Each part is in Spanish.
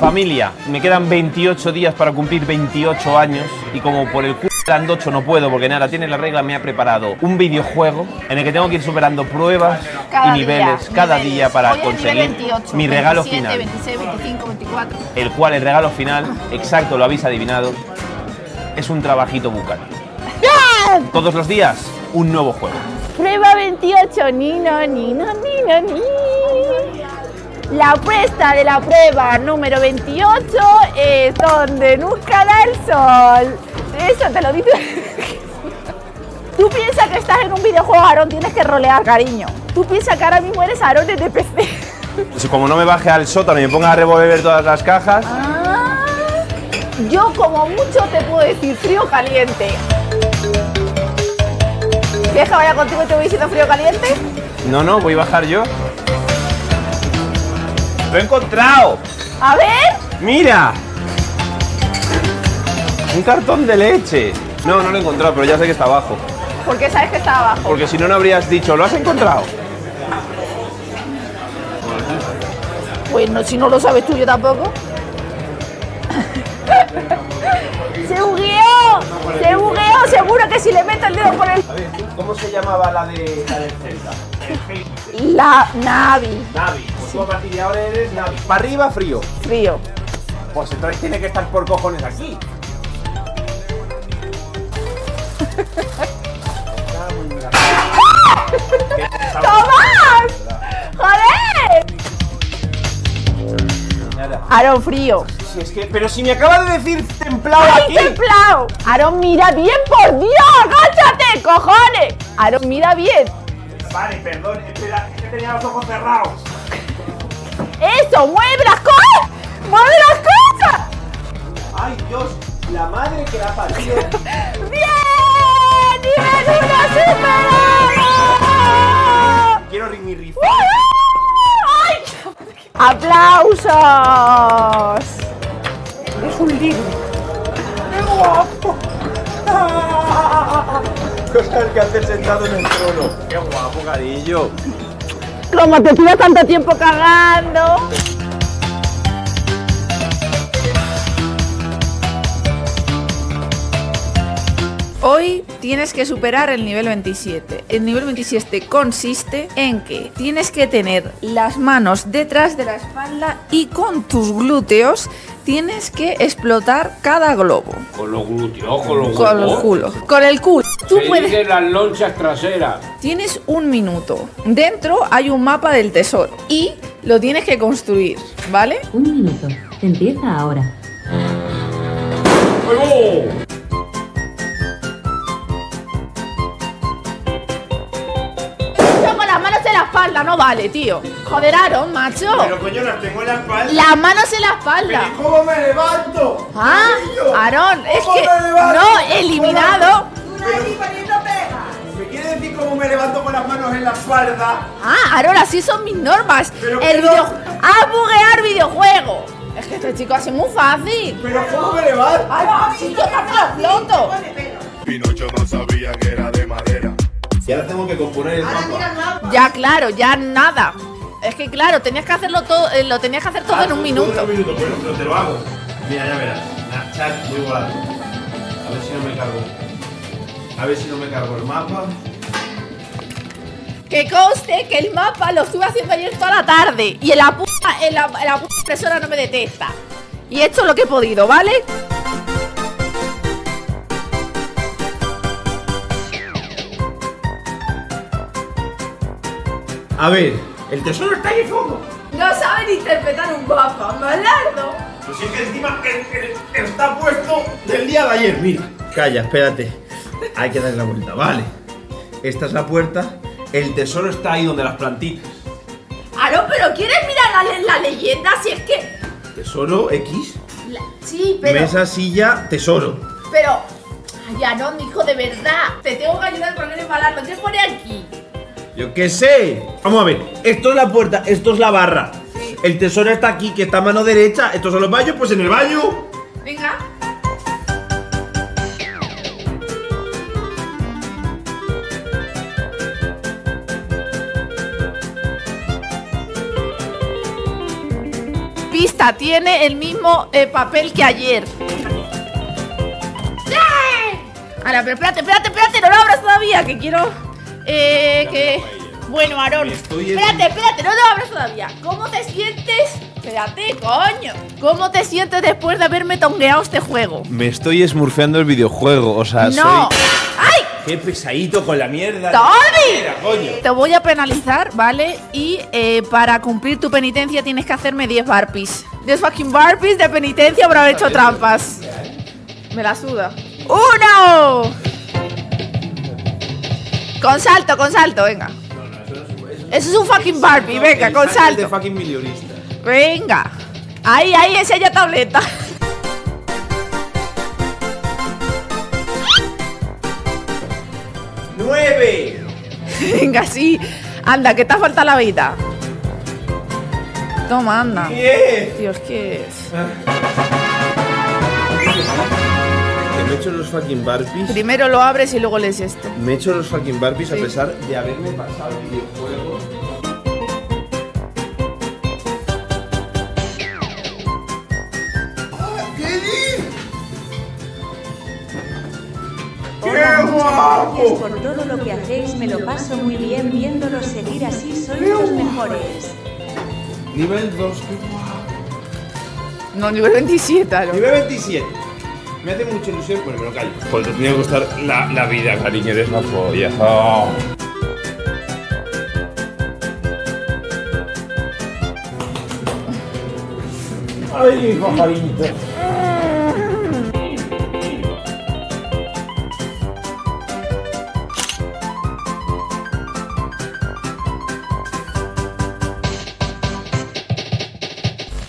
Familia, me quedan 28 días para cumplir 28 años y como por el culo 8 no puedo porque nada, tiene la regla, me ha preparado un videojuego en el que tengo que ir superando pruebas Cada y niveles día, cada niveles. día para Hoy conseguir 28, mi regalo 27, final. 26, 25, 24. El cual el regalo final, exacto, lo habéis adivinado, es un trabajito bucal. Todos los días, un nuevo juego. Prueba 28, Nino, Nino, Nino, ni. La apuesta de la prueba número 28 es donde nunca da el sol. Eso te lo dice. Tú piensas que estás en un videojuego, Aarón, tienes que rolear, cariño. Tú piensas que ahora mismo eres Aarón de PC. Si como no me baje al sótano y me ponga a revolver todas las cajas, Ah, yo como mucho te puedo decir frío caliente. ¿Quieres que vaya contigo y te voy diciendo frío caliente? no, no, voy a bajar yo. ¡Lo he encontrado! A ver. ¡Mira! Un cartón de leche. No, no lo he encontrado, pero ya sé que está abajo. ¿Por qué sabes que está abajo? Porque si no, no habrías dicho, ¿lo has encontrado? Bueno, si no lo sabes tú, yo tampoco. ¡Se bugueó! ¡Se bugueó! Seguro que si le meto el dedo por el... A ver, ¿cómo se llamaba la de la del Celta? La Navi. Navi. Pues tú a partir de ahora eres Navi. Para arriba, frío. Frío. Pues entonces tiene que estar por cojones aquí. ¡Tomás! ¡Joder! Aarón, frío. Si es que, pero si me acaba de decir templado ¡Ay, aquí. templado! Aarón, mira bien, por Dios, agáchate, cojones. Aarón, mira bien. Vale, perdón, espera, es que tenía los ojos cerrados. ¡Eso! ¡Mueve las cosas! ¡Mueve las cosas! Ay, Dios, la madre que la ha parido. ¡Bien! ¡Nivel 1 superado! Quiero mi. ¡Ay! ¡Aplausos! Es un libro. ¡Qué guapo! Cosas que hacer sentado en el trono. ¡Qué guapo, cariño! Como te tiras tanto tiempo cagando. Hoy tienes que superar el nivel 27. El nivel 27 consiste en que tienes que tener las manos detrás de la espalda y con tus glúteos tienes que explotar cada globo. Con los glúteos, con los Con el huevos. culo. Con el culo. Tú Se puedes. dice las lonchas traseras. Tienes un minuto. Dentro hay un mapa del tesoro y lo tienes que construir, ¿vale? Un minuto. Empieza ahora. Yo espalda, no vale, tío. Joder, Aaron, macho. coño, las tengo en la espalda. Las manos en la espalda. ¿Cómo me levanto? Ah, Coño. Aarón, es ¿Cómo que. No, eliminado. ¿Me quiere decir cómo me levanto con las manos en la espalda? Ah, Aarón, así son mis normas. Pero El que no- video. ¡A buguear videojuego! Es que este chico hace muy fácil. ¿Pero cómo me levanto? ¡Ay, va, sí, yo también lo floto! Pinocho no sabía que era de madera. Y ahora tengo que componer el mapa. Ya, claro, ya nada. Es que claro, tenías que hacerlo todo, eh, lo tenías que hacer todo en un minuto. Un minuto, pero, pero te lo hago. Mira, ya verás. Snapchat muy volado. A ver si no me cargo. A ver si no me cargo el mapa. Que conste que el mapa lo estuve haciendo ayer toda la tarde y en la puta, en la, en la puta impresora no me detecta. Y he hecho lo que he podido, ¿vale? A ver, el tesoro está ahí en fondo. No saben interpretar un mapa, malardo. Pues es que encima el- el- está puesto del día de ayer. Mira. Calla, espérate. Hay que darle la vuelta. Vale. Esta es la puerta. El tesoro está ahí donde las plantitas. Aaron, pero ¿quieres mirar la, la leyenda? Si es que. Tesoro X. la- sí, pero. Mesa, silla, tesoro. Pero. Ay, Aaron, hijo, de verdad. Te tengo que ayudar porque eres malardo. ¿Qué pone aquí? Yo qué sé. Vamos a ver. Esto es la puerta, esto es la barra. El tesoro está aquí, que está a mano derecha. Estos son los baños, pues en el baño. Venga. Pista tiene el mismo eh, papel que ayer. Ahora, pero espérate, espérate, espérate, no lo abras todavía, que quiero. Eh, que. Bueno, Aarón. Espérate, espérate, no lo abras todavía. ¿Cómo te sientes? Espérate, coño. ¿Cómo te sientes después de haberme tongueado este juego? Me estoy esmurfeando el videojuego, o sea, no. soy. ¡Ay! ¡Qué pesadito con la mierda! ¡Tony! Te voy a penalizar, ¿vale? Y eh, para cumplir tu penitencia tienes que hacerme 10 barpees. 10 fucking barpees de penitencia por haber hecho trampas. Me la suda. ¡Uno! Con salto, con salto, venga. Eso es un fucking barbie, venga, con hacker de salto. fucking milionista. Venga. Ahí, ahí, enseña tableta. ¡Nueve! Venga, sí. Anda, que te falta la vida. Toma, anda. Dios, ¿qué es? Que me he hecho los fucking Barbies. Primero lo abres y luego lees esto. Me he hecho los fucking Barbies a Sí. pesar de haberme pasado el videojuego. Gracias por todo lo que hacéis. Me lo paso muy bien viéndolos seguir así. Sois los mejores. Nivel 2, qué guapo. No, nivel 27, Aaron. Nivel 27. Me hace mucha ilusión, bueno, me lo callo. Pues te tiene que gustar la, la vida, cariño, eres la polla. Oh. Ay, pajarito.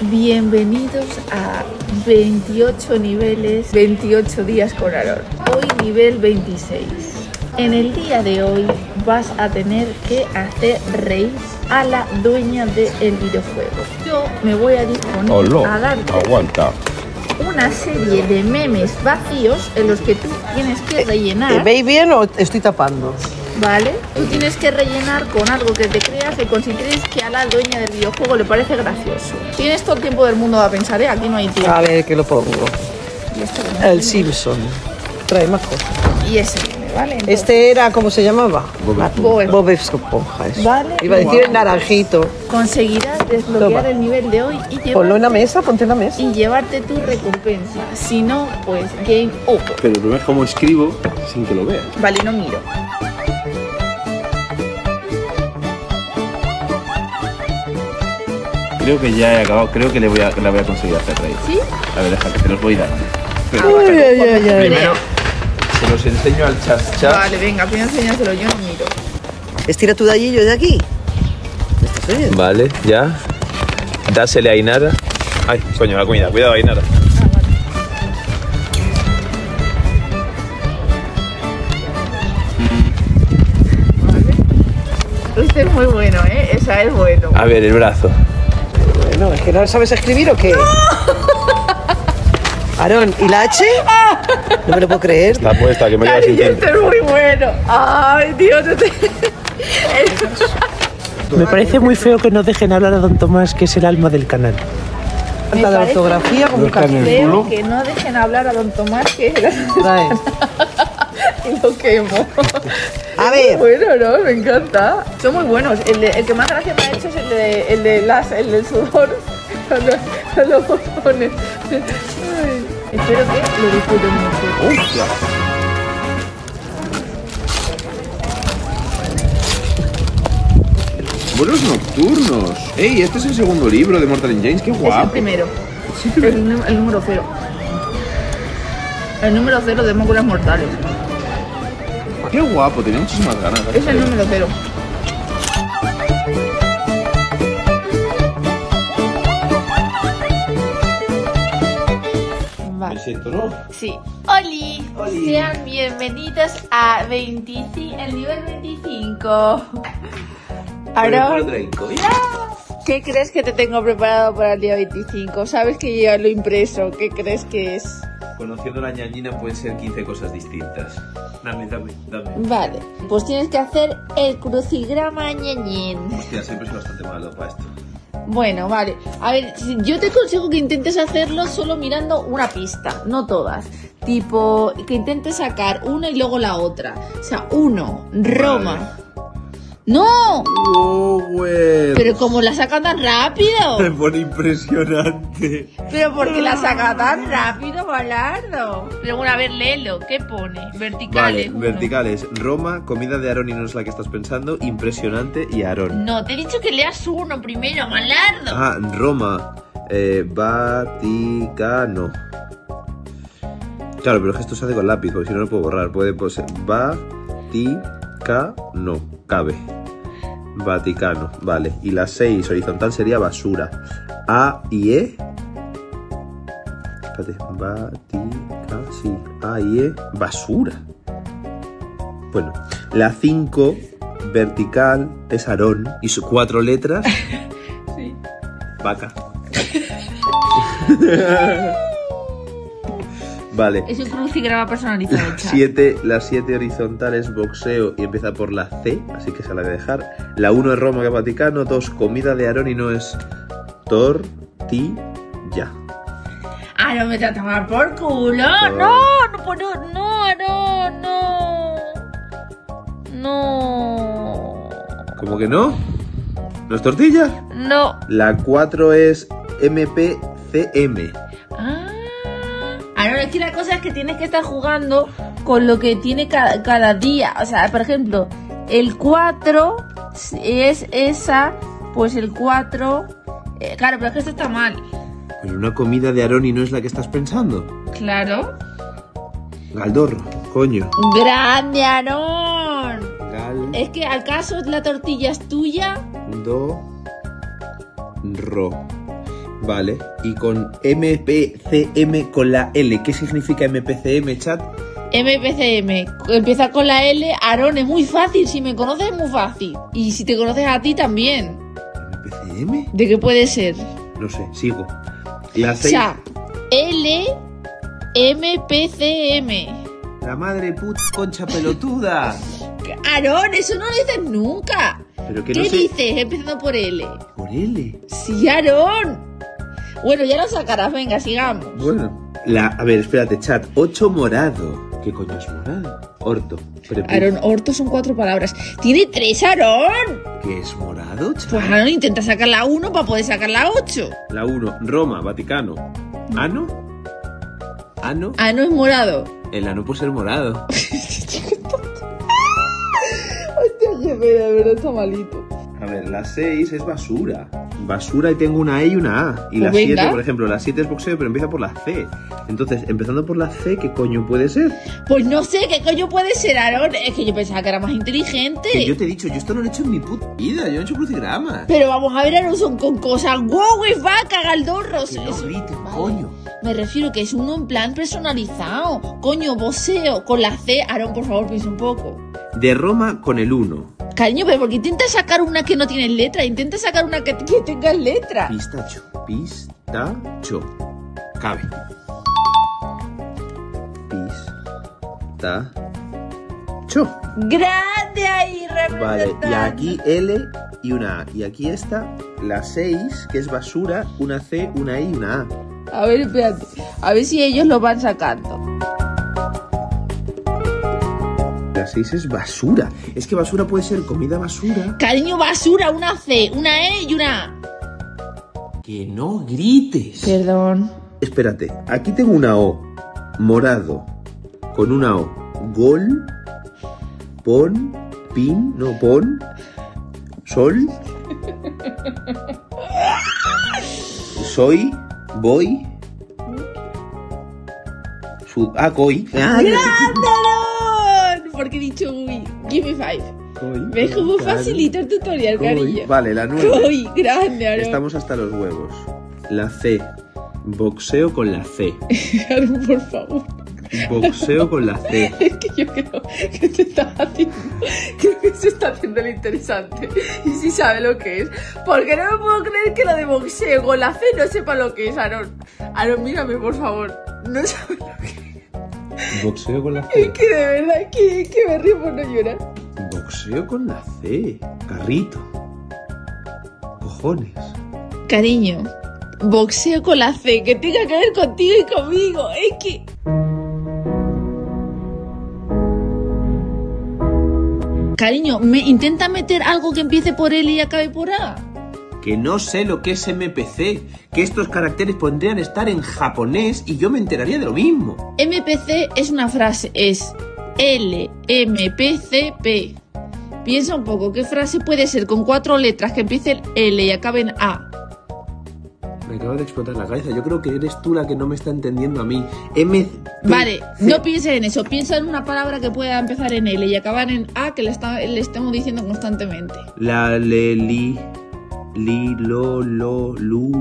Bienvenidos a 28 niveles, 28 días con Aaron. Hoy nivel 26. En el día de hoy vas a tener que hacer reír a la dueña del videojuego. Yo me voy a disponer a darte Aguanta. una serie de memes vacíos en los que tú tienes que rellenar. Eh, ¿Veis bien o estoy tapando? ¿Vale? Tú tienes que rellenar con algo que te creas y consideres que a la dueña del videojuego le parece gracioso. Tienes todo el tiempo del mundo a pensar, ¿eh? Aquí no hay tiempo. A ver, que lo pongo. Y, esto que no- El Simpson. Trae más cosas. y ese ¿vale? Entonces, Este era, ¿cómo se llamaba? Bob Esponja. Vale. Iba a decir el naranjito. conseguirás desbloquear Toma. el nivel de hoy y Ponlo en la llevarte, mesa, ponte en la mesa. y llevarte tu recompensa. Si no, pues game over. Pero tú ves cómo escribo sin que lo veas. Vale, no miro. Creo que ya he acabado, creo que le voy a, la voy a conseguir hacer reír. ¿Sí? A ver, deja que te los voy dando. Pero Ay, ay, ay, ay. primero se los enseño al chas chas. Vale, venga, primero enséñaselo, yo no miro. Estira tu dallillo de aquí. ¿Me estás oyendo? Vale, ya. Dásele a Ainara. Ay, coño, la comida, cuidado, Ainara. Este es muy bueno, ¿eh? Esa es bueno. A ver, el brazo. Bueno, es que no sabes escribir o qué. Aarón, ¿y la H? No me lo puedo creer. Está puesta, que me quedo sin tinta. este es muy bueno. Ay, Dios, este... Me parece muy feo que no dejen hablar a don Tomás, que es el alma del canal. Falta de parece ortografía como un que no dejen hablar a don Tomás, que era... Trae. y lo quemo. A ver. Bueno, no, me encanta. Son muy buenos. El, de- el que más gracia me ha hecho es el de, el de las, el del sudor. Cuando, cuando lo pone. Ay, espero que lo disfruten mucho. Vuelos nocturnos. Ey, este es el segundo libro de Mortal Engines, qué Es el guapo. primero. El, el número cero. El número cero de Móculas Mortales. Qué guapo, tenía muchísimas ganas. Es el número cero. Siento, ¿no? Sí. Oli. Sean bienvenidos a 25, el nivel 25. Aaron, ¿qué crees que te tengo preparado para el día 25? Sabes que yo ya lo impreso. ¿Qué crees que es? Conociendo la ñañina pueden ser 15 cosas distintas. Dame, dame, dame. Vale, pues tienes que hacer el crucigrama ñeñín. Hostia, siempre soy bastante malo para esto. Bueno, vale. A ver, yo te aconsejo que intentes hacerlo solo mirando una pista, no todas. Tipo, que intentes sacar una y luego la otra. O sea, uno, Roma. ¡No! ¡Oh, güey! Pero como la saca tan rápido. Me pone impresionante. Pero porque la saca tan rápido, Balardo. Pero bueno, a ver, léelo. ¿Qué pone? Verticales. Vale, uno. verticales. Roma, comida de Aarón y no es la que estás pensando. Impresionante y Aarón. No, te he dicho que leas uno primero, Balardo. Ah, Roma. Eh, Vaticano. Claro, pero es que esto se hace con lápiz, porque si no lo puedo borrar. Puede pues, Vaticano. Cabe. Vaticano, vale. Y la 6 horizontal sería basura. A y E. Espérate, Vatica, sí. A y E, basura. Bueno, la 5 vertical es Aarón y sus cuatro letras. Sí. Vaca. vale. Es un crucigrama personalizado. Siete, la 7 horizontal es boxeo y empieza por la C, así que se la voy a dejar. La 1 es Roma, que es Vaticano. 2, comida de Aarón y no es tortilla. Ah, no me trata mal por culo. No. No, no puedo. No, no, no. No. ¿Cómo que no? ¿No es tortilla? No. La 4 es MPCM. Ah. Ah, es que la cosa es que tienes que estar jugando con lo que tiene cada, cada día. O sea, por ejemplo, el 4 es esa, pues el 4. eh, claro, pero es que esto está mal. Pero una comida de Aarón y no es la que estás pensando. Claro. Galdorro, coño. Grande, Aarón. Gal. Es que al caso la tortilla es tuya. Do. Ro. Vale. Y con MPCM con la L. ¿Qué significa MPCM, chat? MPCM, empieza con la L, Aarón, es muy fácil, si me conoces es muy fácil. Y si te conoces a ti también. ¿MPCM? ¿De qué puede ser? No sé, sigo. La O 6. sea, L, MPCM. La madre puta concha pelotuda. Aarón, eso no lo dices nunca. Pero que ¿Qué no sé. dices empezando por L? Por L. Sí, Aarón. Bueno, ya lo sacarás, venga, sigamos. Bueno. La, a ver, espérate, chat. 8 morado. ¿Qué coño es morado? Orto. Prepucio. Aarón, orto son cuatro palabras. Tiene tres, Aarón. ¿Qué es morado, chat? Pues Aarón intenta sacar la 1 para poder sacar la 8. La 1, Roma, Vaticano. ¿Ano? ¿Ano? Ah, no es morado. El ano puede ser morado. Hostia, qué pena, verdad está malito. A ver, la 6 es basura. Basura y tengo una E y una A. Y la Pues 7, venga. por ejemplo, la 7 es boxeo, pero empieza por la C. Entonces, empezando por la C, ¿qué coño puede ser? Pues no sé, ¿qué coño puede ser, Aarón? Es que yo pensaba que era más inteligente. Que yo te he dicho, yo esto no lo he hecho en mi puta vida. Yo no he hecho crucigramas. Pero vamos a ver, Aarón, son con cosas. ¡Wow, es vaca, galdorros! Que no Eso- grites, Vale. coño. Me refiero que es uno en plan personalizado. Coño, boxeo, con la C. Aarón, por favor, piensa un poco. De Roma con el 1. Cariño, pero porque intenta sacar una que no tiene letra. Intenta sacar una que, que tenga letra. Pistacho. Pistacho. Cabe. Pistacho. Grande ahí, Vale, y aquí L y una A. Y aquí está la 6, que es basura, una C, una I y una A. A ver, espérate. A ver si ellos lo van sacando. La 6 es basura. Es que basura puede ser comida basura. Cariño, basura, una C, una E y una A. Que no grites. Perdón. Espérate, aquí tengo una O. Morado. Con una O. Gol. Pon. Pin. No, pon. Sol. Soy. Voy. Su, ah, sé ¡Grandalón! Porque he dicho uy. Give me five. coi, ¿Ves cómo facilita el tutorial, cariño? Vale, la 9. Uy, grande, Aaron. Estamos hasta los huevos. La C. Boxeo con la C. Aaron, por favor. Boxeo con la C. Es que yo creo que te está haciendo. Creo que se está haciendo lo interesante. Y sí sabe lo que es. Porque no me puedo creer que lo de boxeo con la C no sepa lo que es, Aaron. Aaron, mírame, por favor. No sabe lo que es. Boxeo con la Es C. que de verdad que, que me río por no llorar. Boxeo con la C. Carrito. Cojones. Cariño, boxeo con la C, que tenga que ver contigo y conmigo. Es que. Cariño, me intenta meter algo que empiece por L y acabe por A. Que no sé lo que es MPC, que estos caracteres podrían estar en japonés y yo me enteraría de lo mismo. MPC es una frase, es L, M, P, C, P. Piensa un poco, ¿qué frase puede ser con cuatro letras que empiecen L y acaben A? Me acaba de explotar la cabeza. Yo creo que eres tú la que no me está entendiendo a mí. M. Vale, no pienses en eso, piensa en una palabra que pueda empezar en L y acabar en A que le, está- le estemos diciendo constantemente. La, le, li, lo, lo, lu,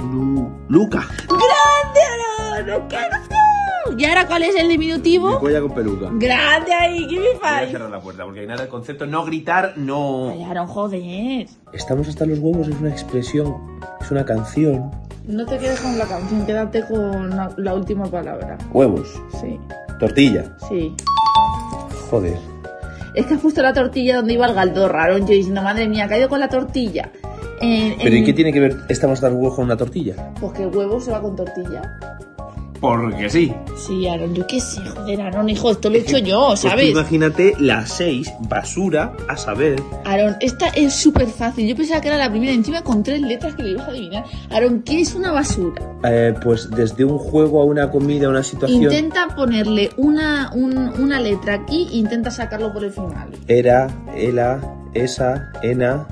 lu, Luca. ¡Grande, no! ¿Y ahora cuál es el diminutivo? Polla con peluca. ¡Grande ahí! ¡Give me Voy a five! cerrar la puerta porque hay nada el concepto no gritar, no. Aaron, joder. Estamos hasta los huevos es una expresión, es una canción. No te quedes con la canción, quédate con la, última palabra. Huevos, Sí, tortilla. sí. Joder. Es que has puesto la tortilla donde iba el galdor, Aaron. Yo diciendo, madre mía, ha caído con la tortilla. ¿Pero y en- qué tiene que ver hasta los huevos con una tortilla? Pues que el huevo se va con tortilla. Porque sí. Sí, Aaron, yo qué sé, joder, Aaron, hijo, esto lo he hecho yo, Pues ¿sabes? imagínate las seis, basura, a saber. Aaron, esta es súper fácil. Yo pensaba que era la primera, encima con tres letras que le ibas a adivinar. Aaron, ¿qué es una basura? Eh, pues desde un juego a una comida, a una situación. Intenta ponerle una, un- una letra aquí e intenta sacarlo por el final. Era, ela, esa, ena,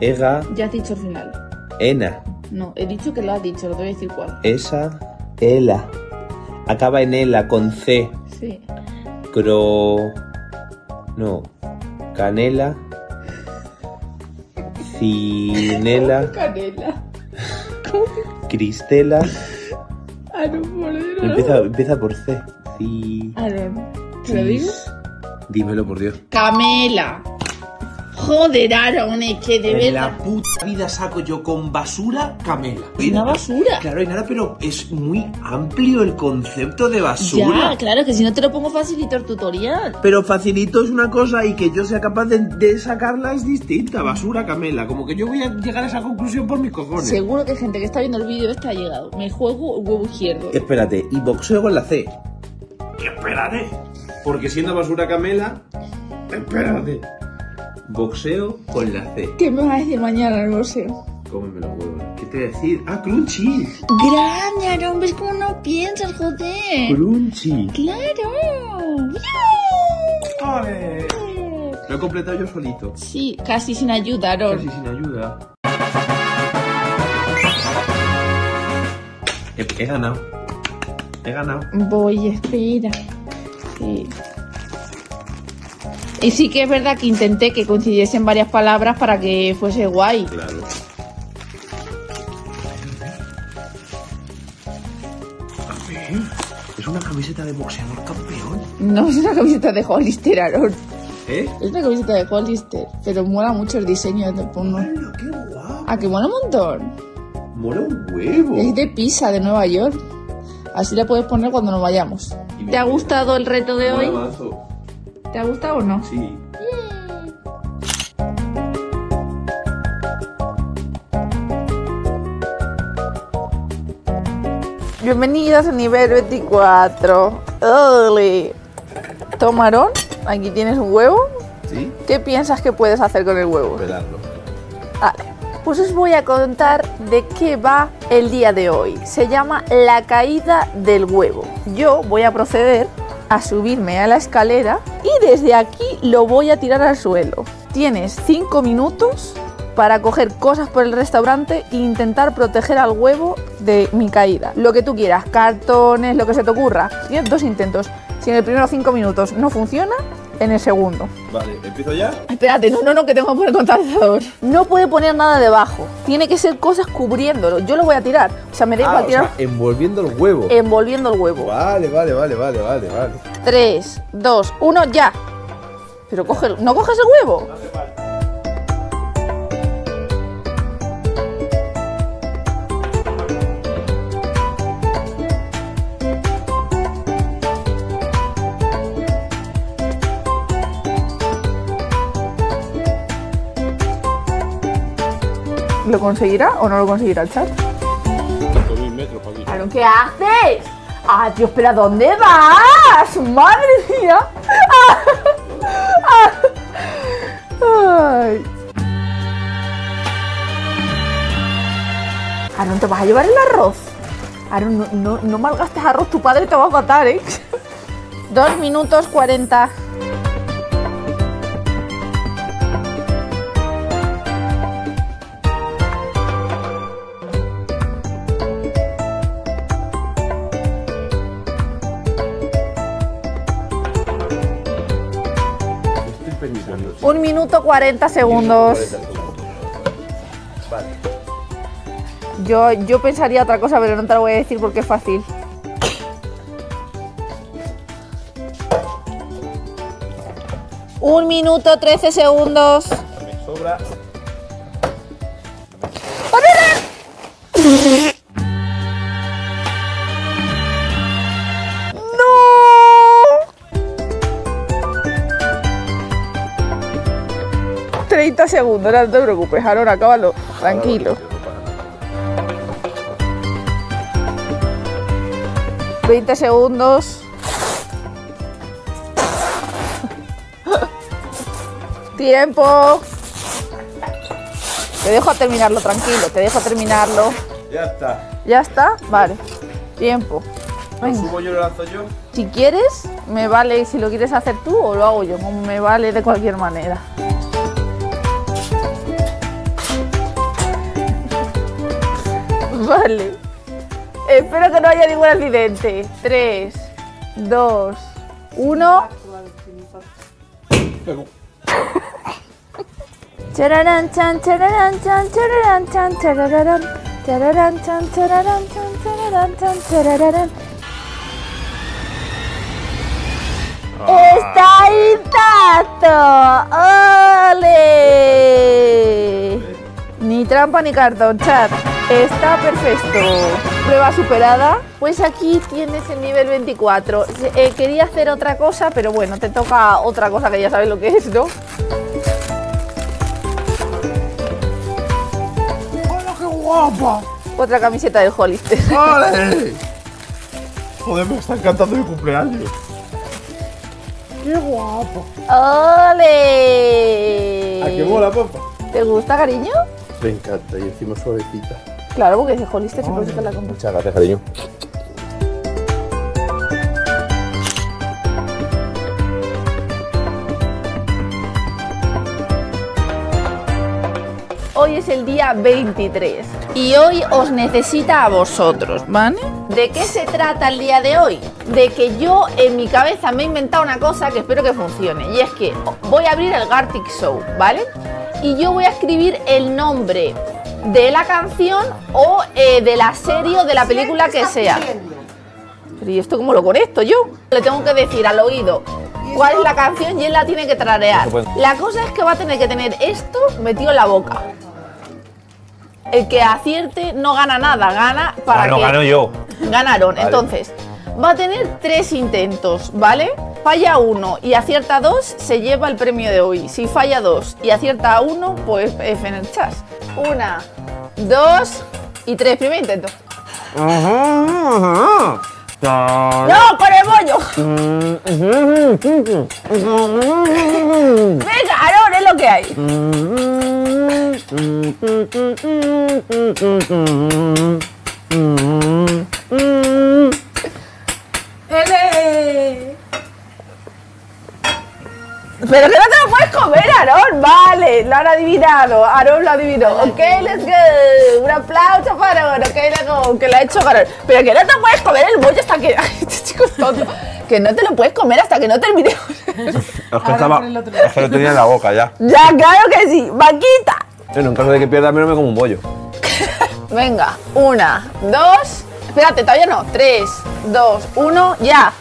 ega, Ya has dicho el final. ena, No, he dicho que lo has dicho, lo te voy a decir cuál. esa, ela. Acaba en ela con C. Sí. Cro. No. Canela. Cinela. Canela. Cristela. Aaron, por Dios. Empieza, empieza por C. Ci- Aaron, ¿te lo digo? Dímelo por Dios. Camela. Joder, Aaron, es que de En verdad. la puta vida saco yo con basura camela. Una basura. Claro, y nada, pero es muy amplio el concepto de basura. Ya, claro, que si no te lo pongo facilito el tutorial. Pero facilito es una cosa y que yo sea capaz de, de sacarla es distinta. Basura, camela. Como que yo voy a llegar a esa conclusión por mis cojones. Seguro que gente que está viendo el vídeo ha llegado. Me juego huevo izquierdo. Espérate, y boxeo con la C. Espérate. Porque siendo basura, camela. Espérate. Boxeo con la C. ¿Qué me vas a decir mañana? Lo sé. Cómeme los huevos. ¿Qué te voy a decir? Ah, crunchy. Grande, Aaron, ¿ves cómo no piensas, joder? Crunchy. ¡Claro! ¡Ole! Lo he completado yo solito. Sí, casi sin ayuda, Aaron. Casi sin ayuda. He, he ganado. He ganado. Voy, espera. Sí. Y sí que es verdad que intenté que coincidiesen varias palabras para que fuese guay. Claro. A ver, es una camiseta de boxeador campeón. No es una camiseta de Hollister, Aaron. ¿Eh? Es una camiseta de Hollister, pero mola mucho el diseño de pongo. ¡Hola, qué guapo! Ah, que mola un montón. Mola un huevo. Es de Pisa, de Nueva York. Así la puedes poner cuando nos vayamos. ¿Te ha gustado el reto de hoy? Mazo. ¿Te ha gustado o no? Sí. Bienvenidos a nivel 24. Ole. Tomarón, aquí tienes un huevo. ¿Sí? ¿Qué piensas que puedes hacer con el huevo? Pelarlo. Vale, pues os voy a contar de qué va el día de hoy. Se llama la caída del huevo. Yo voy a proceder a subirme a la escalera y desde aquí lo voy a tirar al suelo. Tienes 5 minutos para coger cosas por el restaurante e intentar proteger al huevo de mi caída. Lo que tú quieras, cartones, lo que se te ocurra. Tienes dos intentos. Si en el primero 5 minutos no funciona, en el segundo. Vale, ¿empiezo ya? Espérate, no, no, no, que tengo que poner contador. No puede poner nada debajo. Tiene que ser cosas cubriéndolo. Yo lo voy a tirar. O sea, me da Ah, igual o tirar sea, envolviendo el huevo. envolviendo el huevo. Vale, vale, vale, vale, vale, vale. 3, 2, 1, ya. Pero coge, ¿no coges el huevo? ¿Lo conseguirá o no lo conseguirá el chat? 5.000 metros para aquí. Aaron, ¿qué haces? ¡Ah, Dios, pero ¿a dónde vas? ¡Madre mía! Ay. Aaron, ¿te vas a llevar el arroz? Aaron, no, no, no malgastes arroz, tu padre te va a matar, ¿eh? Dos minutos 40. Un minuto 40 segundos. Vale. Yo, yo pensaría otra cosa, pero no te lo voy a decir porque es fácil. Un minuto 13 segundos. Me sobra. ¡No! 30 segundos, no te preocupes, ahora acábalo. Tranquilo. 20 segundos. Tiempo. Te dejo terminarlo, tranquilo, te dejo terminarlo. Ya está. ¿Ya está? Vale. Tiempo. ¿Lo Venga. subo yo y lo lanzo yo? Si quieres, me vale si lo quieres hacer tú o lo hago yo, como me vale de cualquier manera. Vale. Espero que no haya ningún accidente. 3, 2, 1. Chararán, chan, chararán, chan, chararán, chan, chararán. Chararán, chan, chararán, chan, chararán, chan, chararán. ¡Está intacto! ¡Ole! Ni trampa ni cartón, chat. Está perfecto. Prueba superada. Pues aquí tienes el nivel 24. Eh, quería hacer otra cosa, pero bueno, te toca otra cosa que ya sabes lo que es, ¿no? ¡Hola, qué guapa! Otra camiseta de Hollister. ¡Vale! Joder, me está encantando mi cumpleaños. ¡Qué guapo! ¡Ole! ¿A qué mola, papá? ¿Te gusta, cariño? Me encanta y encima suavecita. Claro, porque dice Hollister se puede sacar la compra. Muchas gracias, cariño. Hoy es el día 23 y hoy os necesita a vosotros, ¿vale? ¿De qué se trata el día de hoy? De que yo en mi cabeza me he inventado una cosa que espero que funcione y es que voy a abrir el Gartic Show, ¿vale? Y yo voy a escribir el nombre de la canción o eh, de la serie o de la película que sea. Pero ¿y esto cómo lo conecto yo? Le tengo que decir al oído cuál es la canción y él la tiene que trarear. La cosa es que va a tener que tener esto metido en la boca. El que acierte no gana nada, gana para Ah, no que gano yo. ganaron. Entonces, va a tener tres intentos, ¿vale? Falla uno y acierta dos, se lleva el premio de hoy. Si falla dos y acierta uno, pues F en el chat. Una, dos y tres. Primer intento. ¡No! ¡Con el bollo! Venga, Aarón, es lo que hay. Pero que no te lo puedes comer, Aarón. Vale, lo han adivinado. Aarón lo adivinó. Ok, let's go. Un aplauso para Aarón. Ok, let's go. Que lo ha hecho Aarón. Pero que no te puedes comer el bollo hasta que. Ay, este chico es tonto. Que no te lo puedes comer hasta que no terminemos. Es que, estaba, es que lo tenía en la boca ya. ya, claro que sí. Vaquita. Bueno, en caso de que pierda, menos me como un bollo. Venga, una, dos. Espérate, todavía no. Tres, dos, uno, ya.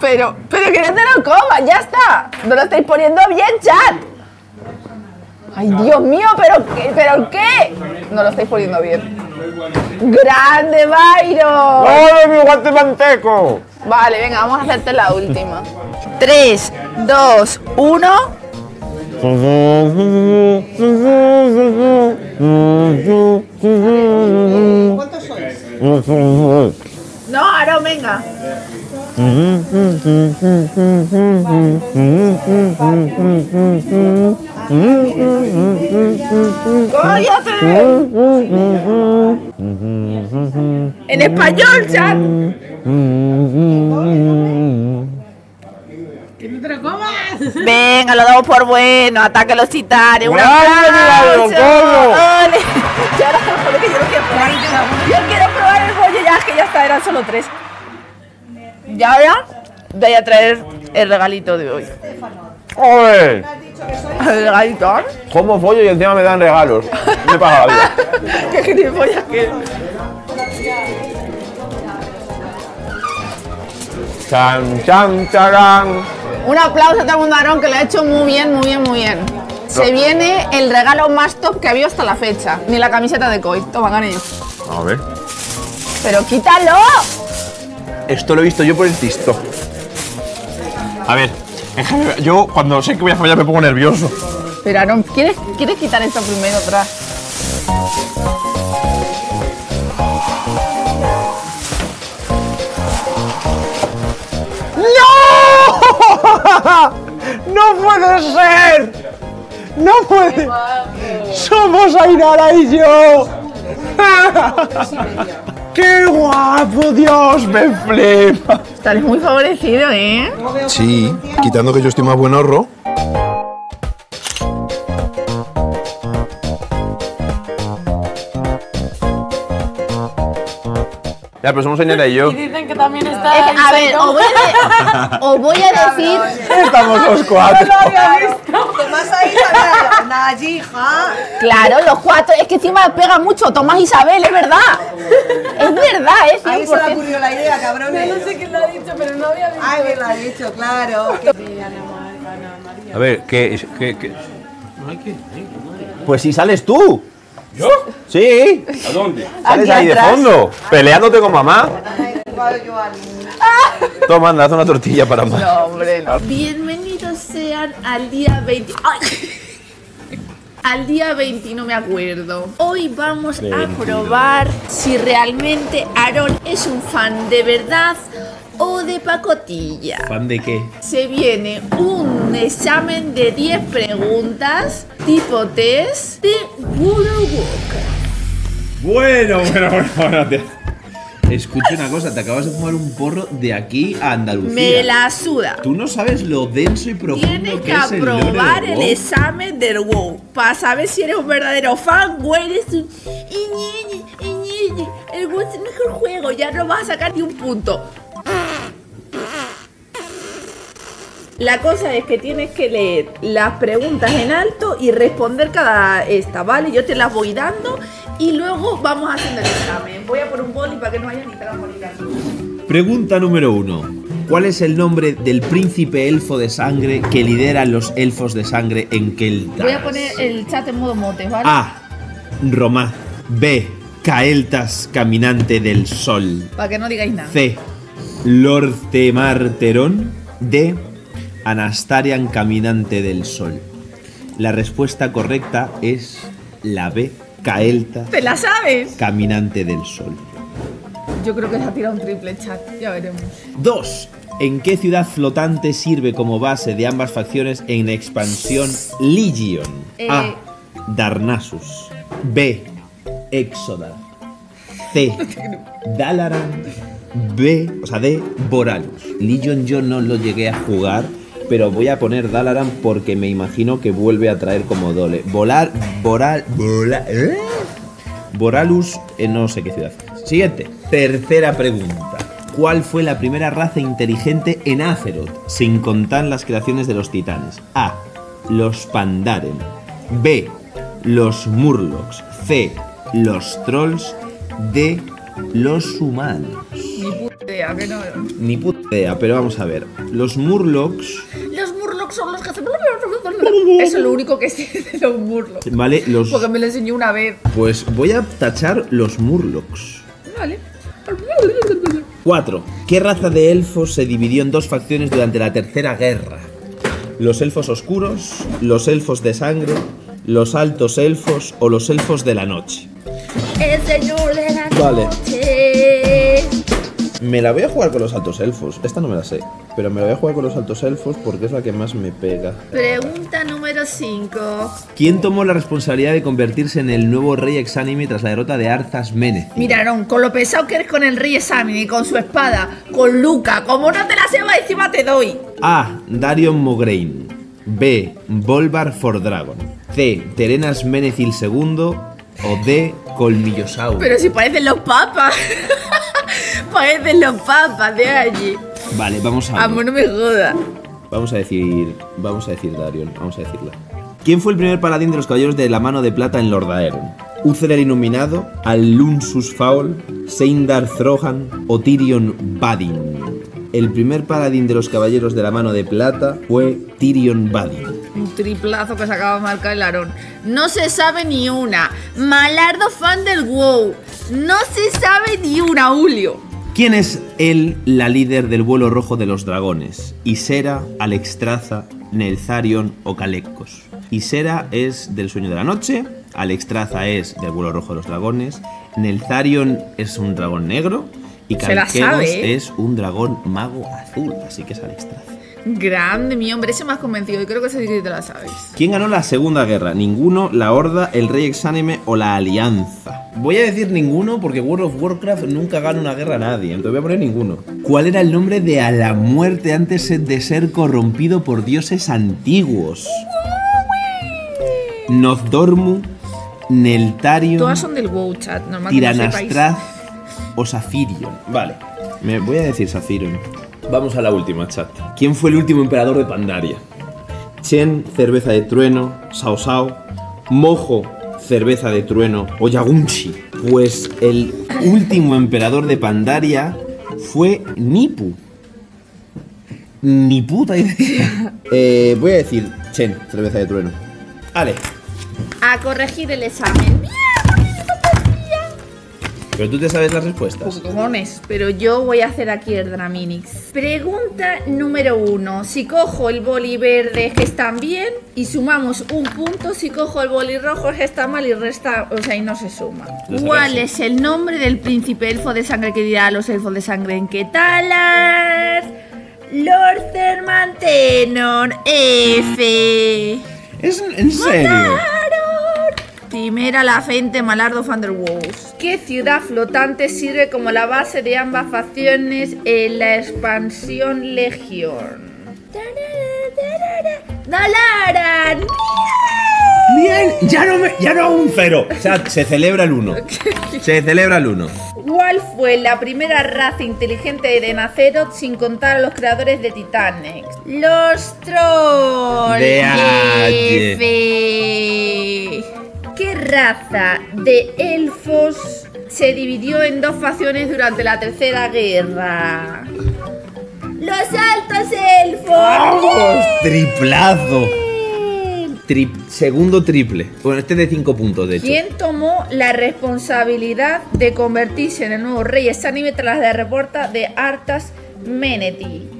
Pero, pero que no te lo comas, ya está. No lo estáis poniendo bien, chat. Ay, Dios mío, pero qué, pero qué. No lo estáis poniendo bien. ¡Grande, Byron! ¡Hola, mi guante manteco! Vale, venga, vamos a hacerte la última. 3, 2, 1. No, Aaron, venga. En español, chat. Venga, lo damos por bueno. Ataque a los titanes. ¡Un ¡Grande, aplauso! Ya ahora te juro que yo no quiero probar. Yo quiero probar el pollo ya, que ya está, eran solo tres. Y ahora voy a traer el regalito de hoy. ¿El? Como pollo y encima me dan regalos. Me paga la vida. ¡Qué gilipollas que! Chan, chan, charán. Un aplauso a todo el mundo, que lo ha hecho muy bien, muy bien, muy bien. Se viene el regalo más top que ha habido hasta la fecha. Ni la camiseta de Koi. Toma, cariño. A ver. ¡Pero quítalo! Esto lo he visto yo por el tisto. A ver, yo cuando sé que voy a fallar me pongo nervioso. Pero Aarón, ¿quieres, ¿quieres quitar esto primero atrás? ¡No puede ser! ¡No puede! ¡Somos Ainara y yo! ¡Qué guapo! ¡Dios, me flipa! Estás muy favorecido, ¿eh? Sí, quitando que yo estoy más buen ahorro. Ya, pero somos Ainara y yo. Dicen que también Es está. que, a ver, os voy a, os voy a decir... Estamos los cuatro. Tomás ahí, Nayi, hija. Claro, los cuatro. Es que encima pega mucho Tomás Isabel, es verdad. Es verdad, es Ahí se le 100%. ocurrió la idea, cabrones. No sé quién lo ha dicho, pero no había visto. Ay, me lo ha dicho, claro. A ver, ¿qué? qué, qué? Pues si sales tú. ¿Yo? Sí. ¿A dónde? Sales ahí de fondo, peleándote con mamá. Toma, anda, haz una tortilla para mamá. No, hombre, no. Bienvenidos sean al día 20. ¡Ay! Al día 20, no me acuerdo. Hoy vamos a probar si realmente Aaron es un fan de verdad o de pacotilla. ¿Fan de qué? Se viene un examen de 10 preguntas tipo test de World Walker. Bueno, bueno, bueno, bueno. te- Escucha una cosa, te acabas de fumar un porro de aquí a Andalucía. Me la suda. Tú no sabes lo denso y profundo Tienes que es aprobar el WoW. examen del WoW para saber si eres un verdadero fan o eres un... El WoW es el mejor juego, ya no vas a sacar ni un punto. La cosa es que tienes que leer las preguntas en alto y responder cada esta, ¿vale? Yo te las voy dando y luego vamos haciendo el examen. Voy a por un boli para que no haya ni trampolinas. Pregunta número uno. ¿Cuál es el nombre del príncipe elfo de sangre que lidera los elfos de sangre en Keltas? Voy a poner el chat en modo motes, ¿vale? A. Romá. B. Caeltas, caminante del sol. Para que no digáis nada. C. Lord Temarterón. D. Anastarian, caminante del sol. La respuesta correcta es la B. Caeltas, ¿Te la sabes? caminante del sol. Yo creo que se ha tirado un triple chat, ya veremos. 2. ¿En qué ciudad flotante sirve como base de ambas facciones en expansión Legion? Eh. A. Darnassus. B. Exodar. C. Dalaran. B. O sea, D. Boralus. Legion yo no lo llegué a jugar, pero voy a poner Dalaran porque me imagino que vuelve a traer como dole. Volar. Boral. Bola, ¿eh? Boralus, eh, no sé qué ciudad. Siguiente. Tercera pregunta. ¿Cuál fue la primera raza inteligente en Azeroth, sin contar las creaciones de los titanes? A. Los Pandaren. B. Los Murlocs. C. Los Trolls. D. Los humanos. Ni puta idea, que no. Ni puta idea, pero vamos a ver. Los Murlocs Los Murlocs son los que hacen. Eso es lo único que sé de los Murlocs. Vale, los. Porque me lo enseñó una vez. Pues voy a tachar los Murlocs. Vale. 4. ¿Qué raza de elfos se dividió en dos facciones durante la Tercera Guerra? ¿Los elfos oscuros, los elfos de sangre, los altos elfos o los elfos de la noche? El señor de la Vale. Me la voy a jugar con los altos elfos. Esta no me la sé. Pero me la voy a jugar con los altos elfos porque es la que más me pega. Pregunta número 5. ¿Quién tomó la responsabilidad de convertirse en el nuevo rey exánime tras la derrota de Arzas Meneth? Mira, Aaron, con lo pesado que eres con el rey Examine y con su espada, con Luca, como no te la sepa, encima te doy. A. Darion Mograine. B. Volvar for Dragon. C. Terenas Menethil II. O D. Colmillosaur. Pero si parecen los papas. parecen los papas de allí. Vale, vamos a. Amo, no me jodas. Vamos a decir. Vamos a decir Darion. Vamos a decirla. ¿Quién fue el primer paladín de los caballeros de la mano de plata en Lordaeron? ¿Uther el Iluminado, Alunsus Faul, Seindar Throhan o Tyrion Badin? El primer paladín de los caballeros de la mano de plata fue Tyrion Badin. Un triplazo que se acaba de marcar el Aarón. No se sabe ni una. Malardo fan del WoW. No se sabe ni una, Julio. ¿Quién es él la líder del vuelo rojo de los dragones? Isera, Alexstrasza, Nelzarion o Calecos. Isera es del sueño de la noche, Alexstrasza es del vuelo rojo de los dragones, Nelzarion es un dragón negro y Calecos ¿eh? es un dragón mago azul, así que es Alexstrasza. Grande, mi hombre, ese has convencido. Y creo que ese sí que te la sabes. ¿Quién ganó la Segunda Guerra? Ninguno, la Horda, el Rey Exánime o la Alianza. Voy a decir ninguno porque World of Warcraft nunca gana una guerra a nadie, entonces voy a poner ninguno. ¿Cuál era el nombre de a la muerte antes de ser corrompido por dioses antiguos? Nozdormu, Neltarion, Todas son del WoW chat, no. Tiranastraz o Safirion. Vale, me voy a decir Safirion. Vamos a la última, chat. ¿Quién fue el último emperador de Pandaria? Chen, cerveza de trueno, Sao Sao, Mojo, cerveza de trueno o Yagunchi. Pues el último emperador de Pandaria fue Nipu. Ni puta idea. Eh, voy a decir Chen, cerveza de trueno. Vale, A corregir el examen. Pero tú te sabes las respuestas. Cojones, pero yo voy a hacer aquí el Draminix. Pregunta número 1. Si cojo el boli verde que están bien y sumamos un punto, si cojo el boli rojo que está mal y resta, o sea, y no se suma. ¿Cuál es el nombre del príncipe elfo de sangre que dirá a los elfos de sangre en Ketalar? Lord Cermantenor F. ¿Es en serio? Primera la Fente Malardo Thunderwolves. ¿Qué ciudad flotante sirve como la base de ambas facciones en la expansión Legión? ¡Dalaran! Bien, ya no, me, ya no hago un cero. O sea, se celebra el 1. Se celebra el 1. ¿Cuál fue la primera raza inteligente de Naceroth sin contar a los creadores de Titanex? Los trolls. De. ¿Qué raza de elfos se dividió en dos facciones durante la Tercera Guerra? Los altos elfos. ¡Vamos! Triplazo. Tri- segundo triple. Bueno, este de 5 puntos, de hecho. ¿Quién tomó la responsabilidad de convertirse en el nuevo rey exánime tras la reporta de Artas Meneti?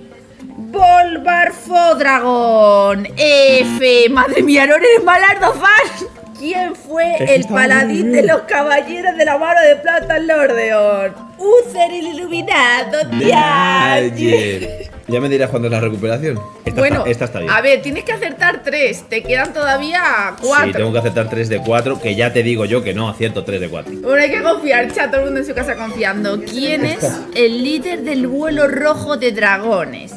Volvar Fodragon. F. Madre mía, no eres malardo fan. ¿Quién fue el paladín de los caballeros de la mano de plata en Lordeon? Uther el iluminado. Ayer. Ya me dirás cuándo es la recuperación. Esta, Bueno, está, esta está bien. a ver, tienes que acertar tres. Te quedan todavía cuatro. Sí, tengo que aceptar 3 de 4, que ya te digo yo que no acierto 3 de 4. Bueno, hay que confiar, chat, todo el mundo en su casa confiando. ¿Quién es el líder del vuelo rojo de dragones?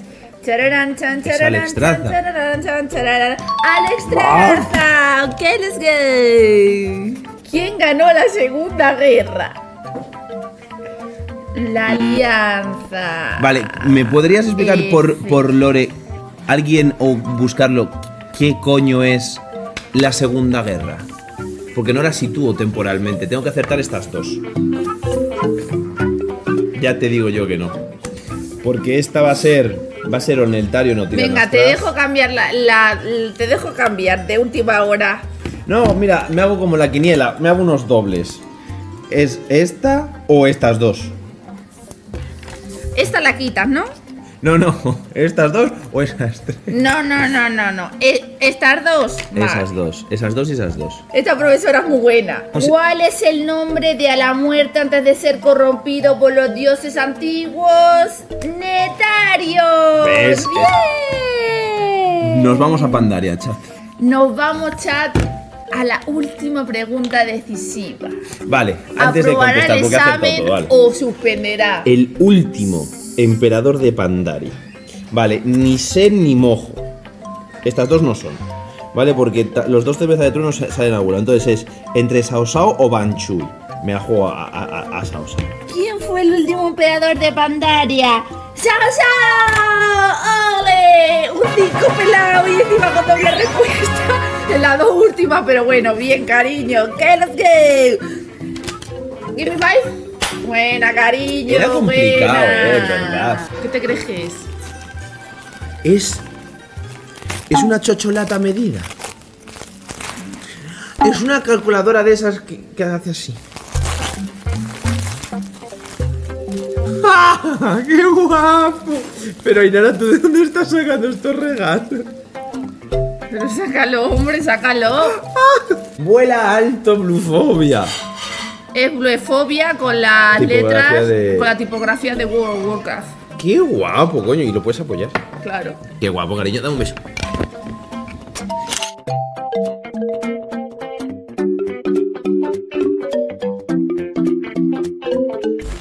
Chararán, chan, Es chararán, Alex Traza. chan, chararán, chan, chararán. Alex Traza. Ok, let's go. ¿Quién ganó la Segunda Guerra? La Alianza. Vale, ¿me podrías explicar por, por Lore, alguien o buscarlo, qué coño es la Segunda Guerra? Porque no la sitúo temporalmente, tengo que acertar estas dos. Ya te digo yo que no. Porque esta va a ser Va a ser Oneltario, no tirar Venga, te tras. dejo cambiar la, la- te dejo cambiar de última hora. No, mira, me hago como la quiniela, me hago unos dobles. ¿Es esta o estas dos? Esta la quitas, ¿no? No, no, estas dos o esas tres. No, no, no, no, no. E- estas dos. Va. Esas dos, esas dos y esas dos. Esta profesora es muy buena. O sea- ¿Cuál es el nombre de a la muerte antes de ser corrompido por los dioses antiguos? Netario. ¿Ves? Bien. Nos vamos a Pandaria, chat. Nos vamos, chat, a la última pregunta decisiva. Vale, antes de ¿Aprobará contestar, el examen todo, vale. o suspenderá? El último emperador de Pandaria. Vale, ni sé ni mojo. Estas dos no son. ¿Vale? Porque los dos cervezas de trueno sa- salen a vuelo. Entonces es entre Sao Sao o Banchui. Me la juego a, a, Sao Sao. ¿Quién fue el último emperador de Pandaria? ¡Sao, Sao! ¡Ole! Un 5 pelado y encima con doble respuesta. En las dos últimas, pero bueno, bien, cariño. ¿Qué? ¡Let's go! ¿Give me five? Buena, cariño. Era complicado, buena. eh, verdad. ¿Qué te crees que es? Es. Es una chocholata medida. Es una calculadora de esas que, que hace así. ¡Ah! ¡Qué guapo! Pero Ainara, ¿tú de dónde estás sacando estos regalos? Pero sácalo, hombre, sácalo. Vuela alto, blufobia. Es bluefobia con las Tipografía letras, de- con la tipografía de World of Warcraft. ¡Qué guapo, coño! Y lo puedes apoyar. Claro. ¡Qué guapo, cariño! Dame un beso.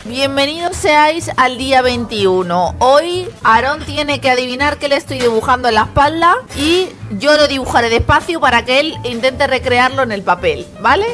Bienvenidos seáis al día 21. Hoy Aarón tiene que adivinar qué le estoy dibujando en la espalda y yo lo dibujaré despacio para que él intente recrearlo en el papel, ¿vale?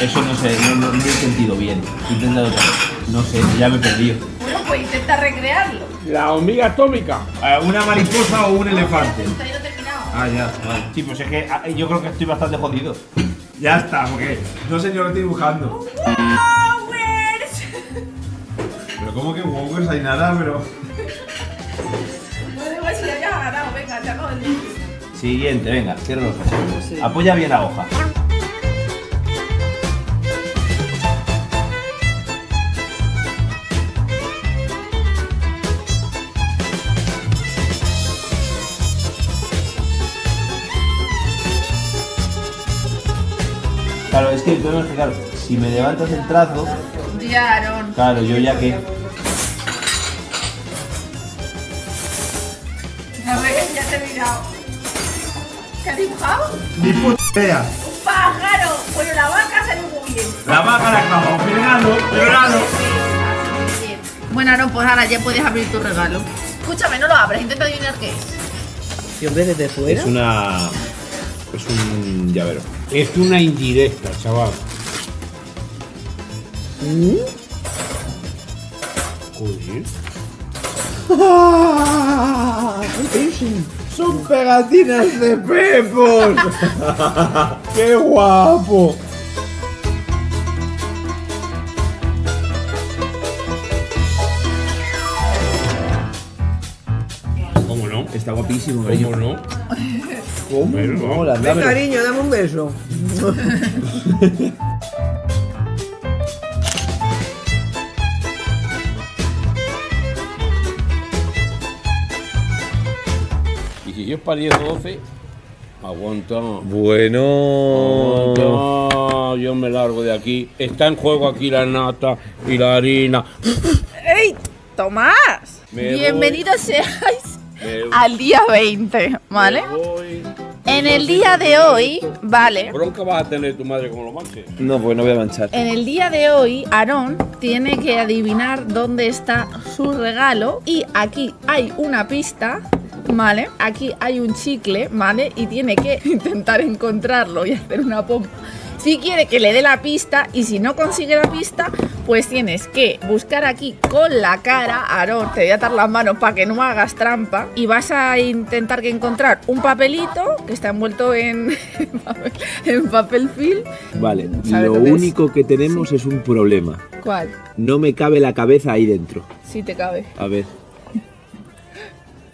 Eso no sé, no, no, he sentido bien. Intenta otra vez. No sé, ya me he perdido. Bueno, pues intenta recrearlo. La hormiga atómica. Eh, ¿Una mariposa o un elefante? Ah, ya, vale. Sí, pues es que ah, yo creo que estoy bastante jodido. Ya está, porque no sé yo lo estoy dibujando. Hay nada? Pero... No digo si ya hayas ganado. Venga, te acabo el dibujo. Siguiente, venga, cierra los ojos. Apoya bien la hoja. Claro, es que el problema es que, claro, si me levantas el trazo, claro, yo ya que. ¿Qué has dibujado? Ni puta idea. Un pájaro. Bueno, la vaca salió muy bien. La vaca la clavo, pegado, pegado. Bien. Bueno, Aarón, pues ahora ya puedes abrir tu regalo. Escúchame, no lo abras, intenta adivinar qué es. Si hombre, desde fuera. Es una. Es un llavero. Es una indirecta, chaval. Joder. Son pegatinas de pepos. ¡Qué guapo! ¿Cómo no? Está guapísimo, ¿Cómo cariño. no? ¿Cómo? Pero no. Hola, Ven, dámelo. cariño, dame un beso. para 10, 12. Aguanta. Bueno. Aguanta. Yo me largo de aquí. Está en juego aquí la nata y la harina. ¡Ey! ¡Tomás! Me Bienvenidos seáis Me- al día 20, ¿vale? me voy. En el día de hoy, vale. Bronca vas a tener tu madre como lo manches. No, pues no voy a manchar. En el día de hoy, Aarón tiene que adivinar dónde está su regalo. Y aquí hay una pista, ¿vale? Aquí hay un chicle, ¿vale? Y tiene que intentar encontrarlo y hacer una pompa. Si quiere que le dé la pista y si no consigue la pista, pues tienes que buscar aquí con la cara, Aarón, te voy a atar las manos para que no hagas trampa y vas a intentar que encontrar un papelito que está envuelto en, en papel film. Vale, ¿Sabe lo es? único que tenemos es un problema. ¿Cuál? No me cabe la cabeza ahí dentro. Sí te cabe. A ver.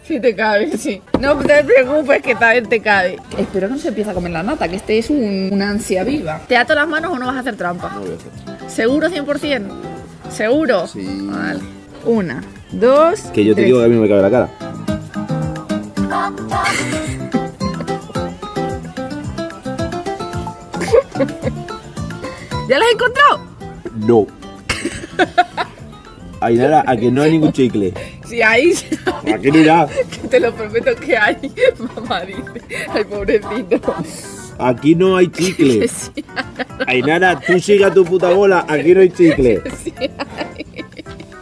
Sí te cabe, sí. No te preocupes que también te cabe. Espero que no se empiece a comer la nata, que este es un- una ansia viva. ¿Te ato las manos o no vas a hacer trampa? No voy a hacer. ¿Seguro 100%? ¿Seguro? Sí. Vale. Una, dos, Que yo te tres. digo que a mí no me cabe la cara. ¿Ya las has encontrado? No. Ainara, a que no hay ningún chicle. Sí, ahí. ¿A qué no? Que te lo prometo que hay. Mamá dice. Ay, pobrecito. Aquí no hay chicle. Sí, Ainara, tú siga tu puta bola, aquí no hay chicle. sí.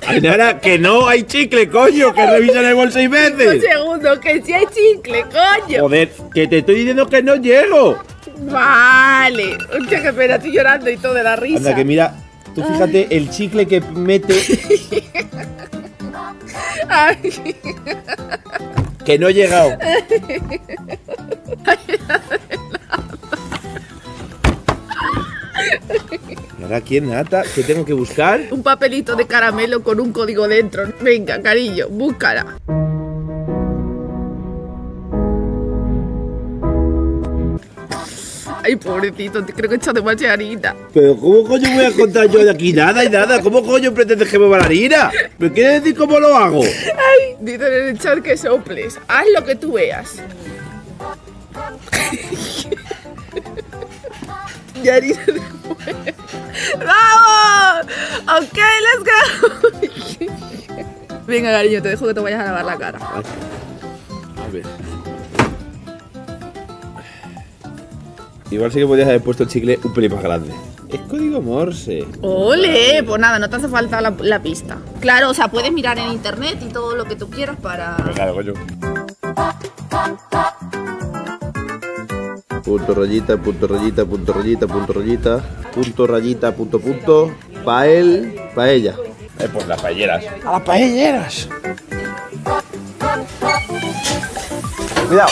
Ainara, que no hay chicle, coño, que revisan el bolso seis Un veces. segundo, que si hay chicle, coño. Joder, que te estoy diciendo que no llego. Vale. Hostia, qué pena, estoy llorando y todo de la risa. Anda, que mira, tú fíjate el chicle que mete, Ay. que no he llegado. ¿Y ahora quién, Nata? ¿Qué tengo que buscar? Un papelito de caramelo con un código dentro. Venga, cariño, búscala. Ay, pobrecito, creo que echado demasiada harina. Pero ¿cómo coño voy a contar yo de aquí nada y nada? ¿Cómo coño pretendes que me va la harina? ¿Me quieres decir cómo lo hago? Ay, dicen en el chat que soples. Haz lo que tú veas. y harina de mujer. ¡Vamos! Ok, let's go. Venga, cariño, te dejo que te vayas a lavar la cara. A ver. Igual sí que podías haber puesto el chicle un pelín más grande. Es código Morse. Ole, pues nada, no te hace falta la, la pista. Claro, o sea, puedes mirar en internet y todo lo que tú quieras para. Claro, coño. Punto rayita, punto rayita, punto rayita, punto rayita, punto rayita, punto punto, pa él, pa ella. Eh, pues las paelleras. ¡A las paelleras! Cuidado.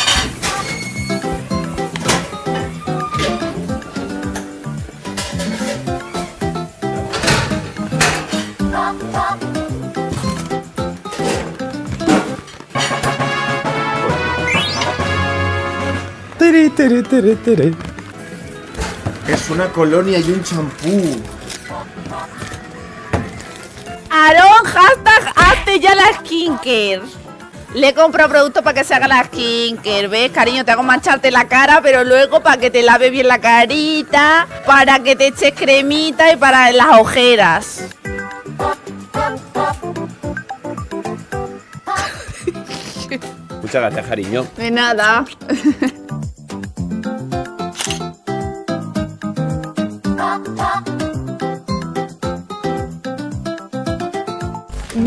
Tere, tere, tere, tere. Es una colonia y un champú. Aarón, hashtag hazte ya la skincare. Le compro productos para que se haga la skincare, ¿ves? Cariño, te hago mancharte la cara, pero luego para que te lave bien la carita, para que te eches cremita y para las ojeras. Muchas gracias, cariño. De nada.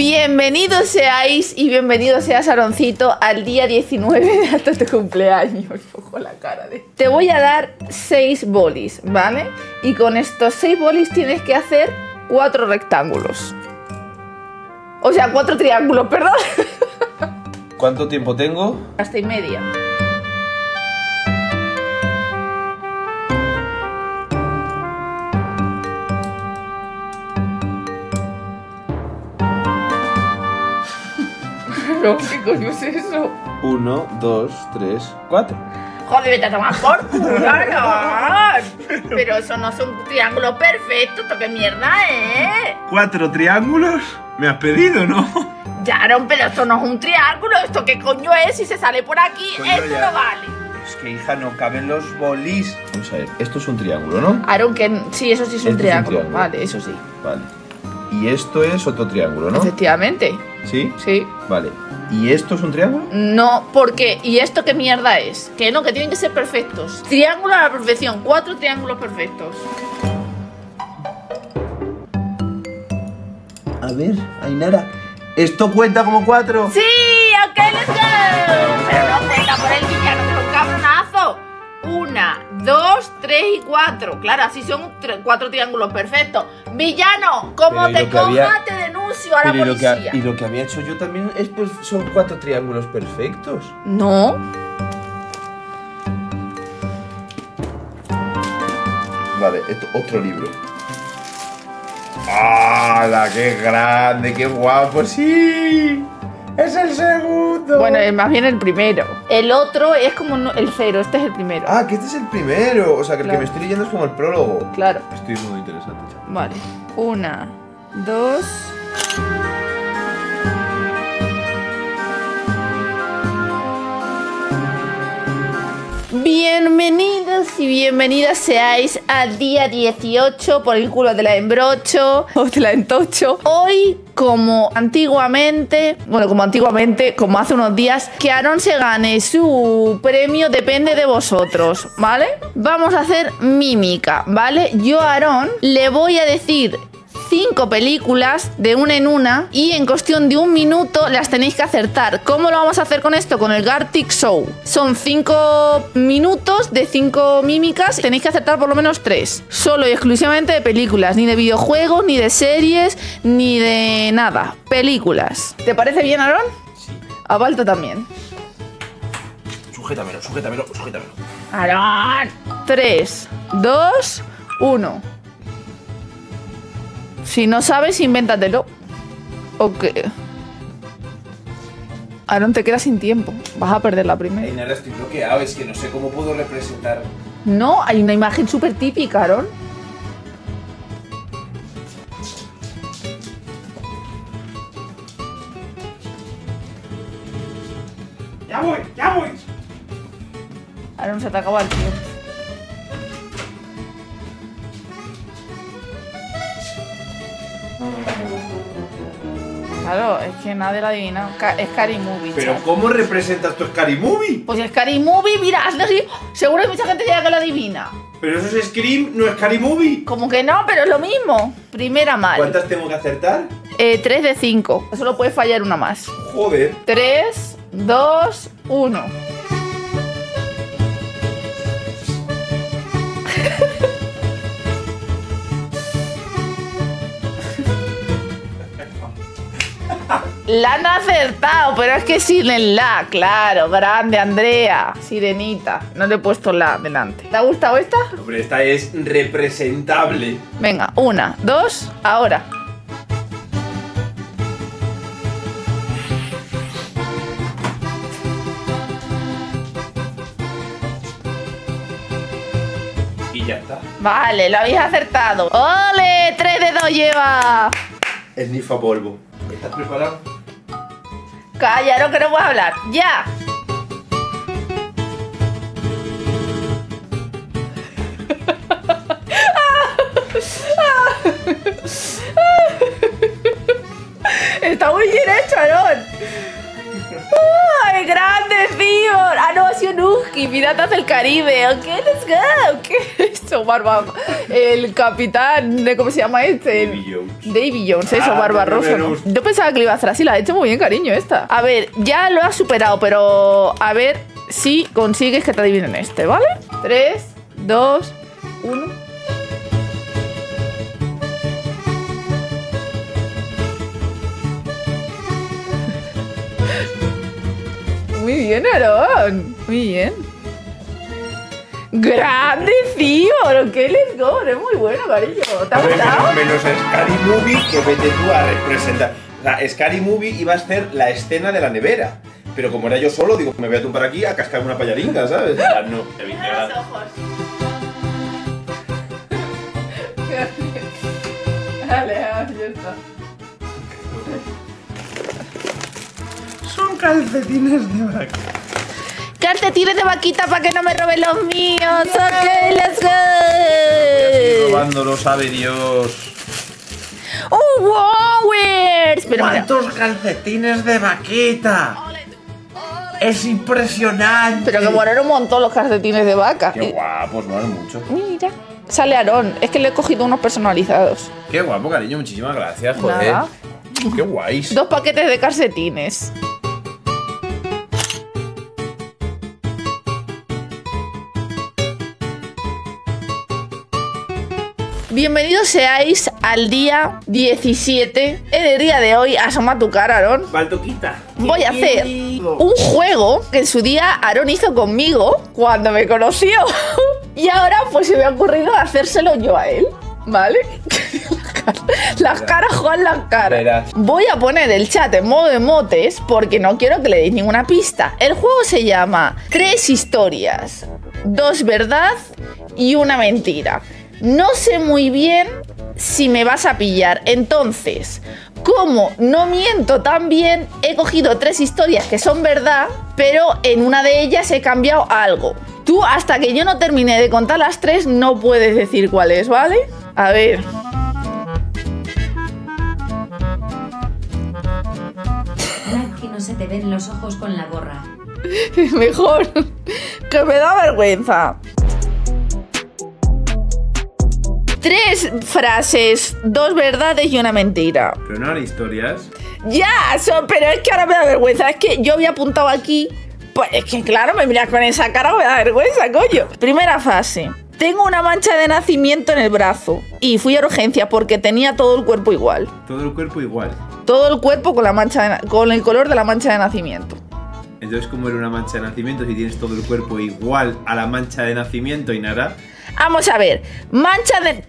Bienvenidos seáis y bienvenido seas Aroncito al día 19 de hasta tu cumpleaños. Ojo la cara de. Te voy a dar 6 bolis, ¿vale? Y con estos 6 bolis tienes que hacer 4 rectángulos. O sea, 4 triángulos, perdón. ¿Cuánto tiempo tengo? Hasta y media. ¿Qué coño es eso? Uno, dos, tres, cuatro. Joder, vete a tomar por culo. Pero eso no son triángulos perfectos, ¿esto qué mierda es? ¿Cuatro triángulos? ¿Me has pedido, no? Ya, Aaron, pero esto no es un triángulo. ¿Esto qué coño es? Si se sale por aquí, Coño, esto ya. no vale. Es que, hija, no caben los bolis. Vamos a ver, esto es un triángulo, ¿no? Aaron, que sí, eso sí es un, Este es un triángulo. triángulo. Vale, eso sí. Vale. Y esto es otro triángulo, ¿no? Efectivamente. ¿Sí? Sí. Vale. ¿Y esto es un triángulo? No, porque ¿y esto qué mierda es? Que no, que tienen que ser perfectos. Triángulo a la perfección, cuatro triángulos perfectos. A ver, Ainara. ¿Esto cuenta como cuatro? Sí, ok, let's go. Pero no cuenta por el villano, que es un cabronazo. Una, dos, tres y cuatro. Claro, así son cuatro triángulos perfectos. Villano, como te había- coja, te denuncio a la Pero y lo, que, policía. ha- y lo que había hecho yo también es pues son cuatro triángulos perfectos. No. Vale, esto, otro libro. ¡Hala! ¡Qué grande! ¡Qué guapo! ¡Sí! ¡Es el segundo! Bueno, más bien el primero. El otro es como no- el cero, este es el primero. Ah, que este es el primero. O sea, que el que me estoy leyendo es como el prólogo. Claro. Estoy muy interesante, chaval. Vale. Una, dos. Bienvenidos y bienvenidas seáis al día 18 por el culo de la embrocho o de la entocho. Hoy, como antiguamente, bueno, como antiguamente, como hace unos días, que Aaron se gane su premio depende de vosotros, ¿vale? Vamos a hacer mímica, ¿vale? Yo a Aaron le voy a decir cinco películas de una en una y en cuestión de un minuto las tenéis que acertar. ¿Cómo lo vamos a hacer con esto? Con el Gartic Show. Son cinco minutos de cinco mímicas. Tenéis que acertar por lo menos tres. Solo y exclusivamente de películas. Ni de videojuegos, ni de series, ni de nada. Películas. ¿Te parece bien, Aaron? Sí. A Balto también. Sujétamelo, sujétamelo, sujétamelo. Aaron. Tres, dos, uno. Si no sabes, invéntatelo. Ok. Aaron, te quedas sin tiempo. Vas a perder la primera. Ainara, estoy bloqueado. Es que no sé cómo puedo representar. No, hay una imagen súper típica, Aaron. Ya voy, ya voy. Aaron, se te acaba el tiempo. Claro, es que nadie la. Ca- Es Scary Movie. Pero chaval. ¿cómo representas tu Scary Movie? Pues Scary Movie, mira, hazlo así. Seguro que mucha gente ya que lo adivina. Pero eso es Scream, no Scary Movie. Como que no, pero es lo mismo. Primera mal. ¿Cuántas tengo que acertar? Eh, 3 de 5. Solo puede fallar una más. Joder. 3, 2, 1. La han acertado, pero es que sin el la, claro, grande Andrea, sirenita. No le he puesto la delante. ¿Te ha gustado esta? Hombre, esta es representable. Venga, una, dos, ahora. Y ya está. Vale, lo habéis acertado. ¡Ole! ¡Tres de dos lleva! El nifa polvo. ¿Estás preparado? Calla, no que no puedo hablar. ¡Ya! Está muy bien hecho, Aaron. ¡Ay, grande, Fibor! Ah, no, ha sido Nuski, Piratas del Caribe. Ok, let's go. ¿Qué es eso, Barba? El capitán, de ¿cómo se llama este? Davy Jones. Davy Jones, eso, Ah, Barbarroja. ¿no? Yo pensaba que lo iba a hacer así, la ha hecho muy bien, cariño, esta. A ver, ya lo has superado, pero a ver si consigues que te adivinen este, ¿vale? 3, 2, 1. Muy bien, Aaron. Muy bien. Grande, Fibor. ¿Qué les go? Es muy bueno, cariño. ¿Te ha gustado? menos, Scary Movie que vete tú a representar. O sea, Scary Movie iba a ser la escena de la nevera. Pero como era yo solo, digo, me voy a tumbar aquí a cascarme una payaringa, ¿sabes? Ah, no, evidentemente. Dale, ah, ya está. Son calcetines de vaca. Calcetines de vaquita para que no me roben los míos. Ok, let's go. Robándolos, sabe Dios. ¡Uh, Wowers! Pero mira, ¿Cuántos calcetines de vaquita? Es impresionante. pero que molaron un montón los calcetines de vaca. Qué guapos, molan mucho. Mira. Sale Aarón. Es que le he cogido unos personalizados. Qué guapo, cariño. Muchísimas gracias, joder. Nada. Qué guays. Dos paquetes de calcetines. Bienvenidos seáis al día 17. En el día de hoy, asoma tu cara, Aarón. Baltoquita. Voy a hacer un juego que en su día Aarón hizo conmigo cuando me conoció. Y ahora pues se me ha ocurrido hacérselo yo a él. ¿Vale? Las caras juegan las caras. Verás. Voy a poner el chat en modo de motes porque no quiero que le deis ninguna pista. El juego se llama Tres historias, dos verdad y una mentira. No sé muy bien si me vas a pillar. Entonces, como no miento tan bien, he cogido tres historias que son verdad, pero en una de ellas he cambiado algo. Tú, hasta que yo no termine de contar las tres, no puedes decir cuál es, ¿vale? A ver. No se te ven los ojos con la gorra. Mejor. Que me da vergüenza. Tres frases, dos verdades y una mentira. Pero no eran historias. Ya, son, pero es que ahora me da vergüenza. Es que yo había apuntado aquí. Pues es que claro, me miras con esa cara, me da vergüenza, coño. Primera fase. Tengo una mancha de nacimiento en el brazo y fui a urgencia porque tenía todo el cuerpo igual. Todo el cuerpo igual. Todo el cuerpo con la mancha de con el color de la mancha de nacimiento. Entonces, ¿cómo era una mancha de nacimiento si tienes todo el cuerpo igual a la mancha de nacimiento, Inara? Vamos a ver, mancha de.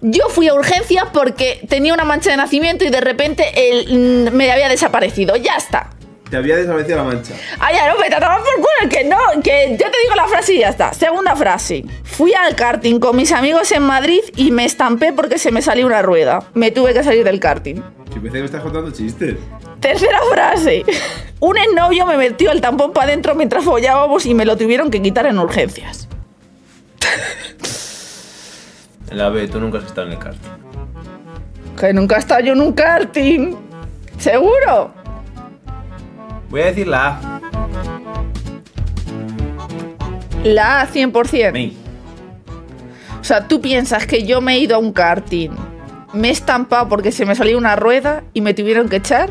Yo fui a urgencias porque tenía una mancha de nacimiento y de repente el, mm, me había desaparecido. Ya está. Te había desaparecido la mancha. Ay, ya no, me trataba por culo, que no, que yo te digo la frase y ya está. Segunda frase. Fui al karting con mis amigos en Madrid y me estampé porque se me salió una rueda. Me tuve que salir del karting. Si pensé que me estás contando chistes. Tercera frase. Un exnovio me metió el tampón para adentro mientras follábamos y me lo tuvieron que quitar en urgencias. La B, tú nunca has estado en el karting. Que nunca he estado yo en un karting. ¿Seguro? Voy a decir la A. La A 100%. Me. O sea, tú piensas que yo me he ido a un karting, me he estampado porque se me salió una rueda y me tuvieron que echar.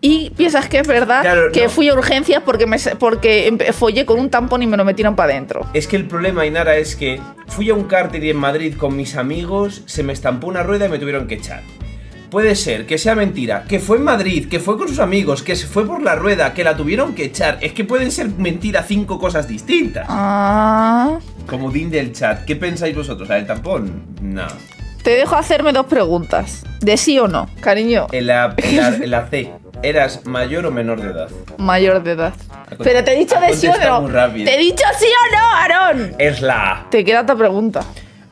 Y piensas que es verdad Claro, que no. fui a urgencias porque, me, porque follé con un tampón y me lo metieron para adentro. Es que el problema, Inara, es que fui a un karting en Madrid con mis amigos, se me estampó una rueda y me tuvieron que echar. Puede ser que sea mentira, que fue en Madrid, que fue con sus amigos, que se fue por la rueda, que la tuvieron que echar. Es que pueden ser mentira cinco cosas distintas. Ah. Como din del chat, ¿qué pensáis vosotros? ¿A el tampón? No. Te dejo hacerme dos preguntas. De sí o no, cariño. En la, en la- en la C, ¿eras mayor o menor de edad? Mayor de edad. Pero te he dicho de sí o no. Te he dicho sí o no, Aarón. Es la A. Te queda otra pregunta.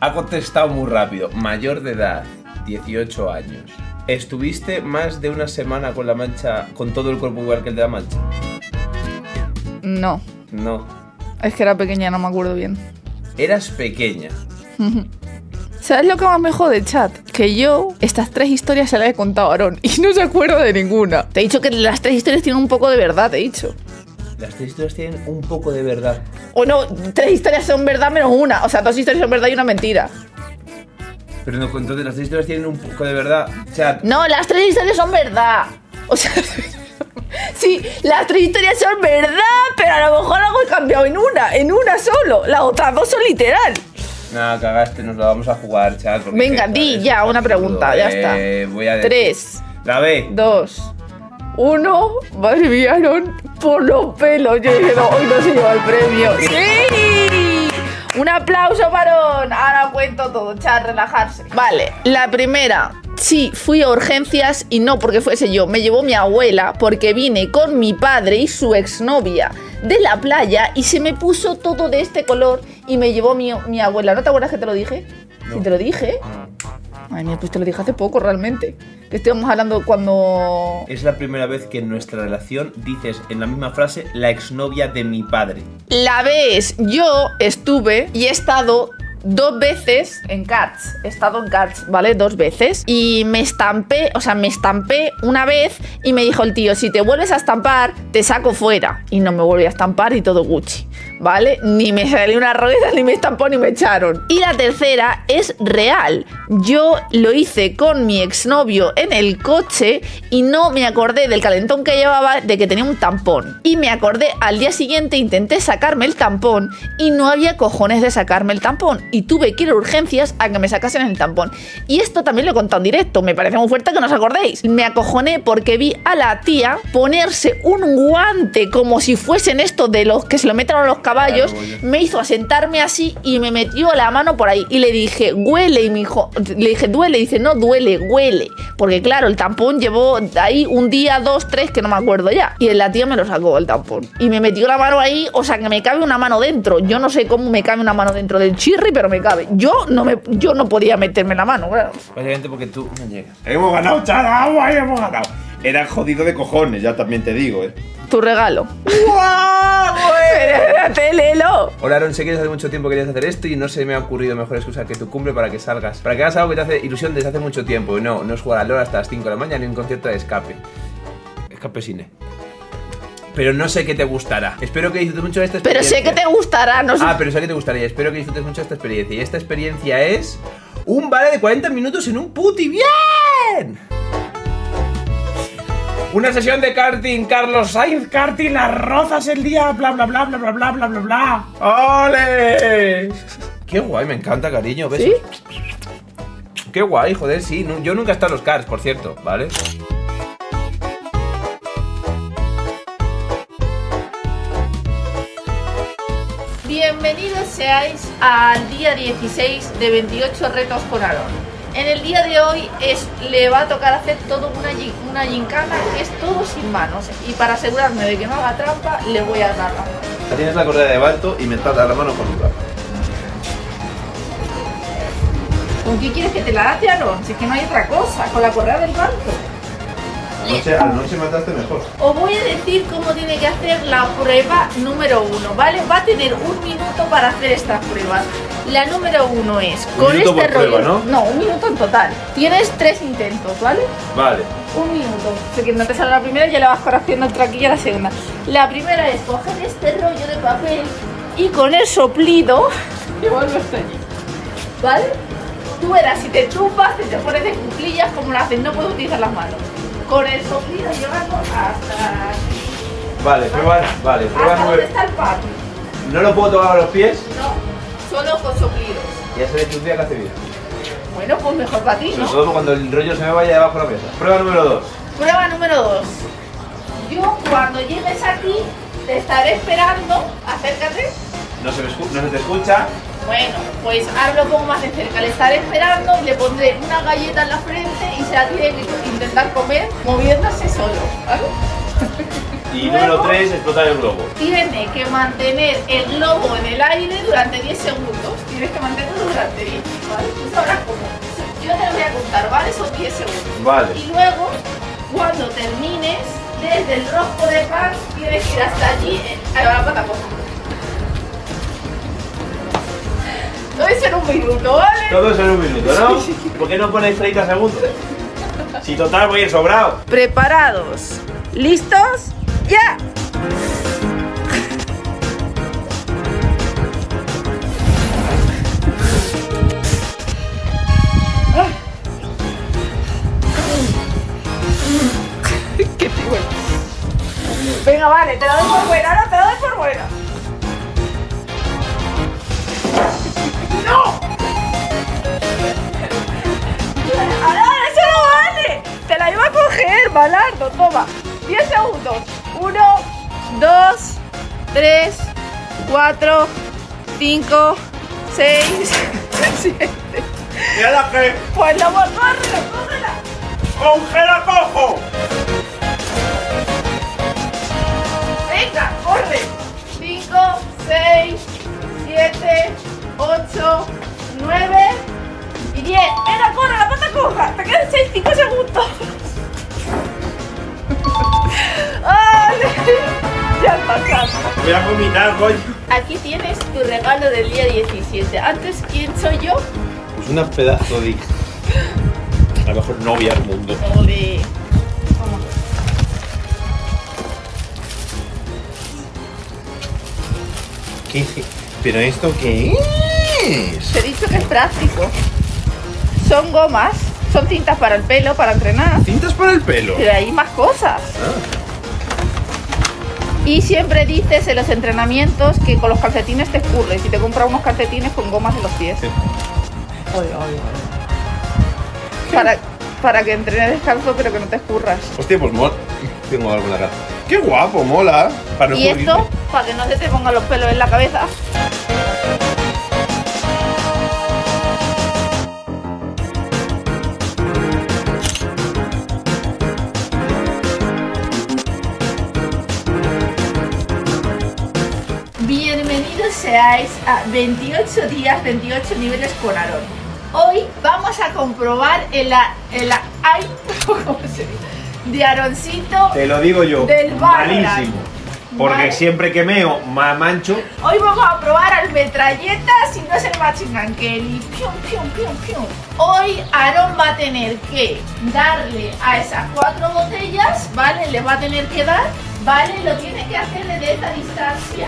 Ha contestado muy rápido. Mayor de edad, 18 años. ¿Estuviste más de una semana con la mancha, con todo el cuerpo igual que el de la mancha? No. No. Es que era pequeña, no me acuerdo bien. Eras pequeña. ¿Sabes lo que más me jode, chat? Que yo estas tres historias se las he contado a Aarón y no se acuerda de ninguna. Te he dicho que las tres historias tienen un poco de verdad, te he dicho. Las tres historias tienen un poco de verdad. O no, tres historias son verdad menos una. O sea, dos historias son verdad y una mentira. Pero no, entonces las tres historias tienen un poco de verdad. O sea, No, las tres historias son verdad. O sea, sí, las tres historias son verdad, pero a lo mejor algo he cambiado en una, en una solo. Las otras dos son literal. nada, cagaste, nos la vamos a jugar, chat. Venga, di es ya una pregunta, ya Eh, está. Voy a decir. Tres, La B. dos, uno. Mía, Aarón, por los pelos. Yo dije, no, hoy no se lleva el premio. ¡Sí! Un aplauso, varón. Ahora cuento todo, chat, relajarse. Vale, la primera. Sí, fui a urgencias y no porque fuese yo. Me llevó mi abuela porque vine con mi padre y su exnovia de la playa y se me puso todo de este color y me llevó mi, mi abuela. ¿No te acuerdas que te lo dije? Sí, te lo dije. Madre mía, pues te lo dije hace poco realmente. Que estuvimos hablando cuando. Es la primera vez que en nuestra relación dices en la misma frase la exnovia de mi padre. La vez yo estuve y he estado dos veces en Cats. He estado en Cats, ¿vale? Dos veces. Y me estampé, o sea, me estampé una vez y me dijo el tío, si te vuelves a estampar, te saco fuera. Y no me volví a estampar y todo Gucci. ¿Vale? Ni me salió una rueda, ni me estampó, ni me echaron. Y la tercera es real. Yo lo hice con mi exnovio en el coche y no me acordé del calentón que llevaba de que tenía un tampón. Y me acordé al día siguiente, intenté sacarme el tampón y no había cojones de sacarme el tampón. Y tuve que ir a urgencias a que me sacasen el tampón. Y esto también lo he contado en directo, me parece muy fuerte que no os acordéis. Me acojoné porque vi a la tía ponerse un guante como si fuesen estos de los que se lo meten a los caballos. Me hizo asentarme así y me metió la mano por ahí. Y le dije, huele. Y me dijo, le dije, duele. Y dice, no duele, huele. Porque claro, el tampón llevó ahí un día, dos, tres, que no me acuerdo ya. Y la tía me lo sacó el tampón. Y me metió la mano ahí, o sea que me cabe una mano dentro. Yo no sé cómo me cabe una mano dentro del chirri, pero me cabe. Yo no, me, yo no podía meterme la mano, claro. Básicamente porque tú no llegas. Hemos ganado, chaval, guay, hemos ganado. Era jodido de cojones, ya también te digo, eh. Tu regalo. Espérate, léelo. Hola Aaron, sé que desde hace mucho tiempo querías hacer esto y no se me ha ocurrido mejor excusa que tu cumple para que salgas. Para que hagas algo que te hace ilusión desde hace mucho tiempo. Y no, no es jugar al LoL hasta las 5 de la mañana ni un concierto de escape. Escape cine. Pero no sé qué te gustará. Espero que disfrutes mucho de esta Pero experiencia. sé que te gustará, no sé. Ah, pero sé que te gustaría. Espero que disfrutes mucho de esta experiencia. Y esta experiencia es. Un vale de 40 minutos en un puti. ¡Bien! Una sesión de karting, Carlos Sainz karting, las rozas el día, bla bla bla bla bla bla bla bla bla. ¡Ole! Qué guay, me encanta, cariño. ¿Besos? ¿Sí? Qué guay, joder, sí. Yo nunca he estado en los cars, por cierto, ¿vale? Bienvenidos seáis al día 16 de 28 retos con Aaron. En el día de hoy es, le va a tocar hacer todo una, una gincana que es todo sin manos. Y para asegurarme de que no haga trampa, le voy a dar la mano. Tienes la correa de balto y me estás la mano con un brazo. ¿Con qué quieres que te la date, Aaron? Si es que no hay otra cosa, con la correa del banco. Anoche, anoche mataste mejor. Os voy a decir cómo tiene que hacer la prueba número uno, ¿vale? Va a tener un minuto para hacer estas pruebas. La número uno es Un con este prueba, rollo. ¿no? un minuto en total. Tienes tres intentos, ¿vale? Vale. Un minuto. Si que no te sale la primera, ya le vas corrigiendo el traquillo a la segunda. La primera es coger este rollo de papel y con el soplido llevarlo hasta allí. ¿Vale? Tú verás, si te chupas, te, te pones de cuclillas como lo haces, no puedes utilizar las manos. Con el soplido llevarlo hasta, Vale, prueba, vale, prueba hasta número. está el pato. ¿No lo puedo tocar con los pies? No, solo con soplidos. Ya se ve un día que hace bien. Bueno, pues mejor para ti, Sobre ¿no? todo cuando el rollo se me vaya debajo de la mesa. Prueba número 2. Prueba número 2. Yo cuando llegues aquí te estaré esperando. Acércate. No se, me escu- no se te escucha. Bueno, pues ahora lo pongo más de cerca. Le estaré esperando y le pondré una galleta en la frente y se la tiene que intentar comer moviéndose solo. ¿vale? Y Luego- número 3, explotar el globo. Tiene que mantener el globo en el aire durante 10 segundos. Tienes que mantenerlo durante 10, ¿vale? Tú sabrás cómo. Yo te lo voy a contar, ¿vale? Son 10 segundos. Vale. Y luego, cuando termines, desde el rojo de pan, tienes que ir hasta allí. Ahí va la pata coja. Todo eso en un minuto, ¿vale? Todo eso en un minuto, ¿no? ¿Por qué no ponéis 30 segundos? Si total voy a ir sobrado. Preparados. ¿Listos? ¡Ya! Venga, vale, te lo doy por buena, no, te lo doy por buena. ¡No! ¡Ahora, eso no vale! Te la iba a coger, Balardo, toma. 10 segundos. 1, 2, 3, 4, 5, 6, 7. ¡Mira la que! Pues no, córrela, córrela. ¡Congela cojo! Aquí tienes tu regalo del día 17. Antes, ¿quién soy yo? Pues una pedazo de. La mejor novia del mundo. Ole. ¿Qué? ¿Pero esto qué es? Te he dicho que es práctico. Son gomas, son cintas para el pelo, para entrenar. Cintas para el pelo. Pero hay más cosas. Ah. Y siempre dices en los entrenamientos que con los calcetines te escurres y te compras unos calcetines con gomas en los pies. Para, para que entrenes descalzo pero que no te escurras. Hostia, pues mola. Tengo algo en la cara. ¡Qué guapo, mola! Para no Y escurrirte. esto, para que no se te pongan los pelos en la cabeza. A 28 días, 28 niveles con Aarón. Hoy vamos a comprobar el, el ay, ¿cómo se dice? de Aaroncito. Te lo digo yo. Del Valorant. malísimo. Porque Vale. siempre que meo, ma mancho. Hoy vamos a probar al metralletas y no es el Machine Kelly. Pium, pium, pium, pium. Hoy Aarón va a tener que darle a esas cuatro botellas, ¿vale? Les va a tener que dar, ¿vale? Lo tiene que hacer desde esta distancia.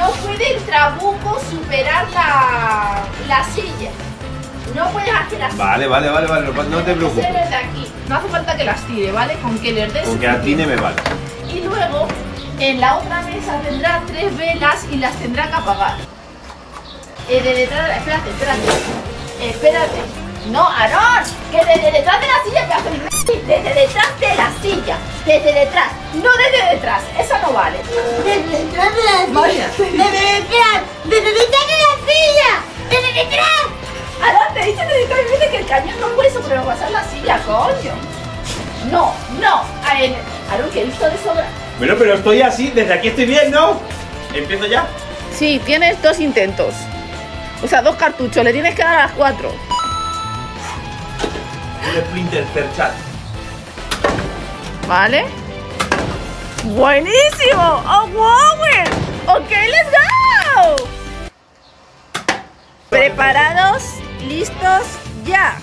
No puede el trabuco superar la, la silla. No puedes hacer así. Vale, vale, vale, vale. No, no te que preocupes. ser desde aquí. No hace falta que las tire, ¿vale? Con que les des. Porque a ti me vale. Y luego, en la otra mesa tendrá tres velas y las tendrá que apagar. Eh, de detrás de la... Espérate, espérate. Espérate. No, Aarón, que desde detrás de la silla que hace el. Desde detrás de la silla. Desde detrás. No desde detrás. Eso no vale. Desde detrás de la Vaya. silla. Desde detrás. Desde detrás de la silla. Desde detrás. Aarón, te he dicho que el cañón no puede sobrepasar la silla, coño. No, no. A él. Aarón, que he visto de sobra. Bueno, pero estoy así, desde aquí estoy bien, ¿no? ¿Empiezo ya? Sí, tienes dos intentos. O sea, dos cartuchos, le tienes que dar a las cuatro. Un Splinter Chat. ¿Vale? ¡Buenísimo! ¡Oh, wow! ¡Ok, let's go! ¿Preparados? ¿Listos? ¡Ya!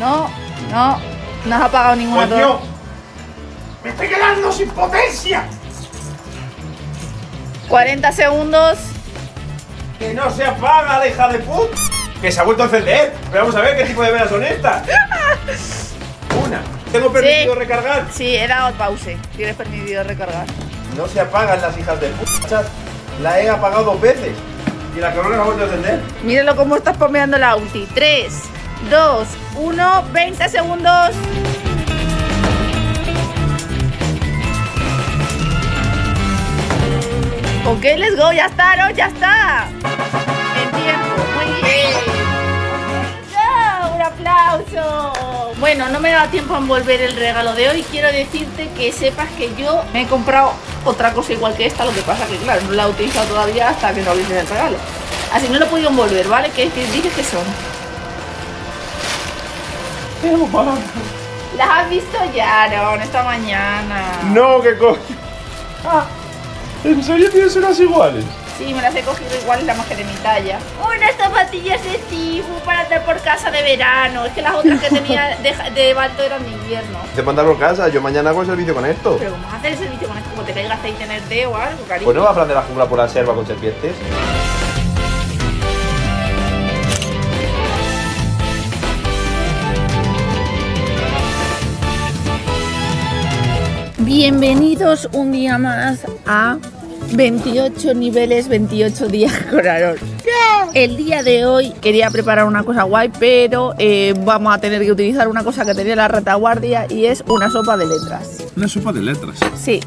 No, no, no has apagado ninguna ¡Coño! ¡Me estoy quedando sin potencia! 40 segundos. ¡Que no se apaga la hija de puta! ¡Que se ha vuelto a encender! Pero vamos a ver qué tipo de velas son estas. Una. ¿Tengo permitido Sí. recargar? Sí, dado pause. Tienes permitido recargar. No se apagan las hijas de puta. La he apagado dos veces. Y la corona ha vuelto a encender. Míralo cómo estás pomeando la ulti. 3, 2, 1, 20 segundos. Ok, let's go, ya está, ¿no? Ya está. En tiempo, ¡Un aplauso! Bueno, no me da tiempo a envolver el regalo de hoy. Quiero decirte que sepas que yo Me he comprado otra cosa igual que esta, lo que pasa que, claro, no la he utilizado todavía hasta que no abrís el regalo. Así no lo he podido envolver, ¿vale? ¿Qué, qué dices que son? las has visto ya, Aaron, esta mañana. No, qué coño. ¿En serio tienes unas iguales? Sí, me las he cogido igual, la más que de mi talla. Unas zapatillas de Tibu para andar por casa de verano. Es que las otras que tenía de, de balto eran de invierno. Te mandas por casa, yo mañana hago el servicio con esto. Pero ¿cómo vas a hacer el servicio con esto? Como te caiga aceite en el dedo o algo, cariño. Pues no va a hablar de la jungla por la selva con serpientes. Bienvenidos un día más a 28 niveles, 28 días con. El día de hoy quería preparar una cosa guay, pero eh, vamos a tener que utilizar una cosa que tenía la retaguardia y es una sopa de letras. Una sopa de letras. Sí,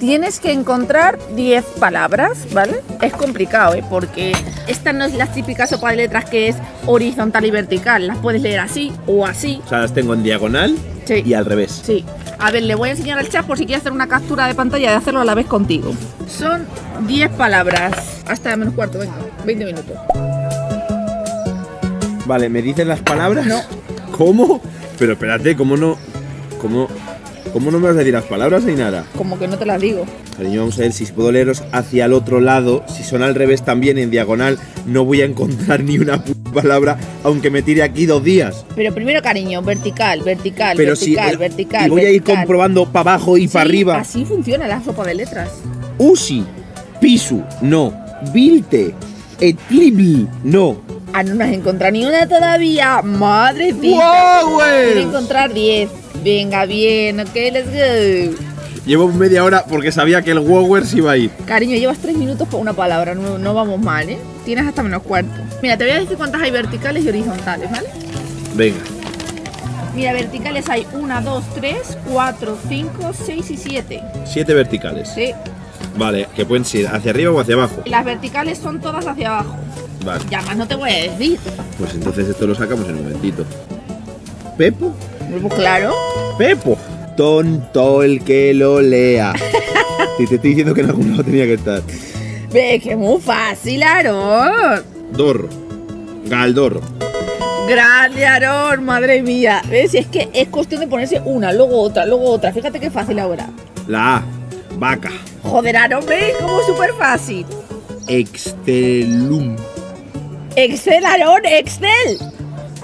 tienes que encontrar 10 palabras, ¿vale? Es complicado, ¿eh? Porque esta no es la típica sopa de letras que es horizontal y vertical. Las puedes leer así o así. O sea, las tengo en diagonal Sí. y al revés. Sí. A ver, le voy a enseñar al chat por si quiere hacer una captura de pantalla de hacerlo a la vez contigo. Son 10 palabras. Hasta menos cuarto, venga. 20 minutos. Vale, ¿me dicen las palabras? No. ¿Cómo? Pero espérate, ¿cómo no? ¿Cómo, cómo no me vas a decir las palabras, Ainara? Como que no te las digo. Cariño, vamos a ver si puedo leeros hacia el otro lado. Si son al revés también, en diagonal, no voy a encontrar ni una palabra, aunque me tire aquí dos días. Pero primero, cariño, vertical, vertical, Pero si- vertical, vertical. Y voy a ir vertical. comprobando para abajo y Sí, para arriba. Así funciona la sopa de letras. Usi, Pisu, no. Vilte, Etlibl, no. Ah, no nos has encontrado ni una todavía. Madrecita. ¡Guau, güey! Quiero encontrar 10. Venga, bien, ok, let's go. Llevo media hora porque sabía que el Wower se iba a ir. Cariño, llevas tres minutos por una palabra, no, no vamos mal, ¿eh? Tienes hasta menos cuarto. Mira, te voy a decir cuántas hay verticales y horizontales, ¿vale? Venga. Mira, verticales hay 1, 2, 3, 4, 5, 6 y 7. Siete verticales. Sí. Vale, que pueden ser hacia arriba o hacia abajo. Las verticales son todas hacia abajo. Vale. Ya más no te voy a decir. Pues entonces esto lo sacamos en un momentito. ¿Pepo? Claro. Pepo. Tonto el que lo lea. Si te estoy diciendo que en algún lado tenía que estar. Ve que muy fácil, Aarón. Dorro. Galdorro. Grande, Aarón, madre mía. ¿Ves? Si es que es cuestión de ponerse una, luego otra, luego otra. Fíjate qué fácil ahora. La A. Vaca. Joder, Aarón, ¿ves? Como súper fácil. Extelum. Excel, Aarón, Excel.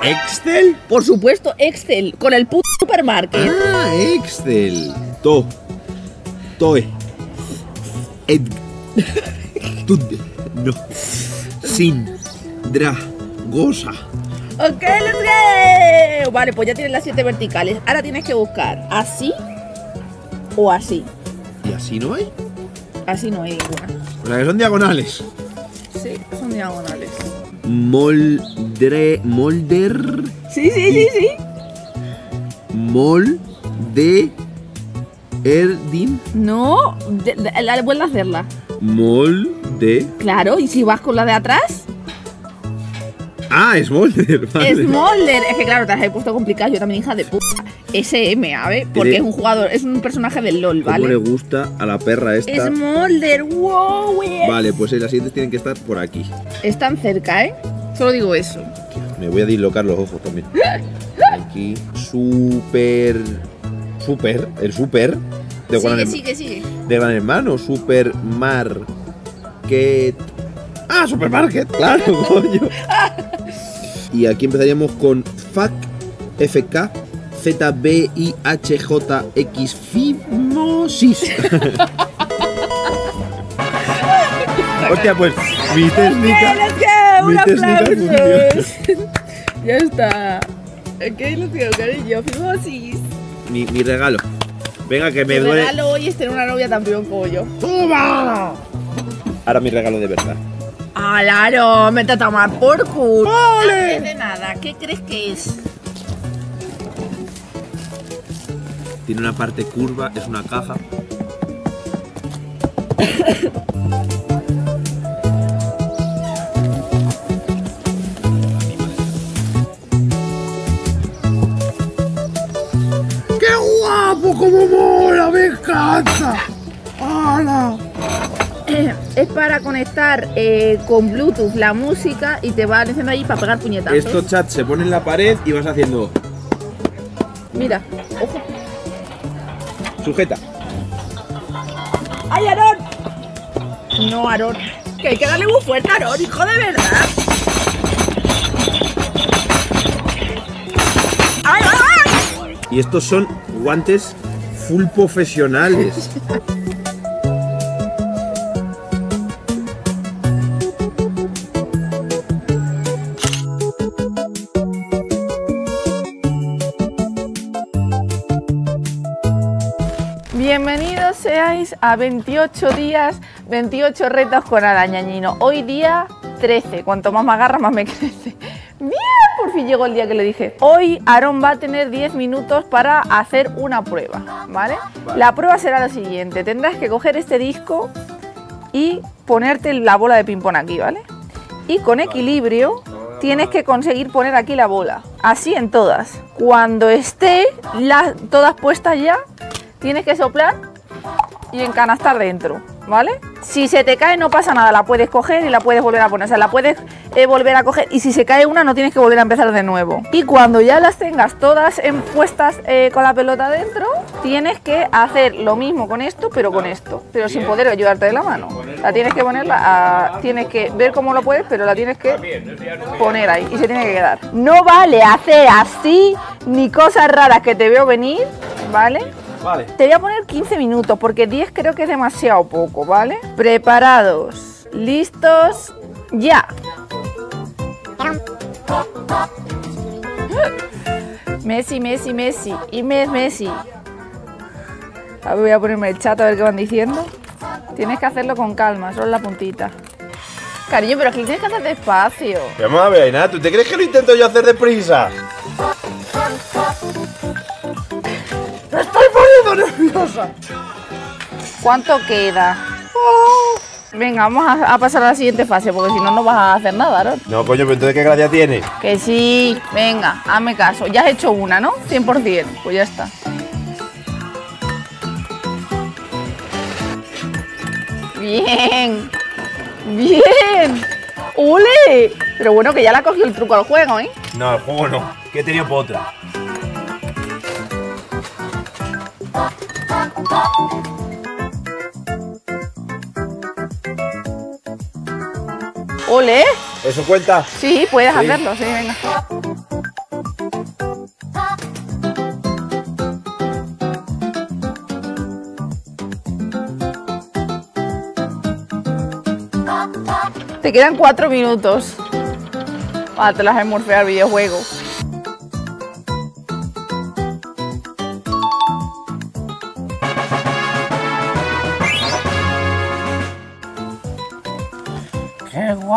¿Excel? Por supuesto, Excel. Con el puto supermarket. Ah, Excel. To. Toe. Ed. Tud. No. Sin. Dra. Goza. Ok, let's go. Vale, pues ya tienes las siete verticales. Ahora tienes que buscar así o así. ¿Y así no hay? Así no hay ninguna. O sea que son diagonales. Sí, son diagonales. Moldre. Molder. Sí, sí, sí, sí. Mol. De. Erdin. No, de- de- la- vuelve a hacerla. Mol. De. Claro, y si vas con la de atrás, Ah, es Molder. Vale. Smolder. Es que claro, te las he puesto complicadas. Yo también, hija de puta. SM, ¿sabes? Porque es un jugador, es un personaje del LOL, ¿Cómo le ¿vale? gusta a la perra esta? Smolder, wow. Vale, pues eh, las siguientes tienen que estar por aquí. Están cerca, ¿eh? Solo digo eso. Me voy a dislocar los ojos también. Aquí. Super. Super. El super. De Gran, Sigue, Herma- sigue, sigue. de Gran Hermano. Supermarket. Ah, Supermarket. Claro, coño. Y aquí empezaríamos con FAC. FK. ZBIHJX Fimosis. Hostia, pues mi técnica. go, mi un técnica ya está. Ok, go, cariño. Fimosis. Mi, mi regalo. Venga, que me Mi duele. regalo hoy es tener una novia tan peor como yo. ¡Toma! Ahora mi regalo de verdad. ¡Alaro! ¡Vete a tomar por culo! Antes de nada, ¿qué crees que es? Tiene una parte curva, es una caja. ¡Qué guapo! ¡Cómo mola! ¡Me encanta! ¡Hala! Es para conectar eh, con Bluetooth la música y te va diciendo ahí para pegar puñetazos. Estos chats se ponen en la pared y vas haciendo. Mira, ojo. Sujeta. ¡Ay, Aarón! No, Aarón. Que hay que darle muy fuerte a Aarón, hijo de verdad. ¡Ay, ay, ay! Y estos son guantes full profesionales. a 28 días, 28 retos con Arañañino. Hoy día 13, cuanto más me agarra más me crece. Bien, por fin llegó el día que le dije. Hoy Aaron va a tener 10 minutos para hacer una prueba, ¿vale? La prueba será la siguiente. Tendrás que coger este disco y ponerte la bola de ping-pong aquí, ¿vale? Y con equilibrio tienes que conseguir poner aquí la bola. Así en todas. Cuando esté todas puestas ya, tienes que soplar y encanastar dentro, ¿vale? Si se te cae no pasa nada, la puedes coger y la puedes volver a poner, o sea, la puedes eh, volver a coger y si se cae una no tienes que volver a empezar de nuevo. Y cuando ya las tengas todas en- puestas eh, con la pelota dentro, tienes que hacer lo mismo con esto, pero con esto, pero sin poder ayudarte de la mano. La tienes que ponerla, a- tienes que ver cómo lo puedes, pero la tienes que poner ahí y se tiene que quedar. No vale hacer así ni cosas raras que te veo venir, ¿vale? Vale. Te voy a poner 15 minutos porque 10 creo que es demasiado poco, ¿vale? Preparados, listos, ya. Messi, Messi, Messi. Y Mes, Messi. A ver, voy a ponerme el chat a ver qué van diciendo. Tienes que hacerlo con calma, solo la puntita. Cariño, pero aquí tienes que hacer despacio. Vamos a ver, Aina, ¿tú te crees que lo intento yo hacer deprisa? ¡Me estoy poniendo nerviosa! ¿Cuánto queda? Venga, vamos a, a pasar a la siguiente fase porque si no, no vas a hacer nada, ¿no? No, coño, pero entonces ¿qué gracia tiene? Que sí, venga, hazme caso. Ya has hecho una, ¿no? 100%, pues ya está. Bien, bien. ¡Ule! Pero bueno, que ya le ha cogido el truco al juego, ¿eh? No, el juego no, que he tenido por otra. ¡Ole! ¿Eso cuenta? Sí, puedes Sí. hacerlo, sí, venga. Te quedan cuatro minutos. Ah, te las el videojuego.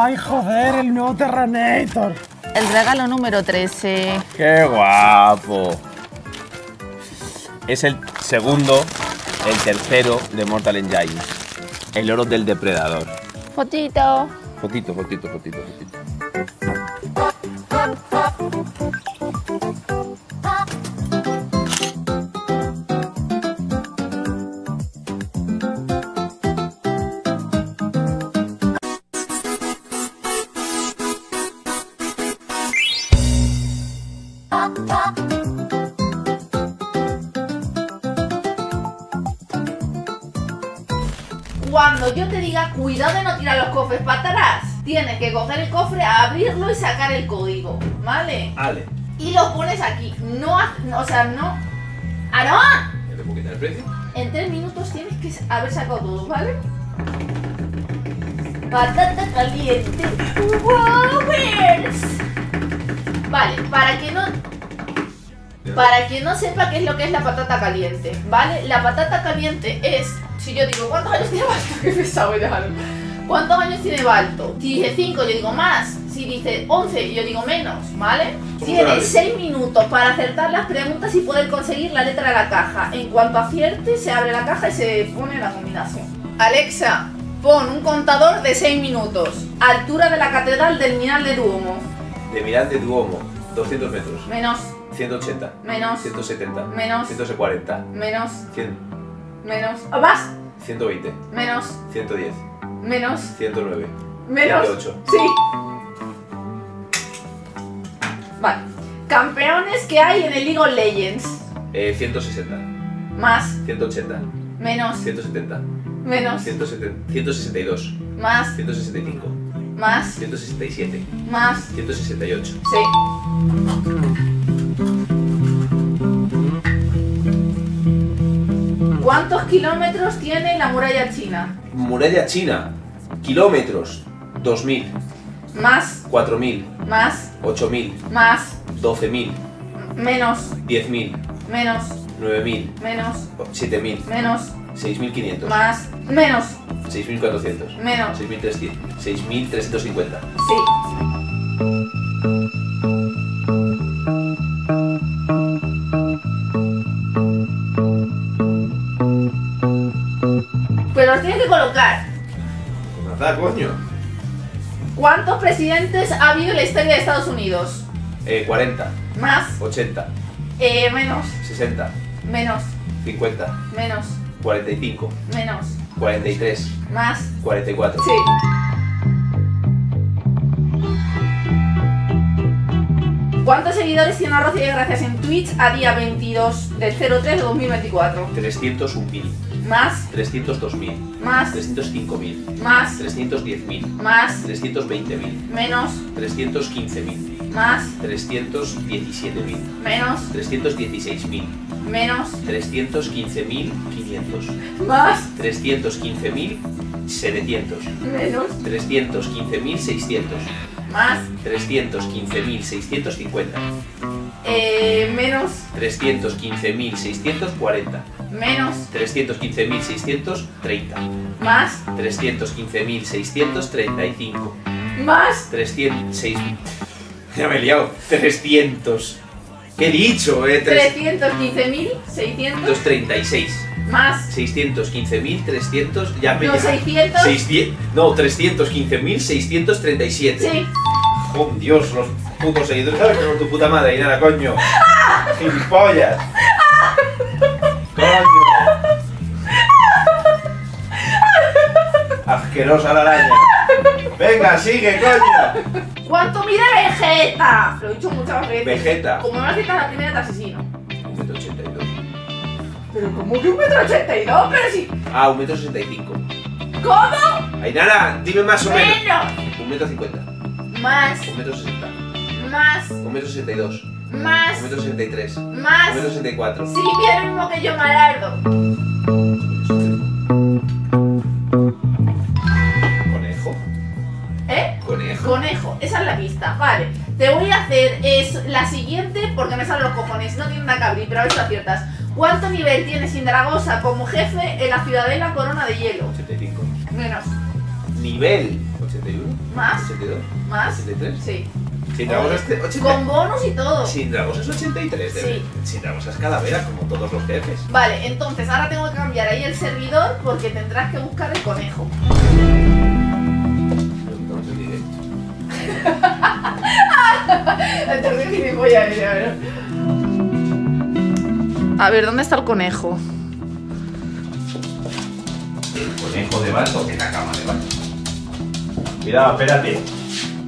¡Qué guay, joder! El nuevo Terranator. El regalo número 13. ¡Qué guapo! Es el segundo, el tercero de Mortal Engines. El oro del depredador. Fotito. Fotito, fotito, fotito, fotito. Cuidado de no tirar los cofres para atrás, tienes que coger el cofre, abrirlo y sacar el código, ¿vale? Ale. Y lo pones aquí. No, o sea, no. ¡Aarón! ¿Ya puedo quitar el precio? En tres minutos tienes que haber sacado todo, ¿vale? Patata caliente. Wowers. Vale, para que no. Para quien no sepa qué es lo que es la patata caliente, ¿vale? La patata caliente es. Si yo digo, ¿cuántos años tiene Balto? Qué pesado ya. ¿no? ¿Cuántos años tiene Balto? Si dice 5, yo digo más. Si dice 11, yo digo menos, ¿vale? Tienes 6 minutos para acertar las preguntas y poder conseguir la letra de la caja. En cuanto acierte, se abre la caja y se pone la combinación. Alexa, pon un contador de 6 minutos. Altura de la catedral del Miral de Duomo. De Miral de Duomo, 200 metros. Menos, 180. Menos. 170. Menos. 140. menos, 100. Menos. ¿Ah, ¿Más? 120. Menos, 110. menos, 109. menos. 108. Sí. Vale. Campeones que hay en el League of Legends. Eh, 160. Más, 180. menos, 170. menos, 170. 162. más, 165. más, 167. más. 168. Sí. ¿Cuántos kilómetros tiene la muralla china? Muralla china. Kilómetros. 2000. Más, 4000. más, 8000. más, 12000. menos, 10000. menos, 9000. menos, 7000. menos, 6500. más, menos. 6400. Menos. 6300. 6350. Sí. Nada, coño. ¿Cuántos presidentes ha habido en la historia de Estados Unidos? Eh, 40. Más, 80. eh, menos, 60. menos, 50. menos, 45. menos, 43, Más. 44. Sí. ¿Cuántos seguidores tiene Arroz y de Gracias en Twitch a día 22 del 03 de 2024? 301.000, Más, 302.000, más, 305.000, más, 310.000, más, 320.000, menos, 315.000, más, 317.000, menos, 316.000, menos, 315.500, más, 315.700, menos, 315.600, más, 315.650, eh, menos, 315.640, menos, 315.630, más, 315.635, más, 300... seis- Ya me he liado. 300. ¿Qué he dicho, eh? 315.600 336. más, 615.300. Ya me No, he llegado. 600. 600 No, 315.637. sí, Oh, Dios, los putos seguidores. ¿Sabes que tu puta madre, Inara, coño? ¡Gilipollas! ¡Coño! Asquerosa la araña. Venga, sigue, coño. ¿Cuánto mide Vegeta? Lo he dicho muchas veces. Vegeta. Como has citado la primera te asesino. 1,82 Pero ¿cómo que un metro ochenta y dos? Pero si... Ah, 1,65 ¿Cómo? Ainara, dime más o menos. Menos. 1,50 Más, 1,60 más, 1,62 más, 1,63 más. 1,64 Sí, mira lo mismo que yo, Malardo. Conejo. ¿Eh? Conejo. Conejo, esa es la pista. Vale, te voy a hacer es la siguiente porque me salen los cojones. No tiene nada que abrir, pero a ver si aciertas. ¿Cuánto nivel tiene Sindragosa como jefe en la ciudadela Corona de Hielo? 85 Menos. Nivel 81 Más. 82 ¿Más? 83 Sí. Sin dragos este 80 Con bonus y todo. Sin dragos es 83 debe. Sí. Sin dragos es calavera como todos los jefes. Vale, entonces ahora tengo que cambiar ahí el servidor porque tendrás que buscar el conejo. Directo. Entonces, gilipollas, ver. A ver, ¿dónde está el conejo? El conejo de Bato en la cama de Bato. Cuidado, espérate.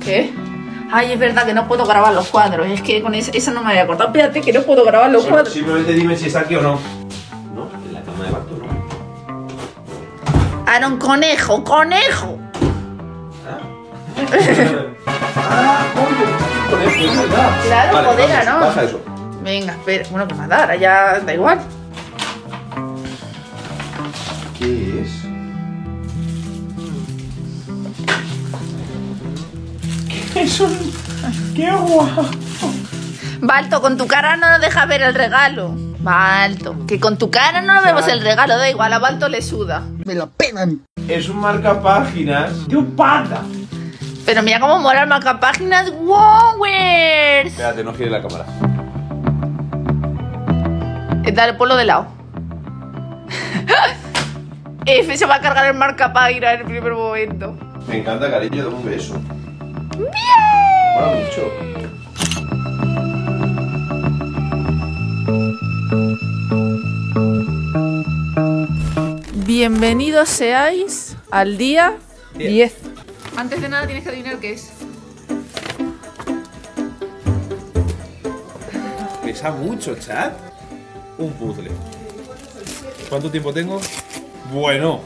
¿Qué? Ay, es verdad que no puedo grabar los cuadros. Es que con eso no me había cortado. Espérate que no puedo grabar los Solo- cuadros. Simplemente dime si está aquí o no. No, en la cama de Bato no. Aaron, conejo, conejo. ah, coño, conejo, es verdad. Claro, Vale, baja, ¿no? Baja eso. Venga, espera. Bueno, que más da, ya da igual. Es un... ¡Qué guapo! Balto, con tu cara no nos deja ver el regalo. Balto, que con tu cara no vemos el regalo, da igual, a Balto le suda. Me lo pegan. Es un marcapáginas un panda. Pero mira cómo mola el marcapáginas Wowers. Espérate, no gire la cámara. Eh, Dale, ponlo de lado. F se va a cargar el marcapáginas en el primer momento. Me encanta, cariño, dame un beso. Mucho. Bienvenidos seáis al día Diez. 10. Antes de nada tienes que adivinar qué es. Pesa mucho, chat. Un puzzle. ¿Cuánto tiempo tengo? Bueno.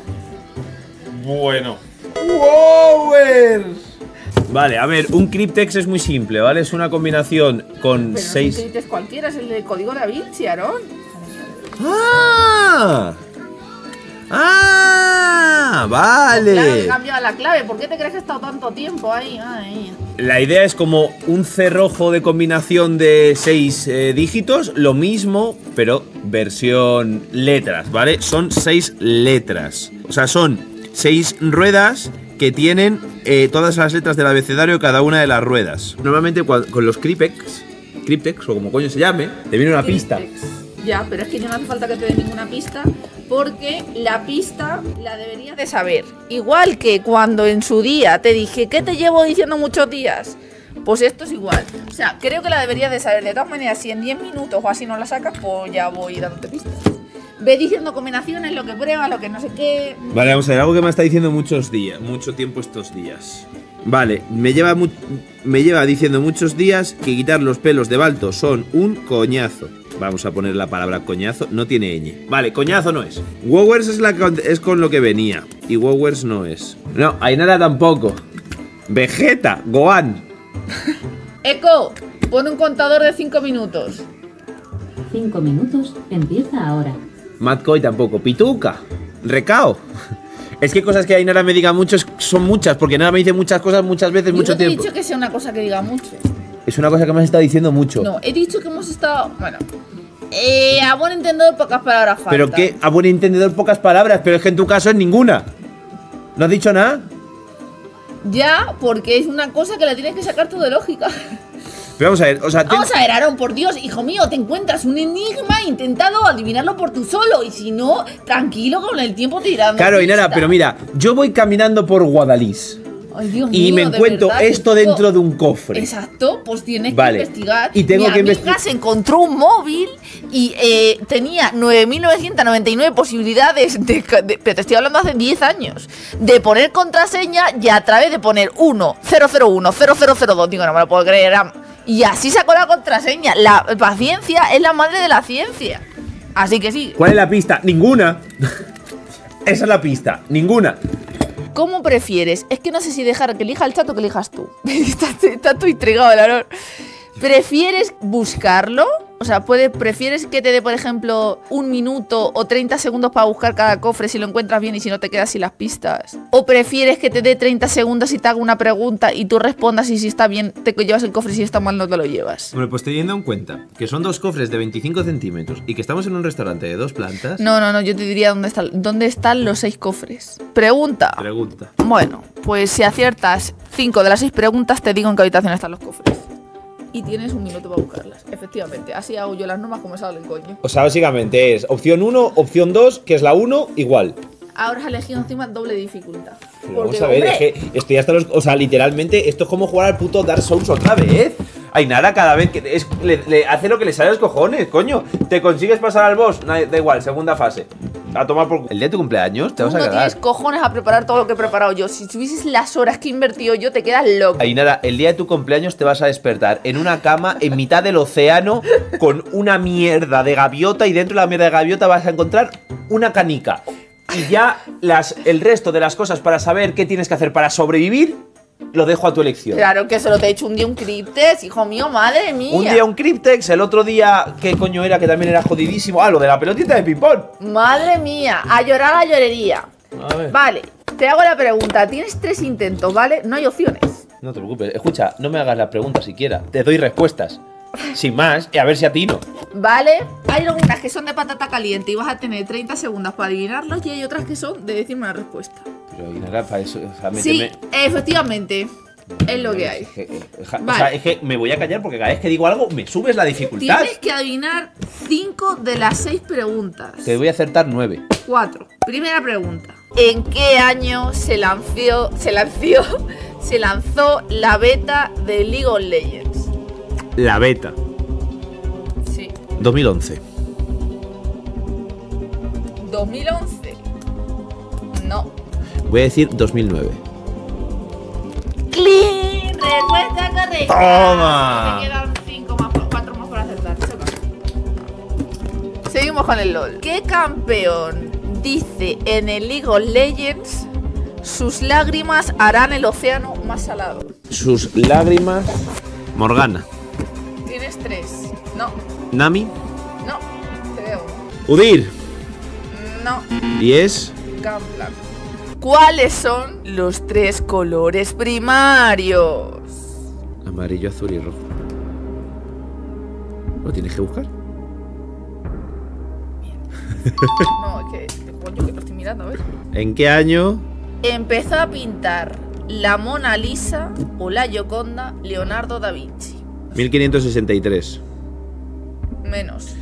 Bueno. ¡Wowers! Vale, a ver, un Cryptex es muy simple, ¿vale? Es una combinación con Pero seis. no es cualquiera, es el de código da Vinci, Aaron. ¡Ah! ¡Ah! Claro, Vale. he cambiado la clave. ¿Por qué te crees que he estado tanto tiempo ahí? Ay, La idea es como un cerrojo de combinación de seis eh, dígitos, lo mismo, pero versión letras, ¿vale? Son seis letras. O sea, son seis ruedas que tienen eh, todas las letras del abecedario cada una de las ruedas. Normalmente con los Cryptex, Cryptex o como coño se llame, te viene una pista. Ya, pero es que no hace falta que te dé ninguna pista porque la pista la deberías de saber. Igual que cuando en su día te dije, ¿qué te llevo diciendo muchos días? Pues esto es igual. O sea, creo que la deberías de saber. De todas maneras, si en 10 minutos o así no la sacas, pues ya voy dándote pistas. Ve diciendo combinaciones, lo que prueba, lo que no sé qué. Vale, vamos a ver, algo que me está diciendo muchos días, mucho tiempo estos días. Vale, me lleva, mu- me lleva diciendo muchos días que quitar los pelos de Balto son un coñazo. Vamos a poner la palabra coñazo, no tiene ñ. Vale, coñazo no es. Wowers es, la, con- es con lo que venía. Y Wowers no es. No, Ainara tampoco. Vegeta, Gohan. Eco, pon un contador de 5 minutos. Cinco minutos, empieza ahora. Matcoy tampoco. Pituca. Recao. Es que cosas que Ainara me diga mucho son muchas, porque Ainara me dice muchas cosas muchas veces, Yo mucho no te he tiempo. dicho que sea una cosa que diga mucho. Es una cosa que me has estado diciendo mucho. No, he dicho que hemos estado. Bueno. Eh, a buen entendedor, pocas palabras faltan. Pero que a buen entendedor pocas palabras, pero es que en tu caso es ninguna. ¿No has dicho nada? Ya, porque es una cosa que la tienes que sacar tú de lógica. Pero vamos a ver, o sea, Vamos a ver, Aaron, por Dios, hijo mío, te encuentras un enigma intentado adivinarlo por tú solo. Y si no, tranquilo, con el tiempo te irán. Claro, Ainara, pero mira, yo voy caminando por Guadalís Ay, Dios y mío, me de encuentro verdad, esto dentro de un cofre. Exacto, pues tienes Vale. que investigar. Y tengo Mi que se encontró un móvil y eh, tenía 9.999 posibilidades de, de- Pero te estoy hablando hace 10 años. De poner contraseña y a través de poner 1, 001, 0002. Digo, no me lo puedo creer. am- Y así sacó la contraseña. La paciencia es la madre de la ciencia. Así que sí. ¿Cuál es la pista? Ninguna. Esa es la pista, ninguna. ¿Cómo prefieres? Es que no sé si dejar que elija el chat o que elijas tú. estás tú intrigado. ¿Prefieres buscarlo? O sea, puede, ¿prefieres que te dé, por ejemplo, un minuto o 30 segundos para buscar cada cofre si lo encuentras bien y si no te quedas sin las pistas? ¿O prefieres que te dé 30 segundos y te haga una pregunta y tú respondas y si está bien te llevas el cofre y si está mal no te lo llevas? Hombre, pues teniendo en cuenta que son dos cofres de 25 centímetros y que estamos en un restaurante de dos plantas. No, no, no, yo te diría dónde, está, dónde están los seis cofres. Pregunta. Pregunta. Bueno, pues si aciertas 5 de las 6 preguntas, te digo en qué habitación están los cofres. Y tienes un minuto para buscarlas, efectivamente. Así hago yo las normas como salen, coño. O sea, básicamente es opción 1, opción 2, que es la 1, igual. Ahora has elegido encima doble dificultad. Pero Porque, vamos a ver, hombre, es que estoy hasta los. O sea, literalmente, esto es como jugar al puto Dark Souls otra vez. Ainara cada vez que es, le, le hace lo que le sale a los cojones, coño. Te consigues pasar al boss, na- da igual, segunda fase. A tomar por. El día de tu cumpleaños te tú vas a no tienes cojones a preparar todo lo que he preparado yo. Si tuvieses las horas que he invertido yo, te quedas loco. Ainara, el día de tu cumpleaños te vas a despertar en una cama en mitad del océano con una mierda de gaviota y dentro de la mierda de gaviota vas a encontrar una canica. Y ya las, el resto de las cosas para saber qué tienes que hacer para sobrevivir, lo dejo a tu elección. Claro que solo te he hecho un día un cryptes, hijo mío, madre mía. Un día un Cryptex, el otro día, ¿qué coño era? Que también era jodidísimo. Ah, lo de la pelotita de ping-pong. Madre mía, a llorar la llorería. A ver. Vale, te hago la pregunta. Tienes tres intentos, ¿vale? No hay opciones. No te preocupes. Escucha, no me hagas la pregunta siquiera. Te doy respuestas. Sin más, y a ver si atino. ¿Vale? Hay algunas que son de patata caliente y vas a tener 30 segundos para adivinarlos y hay otras que son de decirme una respuesta. Pero Ainara, para eso, o sea, Sí, méteme- efectivamente. Es lo que hay. Es que, eh, ja- O Vale. sea, es que me voy a callar porque cada vez que digo algo me subes la dificultad. Tienes que adivinar 5 de las 6 preguntas. Te voy a acertar nueve. 4. Primera pregunta. ¿En qué año se lanzó, se lanzó, se lanzó la beta de League of Legends? La beta. Sí. 2011. 2011. No. Voy a decir 2009. ¡Clean! Respuesta correcta. Toma. Te quedan 5 más, 4 más por acertar. Choca. Seguimos con el LOL. ¿Qué campeón dice en el League of Legends sus lágrimas harán el océano más salado? Sus lágrimas. Morgana. Tienes 3. No, Nami. no. Te veo. Udir. No. Y es. Gunplan. ¿Cuáles son los tres colores primarios? Amarillo, azul y rojo. ¿Lo tienes que buscar? No, es que, coño, que lo estoy mirando, a ver. ¿En qué año? Empezó a pintar la Mona Lisa o la Gioconda Leonardo da Vinci. 1563. Menos.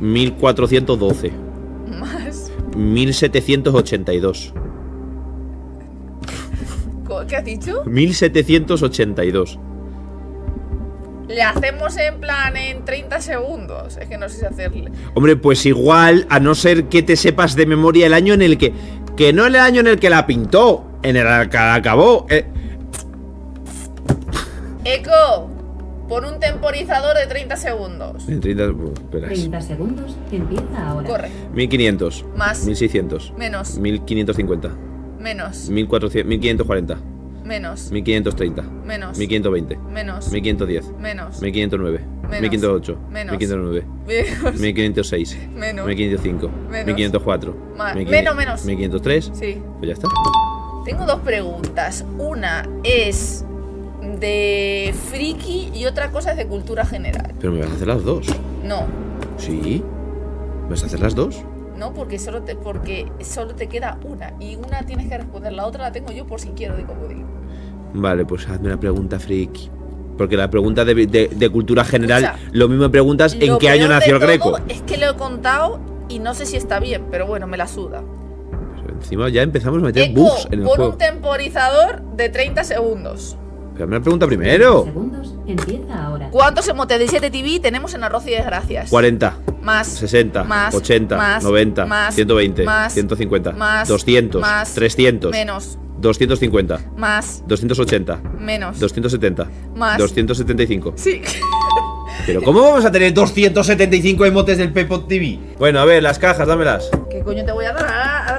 1412. Más. 1782. ¿Qué has dicho? 1782. Le hacemos en plan en 30 segundos. Es que no sé si hacerle. Hombre, pues igual, a no ser que te sepas de memoria el año en el que. Que no el año en el que la pintó, en el que la acabó. eh, Eco, pon un temporizador de 30 segundos. en 30. uh, Esperas. 30 segundos, empieza ahora. Corre. 1500. Más. 1600. Menos. 1550. Menos. 1400. 1540. Menos. 1530. Menos. 1520. Menos. 1510. Menos. 1509. Menos. 1508. Menos. 1509. Menos. 1506. Menos. 1505. Menos. 1504. Más. 1500, Menos, menos. 1503. Sí. Pues ya está. Tengo dos preguntas. Una es de friki y otra cosa es de cultura general. Pero me vas a hacer las dos. No, ¿Sí? ¿Me vas a hacer las dos? No, porque solo te, porque solo te queda una y una tienes que responder, la otra la tengo yo por si quiero de comodín. Vale, pues hazme la pregunta friki. Porque la pregunta de, de- de cultura general, Escucha, lo mismo me preguntas en qué año nació el Greco. Es que lo he contado y no sé si está bien, pero bueno, me la suda. Pero encima ya empezamos a meter Eco, bugs en el pon juego. un temporizador de 30 segundos. Pero hazme la pregunta primero. Segundos, empieza ahora. ¿Cuántos emotes de 7 TV tenemos en Arroz y Desgracias? 40. Más. 60, Más. 80, Más. 90, Más. 120, Más. 150, Más. 200, Más. 300, Menos. 250, Más. 280, Menos. 270, Más. 275. Sí. Pero ¿cómo vamos a tener 275 emotes del Pepot TV? Bueno, a ver, las cajas, dámelas. ¿Qué coño te voy a dar?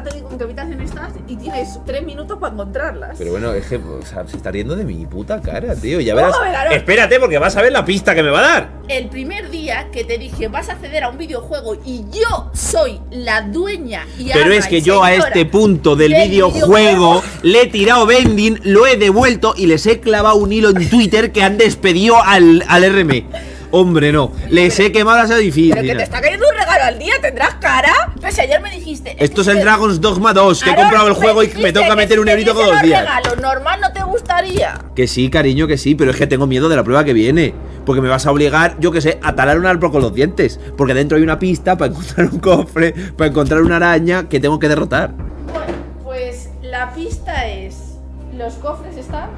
3 minutos para encontrarlas. Pero bueno, es que o sea, se está riendo de mi puta cara, tío. Ya verás. Ver. Espérate, porque vas a ver la pista que me va a dar. El primer día que te dije vas a acceder a un videojuego y yo soy la dueña y Pero es que yo a este punto del del videojuego le he tirado vending, lo he devuelto y les he clavado un hilo en Twitter que han despedido al, al RM. Hombre, no. Les he quemado las Pero que te edificios. está cayendo un regalo al día, ¿tendrás cara? Pues si ayer me dijiste. Esto es el Dragon's Dogma 2, que he comprado el juego y me toca meter si un eurito todos los días. regalos, normal no te gustaría. Que sí, cariño, que sí, pero es que tengo miedo de la prueba que viene. Porque me vas a obligar, yo que sé, a talar un árbol con los dientes. Porque dentro hay una pista para encontrar un cofre, para encontrar una araña que tengo que derrotar. Bueno, pues la pista es. Los cofres están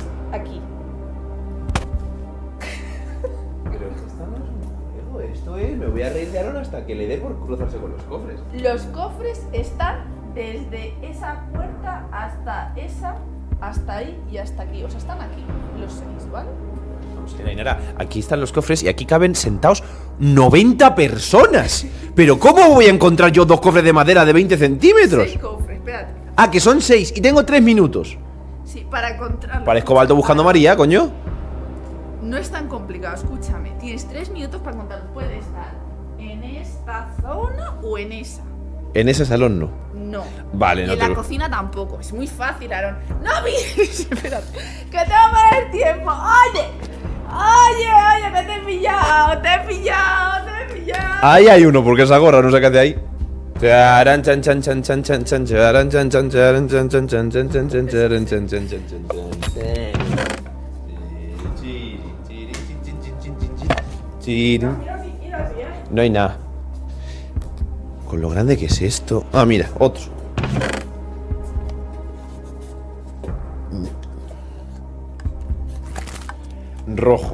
voy a reír de Aaron hasta que le dé por cruzarse con los cofres. Los cofres están desde esa puerta hasta esa, hasta ahí y hasta aquí. O sea, están aquí, los seis, ¿vale? Aquí están los cofres y aquí caben sentados 90 personas. Pero ¿cómo voy a encontrar yo dos cofres de madera de 20 centímetros? Seis cofres, espérate. Ah, que son 6 y tengo 3 minutos. Sí, para encontrarlos. Parezco Balto buscando a María, coño. No es tan complicado, escúchame. Tienes tres minutos para encontrarlos. Puede estar en esta zona o en esa. En ese salón no. No. Vale, y no en te la lo- cocina tampoco. Es muy fácil, Aaron. No mires. Espérate. Que te va a poner tiempo. Oye. Oye, oye, que te he pillado. Te he pillado. Te he pillado. Ahí hay uno, porque esa gorra no qué hace ahí. No hay nada. Con lo grande que es esto. Ah, mira, otro. Rojo.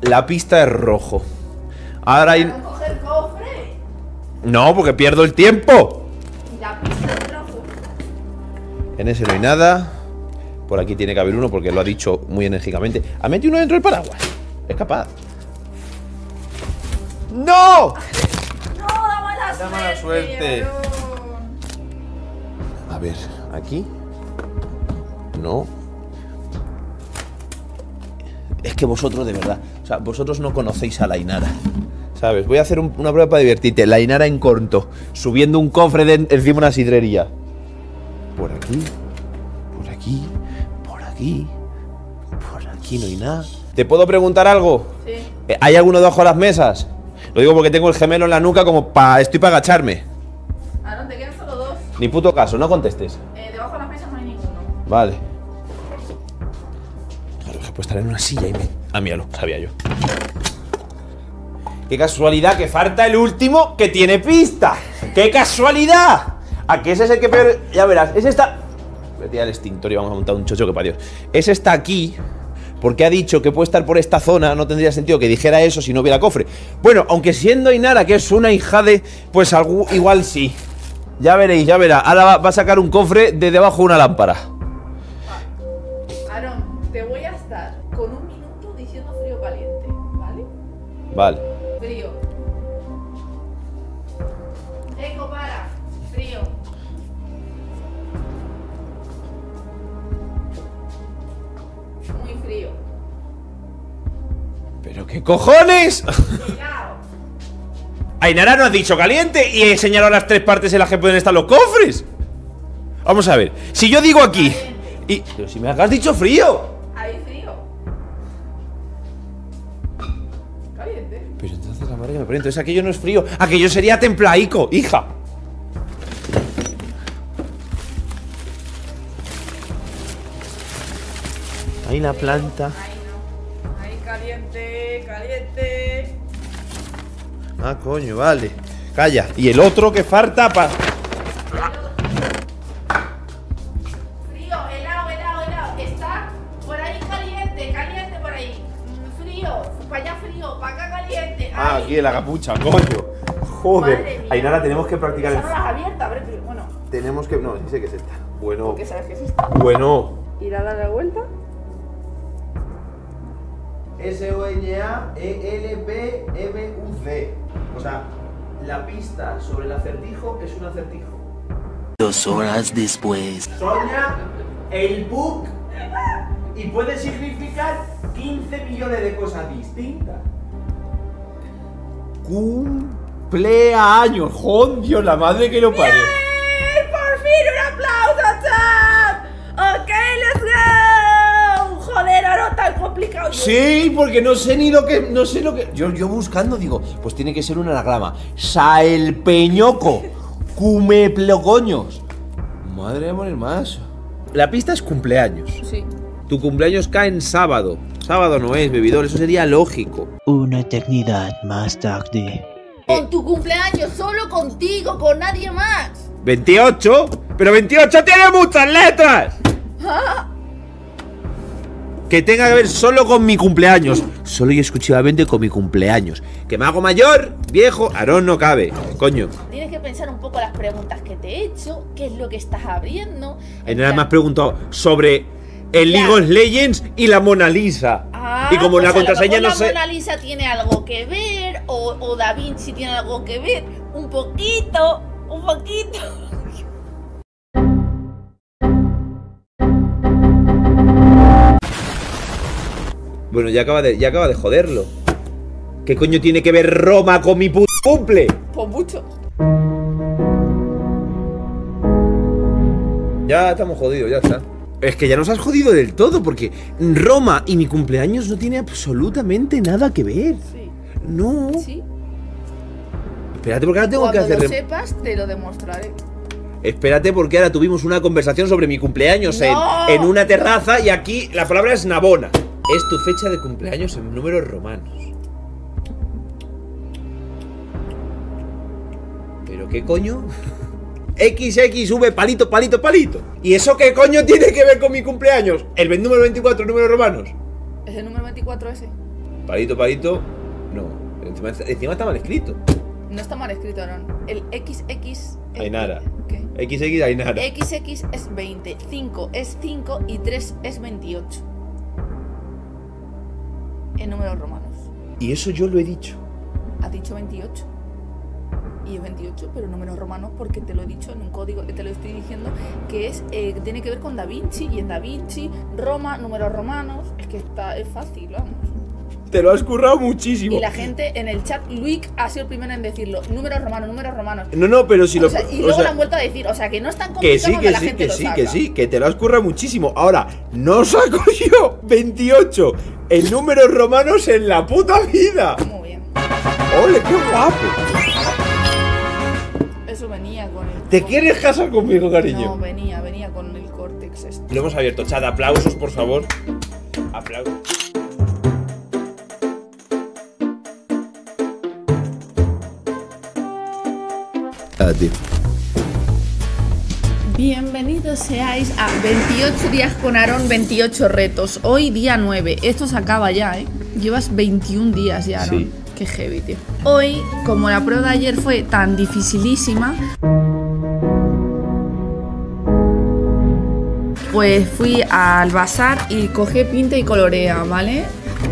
La pista es rojo. Ahora hay. No coger cofre. No, porque pierdo el tiempo. Y la pista es rojo. En ese no hay nada. Por aquí tiene que haber uno porque lo ha dicho muy enérgicamente. Ha metido uno dentro del paraguas. Es capaz. ¡No! Mala mala suerte. A ver, aquí. No. Es que vosotros, de verdad. O sea, vosotros no conocéis a la Inara. ¿Sabes? Voy a hacer un- una prueba para divertirte. La Inara en corto. Subiendo un cofre de, encima de una sidrería. Por aquí. Por aquí. Por aquí. Por aquí no hay nada. ¿Te puedo preguntar algo? Sí. Eh, ¿Hay alguno debajo de las mesas? Lo digo porque tengo el gemelo en la nuca como para... Estoy para agacharme. Aaron, te quedan solo dos. Ni puto caso, no contestes. Eh, debajo de las mesas no hay ninguno. Vale. Claro, que puede estar en una silla y me... Ah, míralo, sabía yo. ¡Qué casualidad que falta el último que tiene pista! ¡Qué casualidad! ¿A que ese es el que peor... Ya verás, ese está... Voy a tirar el extintor y vamos a montar un chocho que para Dios. Ese está aquí porque ha dicho que puede estar por esta zona, no tendría sentido que dijera eso si no hubiera cofre. Bueno, aunque siendo Ainara, que es una hija de, pues algú- igual sí. Ya veréis, ya verá. Ahora va, va a sacar un cofre de debajo de una lámpara. Aaron, te voy a estar con un minuto diciendo frío caliente, ¿vale? Vale. ¿Pero qué cojones? Ainara no ha dicho caliente y he señalado las tres partes en las que pueden estar los cofres. Vamos a ver. Si yo digo aquí. Y, pero si me has dicho frío. Hay frío. Caliente. Pero entonces la madre que me pone. Entonces aquello no es frío. Aquello sería templaico, hija. Ahí la planta. Ah, coño, vale. Calla. Y el otro que falta para. Frío, helado, helado, helado. Está por ahí caliente, caliente por ahí. Mm, Frío, para allá frío, para acá caliente. Ah, aquí en la capucha, coño. Joder. Ainara, tenemos que practicar el. abierta, bueno. Tenemos que. No, sí sé que es esta. Bueno. ¿Qué sabes que es esta? Bueno. Ir a dar la vuelta. S-O-N-A-E-L-P-M-U-C. O sea, la pista sobre el acertijo es un acertijo. Dos horas después. Soña el book y puede significar 15 millones de cosas distintas. Cumpleaños, ¡Jodio, la madre que lo parió! ¡Por fin un aplauso, chat! Ok, let's go. Joder, ahora tan complicado. Sí, porque no sé ni lo que. No sé lo que. Yo, yo buscando digo, pues tiene que ser un anagrama. Saelpeñoco. Cumeplocoños. Madre de morir más. La pista es cumpleaños. Sí. Tu cumpleaños cae en sábado. Sábado no es, bebidor, eso sería lógico. Una eternidad más tarde. Con tu cumpleaños, solo contigo, con nadie más. 28, pero 28 tiene muchas letras. Que tenga que ver solo con mi cumpleaños. Solo y exclusivamente con mi cumpleaños. Que me hago mayor, viejo, Aarón no cabe. Coño. Tienes que pensar un poco las preguntas que te he hecho, qué es lo que estás abriendo. En nada más preguntado sobre el. League of Legends y la Mona Lisa. Ah, y como pues la contraseña no sé. La Mona Lisa tiene algo que ver, o, o Da Vinci tiene algo que ver. Un poquito, un poquito. Bueno, ya acaba de, ya acaba de joderlo. ¿Qué coño tiene que ver Roma con mi puto cumple? Pues mucho. Ya estamos jodidos, ya está. Es que ya nos has jodido del todo, porque Roma y mi cumpleaños no tiene absolutamente nada que ver. Sí. No. Sí. Espérate, porque ahora tengo Cuando que hacer. lo rem- sepas, te lo demostraré. Espérate, porque ahora tuvimos una conversación sobre mi cumpleaños en- ¡No! en, una terraza y aquí la palabra es Navona. Es tu fecha de cumpleaños en números romanos. ¿Pero qué coño? XXV palito, palito, palito. ¿Y eso qué coño tiene que ver con mi cumpleaños? El número 24, números romanos. ¿Es el número 24 ese? Palito, palito. No. Encima, encima está mal escrito. No está mal escrito, Aaron. El XX. Ainara. ¿Qué? XX Ainara. XX es 20, 5 es 5 y 3 es 28. En números romanos. Y eso yo lo he dicho. Ha dicho 28. Y es 28, pero en números romanos porque te lo he dicho en un código, te lo estoy diciendo, que es eh, que tiene que ver con Da Vinci y en Da Vinci, Roma, números romanos. Es que está, es fácil, vamos. Te lo has currado muchísimo. Y la gente en el chat, Luik ha sido el primero en decirlo. Números romanos, números romanos. No, no, pero si lo. O sea, y luego sea, lo han vuelto a decir. O sea, que no es tan Que complicado sí, como que la sí, gente que lo sí, que sí, que te lo has currado muchísimo. Ahora, no saco yo 28 en números romanos en la puta vida. Muy bien. ¡Ole, qué guapo! Eso venía con el. ¿Te quieres casar conmigo, No, cariño? venía, venía con el córtex este. Lo hemos abierto, chat. Aplausos, por favor. Aplausos. Bienvenidos seáis a 28 días con Aarón, 28 retos. Hoy día 9. Esto se acaba ya, ¿eh? Llevas 21 días ya, Aarón. Sí. Qué heavy, tío. Hoy, como la prueba de ayer fue tan dificilísima, pues fui al bazar y cogí pinta y colorea, ¿vale?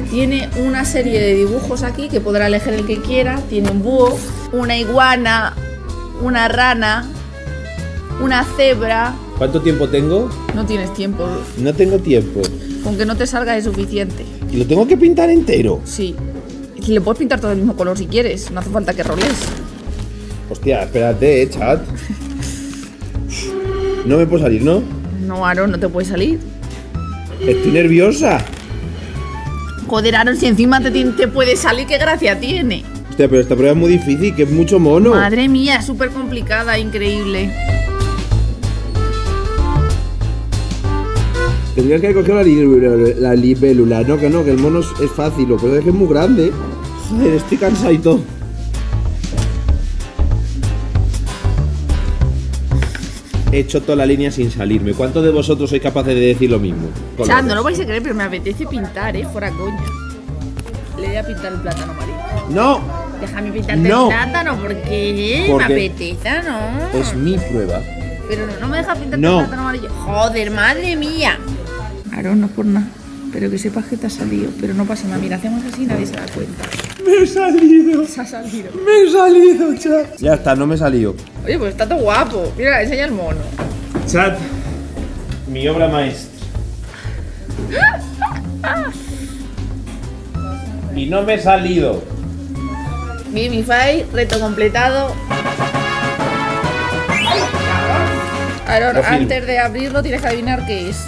Tiene una serie de dibujos aquí que podrá elegir el que quiera. Tiene un búho, una iguana, una rana, una cebra. ¿Cuánto tiempo tengo? No tienes tiempo, No tengo tiempo. con que no te salga es suficiente. ¿Y lo tengo que pintar entero? Sí. Y Le puedes pintar todo el mismo color si quieres, no hace falta que roles. Hostia, espérate, eh, chat. No me puedo salir, ¿no? No, Aaron, no te puede salir. Estoy nerviosa. Joder, Aaron, si encima te, te puede salir, ¿qué gracia tiene? Hostia, pero esta prueba es muy difícil, que es mucho mono. Madre mía, es súper complicada, increíble. Tendrías que cogido la, libélula, la libélula. No, que no, que el mono es, es fácil. Lo que es que es muy grande. Joder, estoy cansadito. He hecho toda la línea sin salirme. ¿Cuántos de vosotros sois capaces de decir lo mismo? Chat, los no lo vais a creer, pero me apetece pintar, ¿eh? Fuera coña. Le voy a pintar el plátano amarillo. No, Déjame pintarte No. el plátano porque, Porque me apetece, ¿no? es mi prueba. Pero no, no me deja pintarte No. el plátano amarillo. Joder, madre mía. Aaron, no por nada. Pero que sepas que te ha salido. Pero no pasa nada. Mira, hacemos así y nadie se da cuenta. Me he salido. Se ha salido. Me he salido, chat. Ya está, no me he salido. Oye, pues está todo guapo. Mira, enseña el mono. Chat, mi obra maestra. Y no me he salido. Mimify, reto completado. Aaron, antes de abrirlo tienes que adivinar qué es.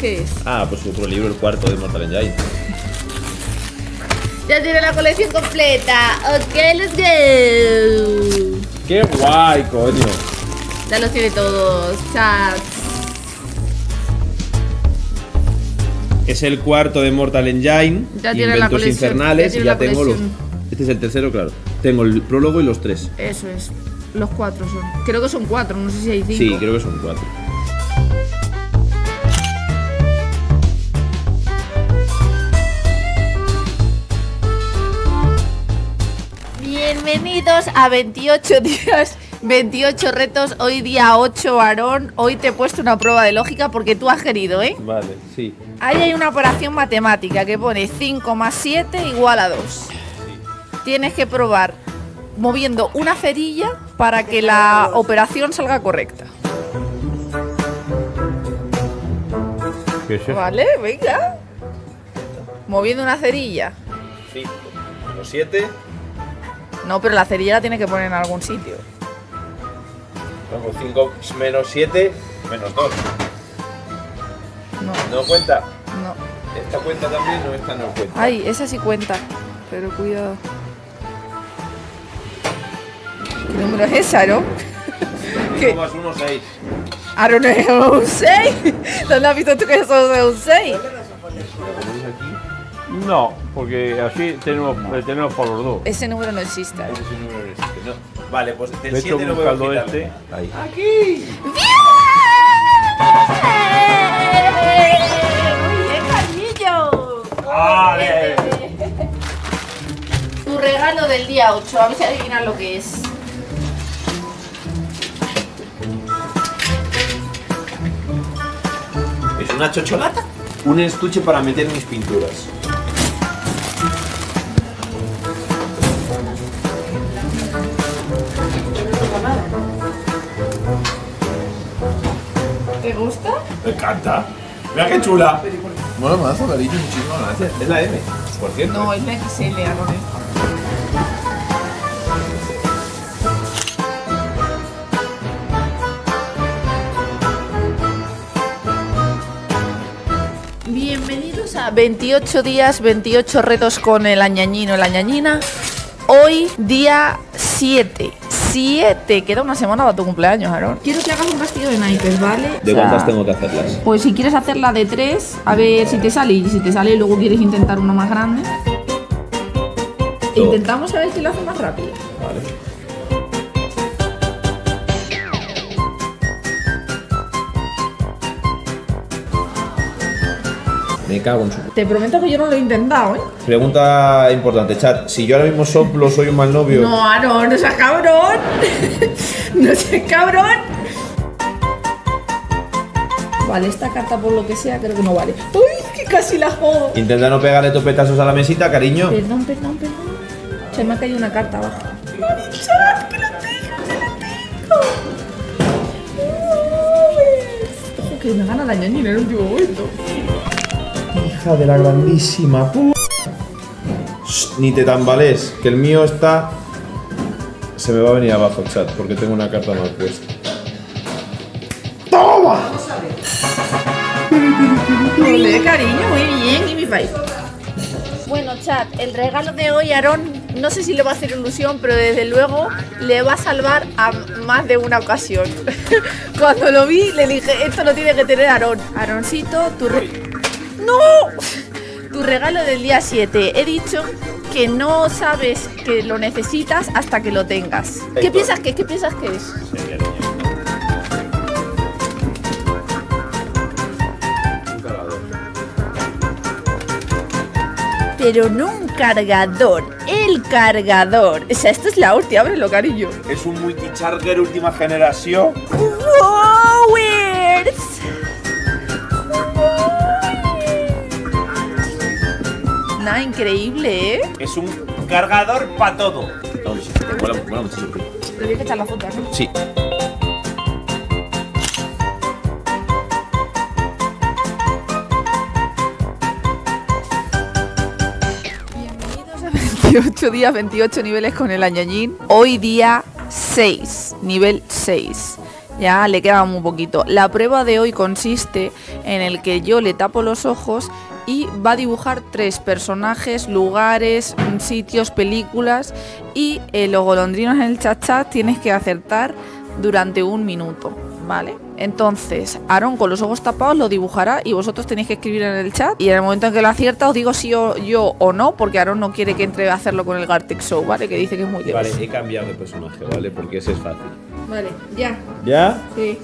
¿Qué es? Ah, pues otro libro, el cuarto de Mortal Engine. Ya tiene la colección completa. Ok, let's go. ¡Qué guay, coño! Ya los tiene todos. Chat. Es el cuarto de Mortal Engine. Ya tiene la Inventos colección, infernales ya y ya la tengo los. Este es el tercero, claro. Tengo el prólogo y los tres. Eso es. Los cuatro son. Creo que son cuatro, no sé si hay cinco. Sí, creo que son cuatro. Bienvenidos a 28 días, 28 retos. Hoy día 8, Aarón. Hoy te he puesto una prueba de lógica porque tú has querido, ¿eh? Vale, sí. Ahí hay una operación matemática que pone 5 más 7 igual a 2. Tienes que probar moviendo una cerilla para que la operación salga correcta. ¿Qué es eso? ¿Vale? Venga. Moviendo una cerilla. 5 menos 7. No, pero la cerilla la tiene que poner en algún sitio. Luego 5 menos 7 menos 2. No, ¿No cuenta? no. Esta cuenta también, no esta no cuenta. Ay, esa sí cuenta. Pero cuidado. ¿Qué número es esa, no? 5 más 1, 6. Aaron es un 6. ¿Dónde has visto tú que eso es un 6? No, porque así tenemos, eh, tenemos para los dos. Ese número no existe. Ese número no existe, no. Vale, pues del Me 7 estoy no voy a buscando quitar. este. Ahí. ¡Aquí! ¡Muy bien, Carlillo! ¡Vale! Tu regalo del día 8. A ver si adivinas lo que es. Una chocholata? Un estuche para meter mis pinturas. ¿Te gusta? Me encanta. Mira qué chula. Mola mazo, cariño, muchísimas gracias. Es la M, por cierto. No, es la XL, Aaron. A 28 días, 28 retos con el añañino, la añañina. Hoy, día 7. 7. Queda una semana para tu cumpleaños, Aaron. Quiero que hagas un castillo de naipes, ¿vale? ¿De O sea, cuántas tengo que hacerlas? Pues si quieres hacerla de 3, a ver si te sale. Y si te sale, luego quieres intentar uno más grande. Todo. Intentamos a ver si lo hace más rápido. Vale. Me cago en su. Te prometo que yo no lo he intentado, ¿eh? Pregunta importante, chat. Si yo ahora mismo soplo, soy un mal novio. No, Aaron, no seas cabrón. no seas cabrón. Vale, esta carta por lo que sea creo que no vale. ¡Uy! Que casi la jodo. Intenta no pegarle topetazos a la mesita, cariño. Perdón, perdón, perdón. Se me ha caído una carta abajo. ¡Chat! ¡Que lo tengo! ¡Que lo tengo! ¡No! Ojo, que me gana la en el último momento. Hija de la grandísima pu... Shh, Ni te tambales, que el mío está... Se me va a venir abajo, chat, porque tengo una carta mal puesta. ¡Toma! Ole, cariño, muy bien. Give me five. Bueno, chat, el regalo de hoy, Aarón, no sé si le va a hacer ilusión, pero desde luego le va a salvar a más de una ocasión. Cuando lo vi, le dije, esto lo tiene que tener Aarón. Aaroncito, tu re- ¡No! Tu regalo del día 7. He dicho que no sabes que lo necesitas hasta que lo tengas. ¿Qué piensas que, qué piensas que es? Pero no un cargador, el cargador. O sea, esto es la hostia, ábrelo, cariño. Es un multicharger última generación. Nada increíble, ¿eh? Es un cargador para todo. Mola, mola muchísimo. Le voy a echar la foto, ¿no? Sí. Bienvenidos a 28 días, 28 niveles con el añañín. Hoy día 6, nivel 6. Ya le queda muy poquito. La prueba de hoy consiste en el que yo le tapo los ojos y va a dibujar tres personajes, lugares, sitios, películas y eh, los golondrinos en el chat chat tienes que acertar durante un minuto, ¿vale? Entonces, Aaron con los ojos tapados lo dibujará y vosotros tenéis que escribir en el chat y en el momento en que lo acierta os digo si o, yo o no, porque Aaron no quiere que entre a hacerlo con el Gartic Show, ¿vale? Que dice que es muy Vale, lejos. he cambiado de personaje, ¿vale? Porque ese es fácil. Vale, ya. ¿Ya? Sí.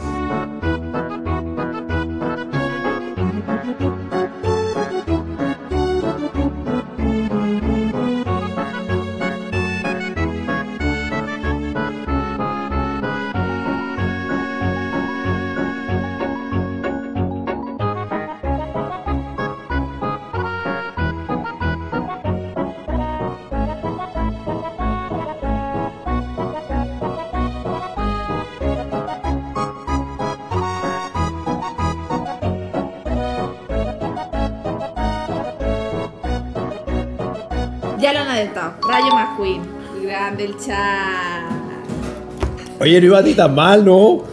Grande el chat. Oye, no iba a ti tan mal, ¿no?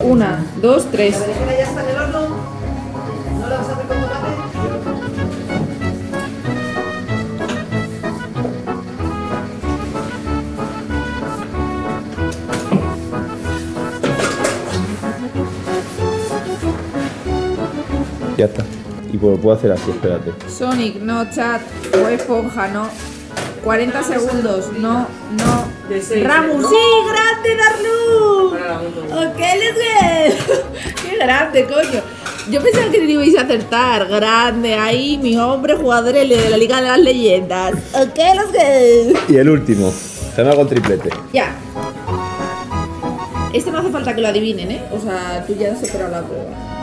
Una, dos, tres. ya está en el horno. ¿No la vas a hacer con tomate? Ya está. Y pues lo puedo hacer así, espérate. Sonic, no chat. O esponja, no. 40 segundos, no, no. Ramus, sí, grande Darlu. Ok, let's go. Qué grande, coño. Yo pensaba que no ibais a acertar. Grande, ahí, mi hombre jugador de la Liga de las Leyendas. Ok, let's go. Y el último. Gema con triplete. Ya. Este no hace falta que lo adivinen, ¿eh? O sea, tú ya has superado la prueba.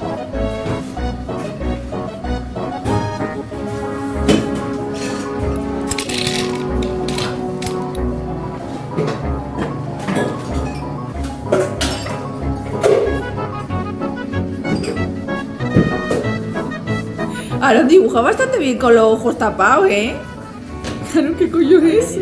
Ahora dibuja bastante bien con los ojos tapados, ¿eh? Claro, ¿qué coño es?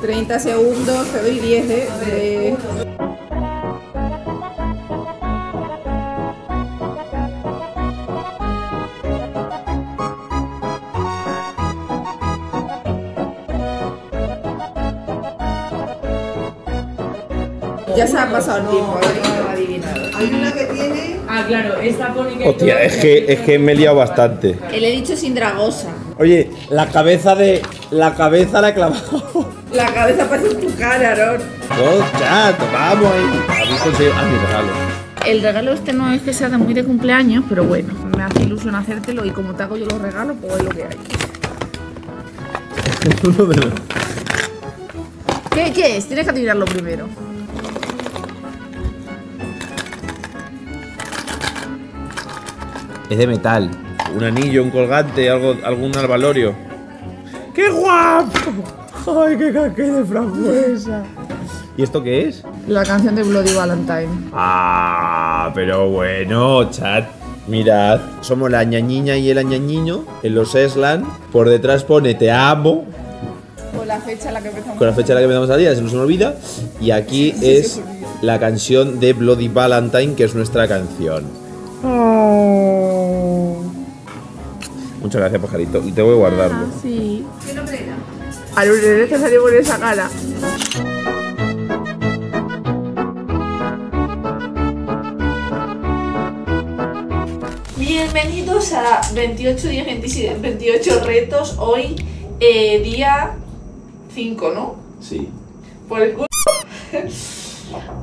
Treinta segundos, te doy 10, ¿eh? De- Ya se ha pasado el tiempo. Hay una que tiene. Ah, claro, esta pone que. Hostia, es que, es que me he liado bastante. Le he dicho sin dragosa. Oye, la cabeza de. La cabeza la he clavado. La cabeza parece tu cara, Aaron. No, chat, vamos ahí. Habéis conseguido. Ah, mi regalo. El regalo este no es que sea de muy de cumpleaños, pero bueno, me hace ilusión hacértelo y como te hago yo los regalos, pues es lo que hay. Uno de los. ¿Qué, qué es? Tienes que adivinarlo primero. Es de metal. Un anillo, un colgante, algo, algún albalorio. ¡Qué guapo! ¡Ay, qué caqué de frambuesa! ¿Y esto qué es? La canción de Bloody Valentine. Ah, pero bueno, chat. Mirad, somos la ñañiña y el añañiño en los Eslan. Por detrás pone te amo, Con la fecha en la que empezamos. con la fecha en la que empezamos a día, se nos olvida. Y aquí es la canción de Bloody Valentine, que es nuestra canción. Muchas gracias, pajarito. Y tengo que guardarlo. Sí. ¿Qué nombre era? Es necesario poner esa cara. Bienvenidos a 28 días, 27, 28 retos. Hoy, eh, día 5, ¿no? Sí. Por el culo.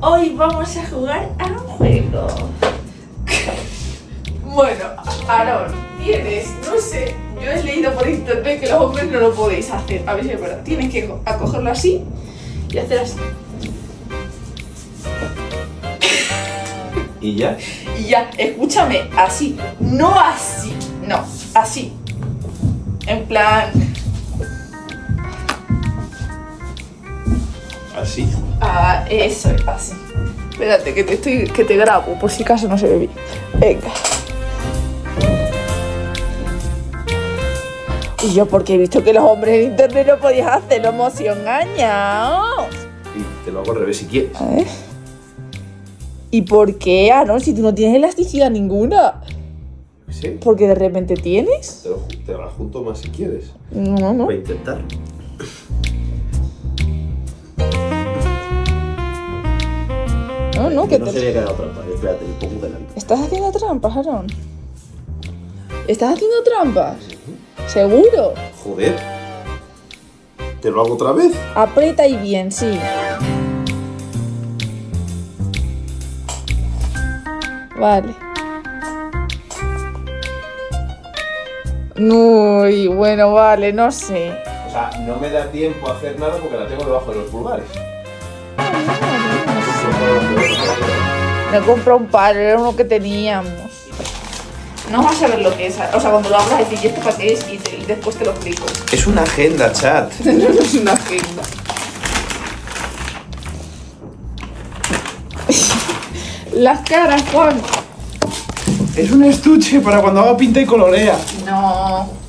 Hoy vamos a jugar a un juego. Bueno, Aaron, tienes, no sé, yo he leído por internet que los hombres no lo podéis hacer. A ver si es verdad. Tienes que co- a cogerlo así y hacer así. ¿Y ya? Y ya, escúchame, así. No así, no, así. En plan, Así. ah, eso es así. Espérate, que te estoy, que te grabo, por si acaso no se ve bien. Venga. Y yo porque he visto que los hombres en internet no podías hacerlo, hemos sido engañados. Y te lo hago al revés si quieres. A ver. ¿Y por qué, Aaron, si tú no tienes elasticidad ninguna? Sí. Porque de repente tienes. Te lo, te lo junto más si quieres. No, no. Voy a intentar. No, no, que no te... se había quedado trampa. Espérate, le pongo delante. ¿Estás haciendo trampas, Aaron? ¿Estás haciendo trampas? ¿Seguro? Joder. ¿Te lo hago otra vez? Aprieta y bien, sí. Vale. Uy, bueno, vale, no sé. O sea, no me da tiempo a hacer nada porque la tengo debajo de los pulgares. Me compré un par, era uno que teníamos. No vas a ver lo que es. O sea, cuando lo abras, decir, ¿y esto para qué es? Y, te- y después te lo explico. Es una agenda, chat. no es una agenda. Las caras, Juan. Es un estuche para cuando hago pinta y colorea. No.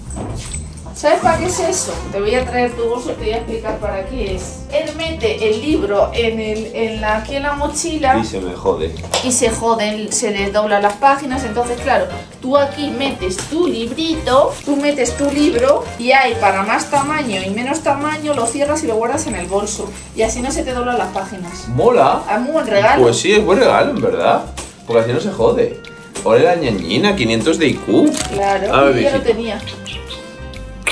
¿Sabes para qué es eso? Te voy a traer tu bolso y te voy a explicar para qué es. Él mete el libro en, el, en la, aquí en la mochila Y se me jode. y se joden, se les doblan las páginas. Entonces, claro, tú aquí metes tu librito, tú metes tu libro y hay para más tamaño y menos tamaño, lo cierras y lo guardas en el bolso. Y así no se te doblan las páginas. ¿Mola? Es muy buen regalo. Pues sí, es buen regalo, en verdad. Porque así no se jode. Ole la ñañina, 500 de IQ. Claro, yo lo tenía.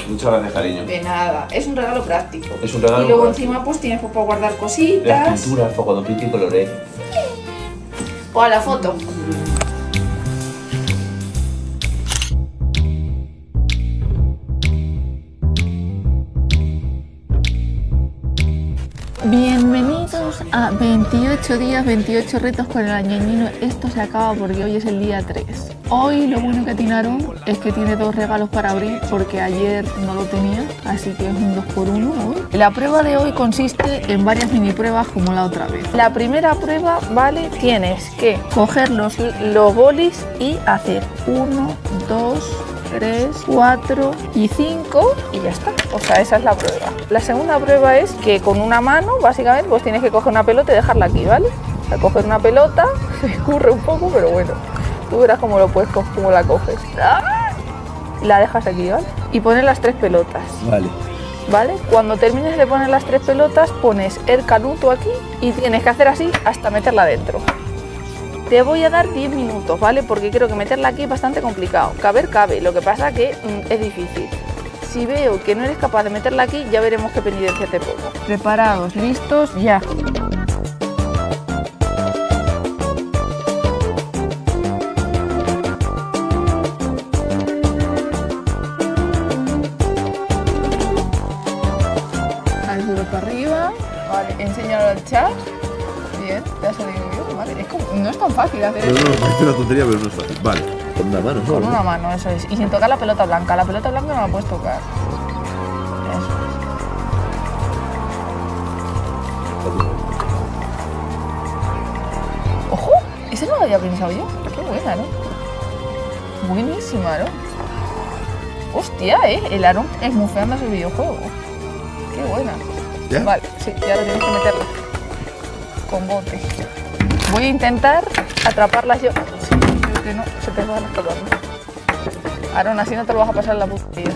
Muchas gracias, cariño. De nada, es un regalo práctico. Es un regalo Y luego práctico. encima pues tienes pues, para guardar Las cositas. pinturas para cuando pinte y coloree. O a la foto. Bienvenidos a 28 días, 28 retos con el añeñino. Esto se acaba porque hoy es el día 3. Hoy lo bueno que tiene Aarón es que tiene dos regalos para abrir porque ayer no lo tenía, así que es un 2 por 1 hoy. La prueba de hoy consiste en varias mini pruebas como la otra vez. La primera prueba, vale, tienes que coger los, los bolis y hacer 1, 2, 3, 4 y 5 y ya está. O sea, esa es la prueba. La segunda prueba es que con una mano, básicamente, pues tienes que coger una pelota y dejarla aquí, ¿vale? O sea, coger una pelota, se escurre un poco, pero bueno, tú verás cómo lo puedes, cómo la coges. ¡Ah! La dejas aquí, ¿vale? Y pones las tres pelotas. Vale. ¿Vale? Cuando termines de poner las tres pelotas, pones el canuto aquí y tienes que hacer así hasta meterla dentro. Te voy a dar 10 minutos, ¿vale? Porque creo que meterla aquí es bastante complicado. Caber cabe, lo que pasa que mm, es difícil. Si veo que no eres capaz de meterla aquí, ya veremos qué penitencia te pongo. Preparados, listos, ya. No es tan fácil hacer No, eso. no, parece una tontería, pero no es fácil. Vale, con una mano, Con ¿no? una mano, eso es. Y sin tocar la pelota blanca. La pelota blanca no la puedes tocar. Eso es. ¡Ojo! Esa no lo había pensado yo. Qué buena, ¿no? Buenísima, ¿no? Hostia, ¿eh? El Aaron es mufeando ese videojuego. Qué buena. ¿Ya? Vale, sí, ya lo tienes que meterlo. Con bote. Voy a intentar atraparlas yo. Sí, creo que no, se te van a escapar. Aaron, así no te lo vas a pasar en la puta vida.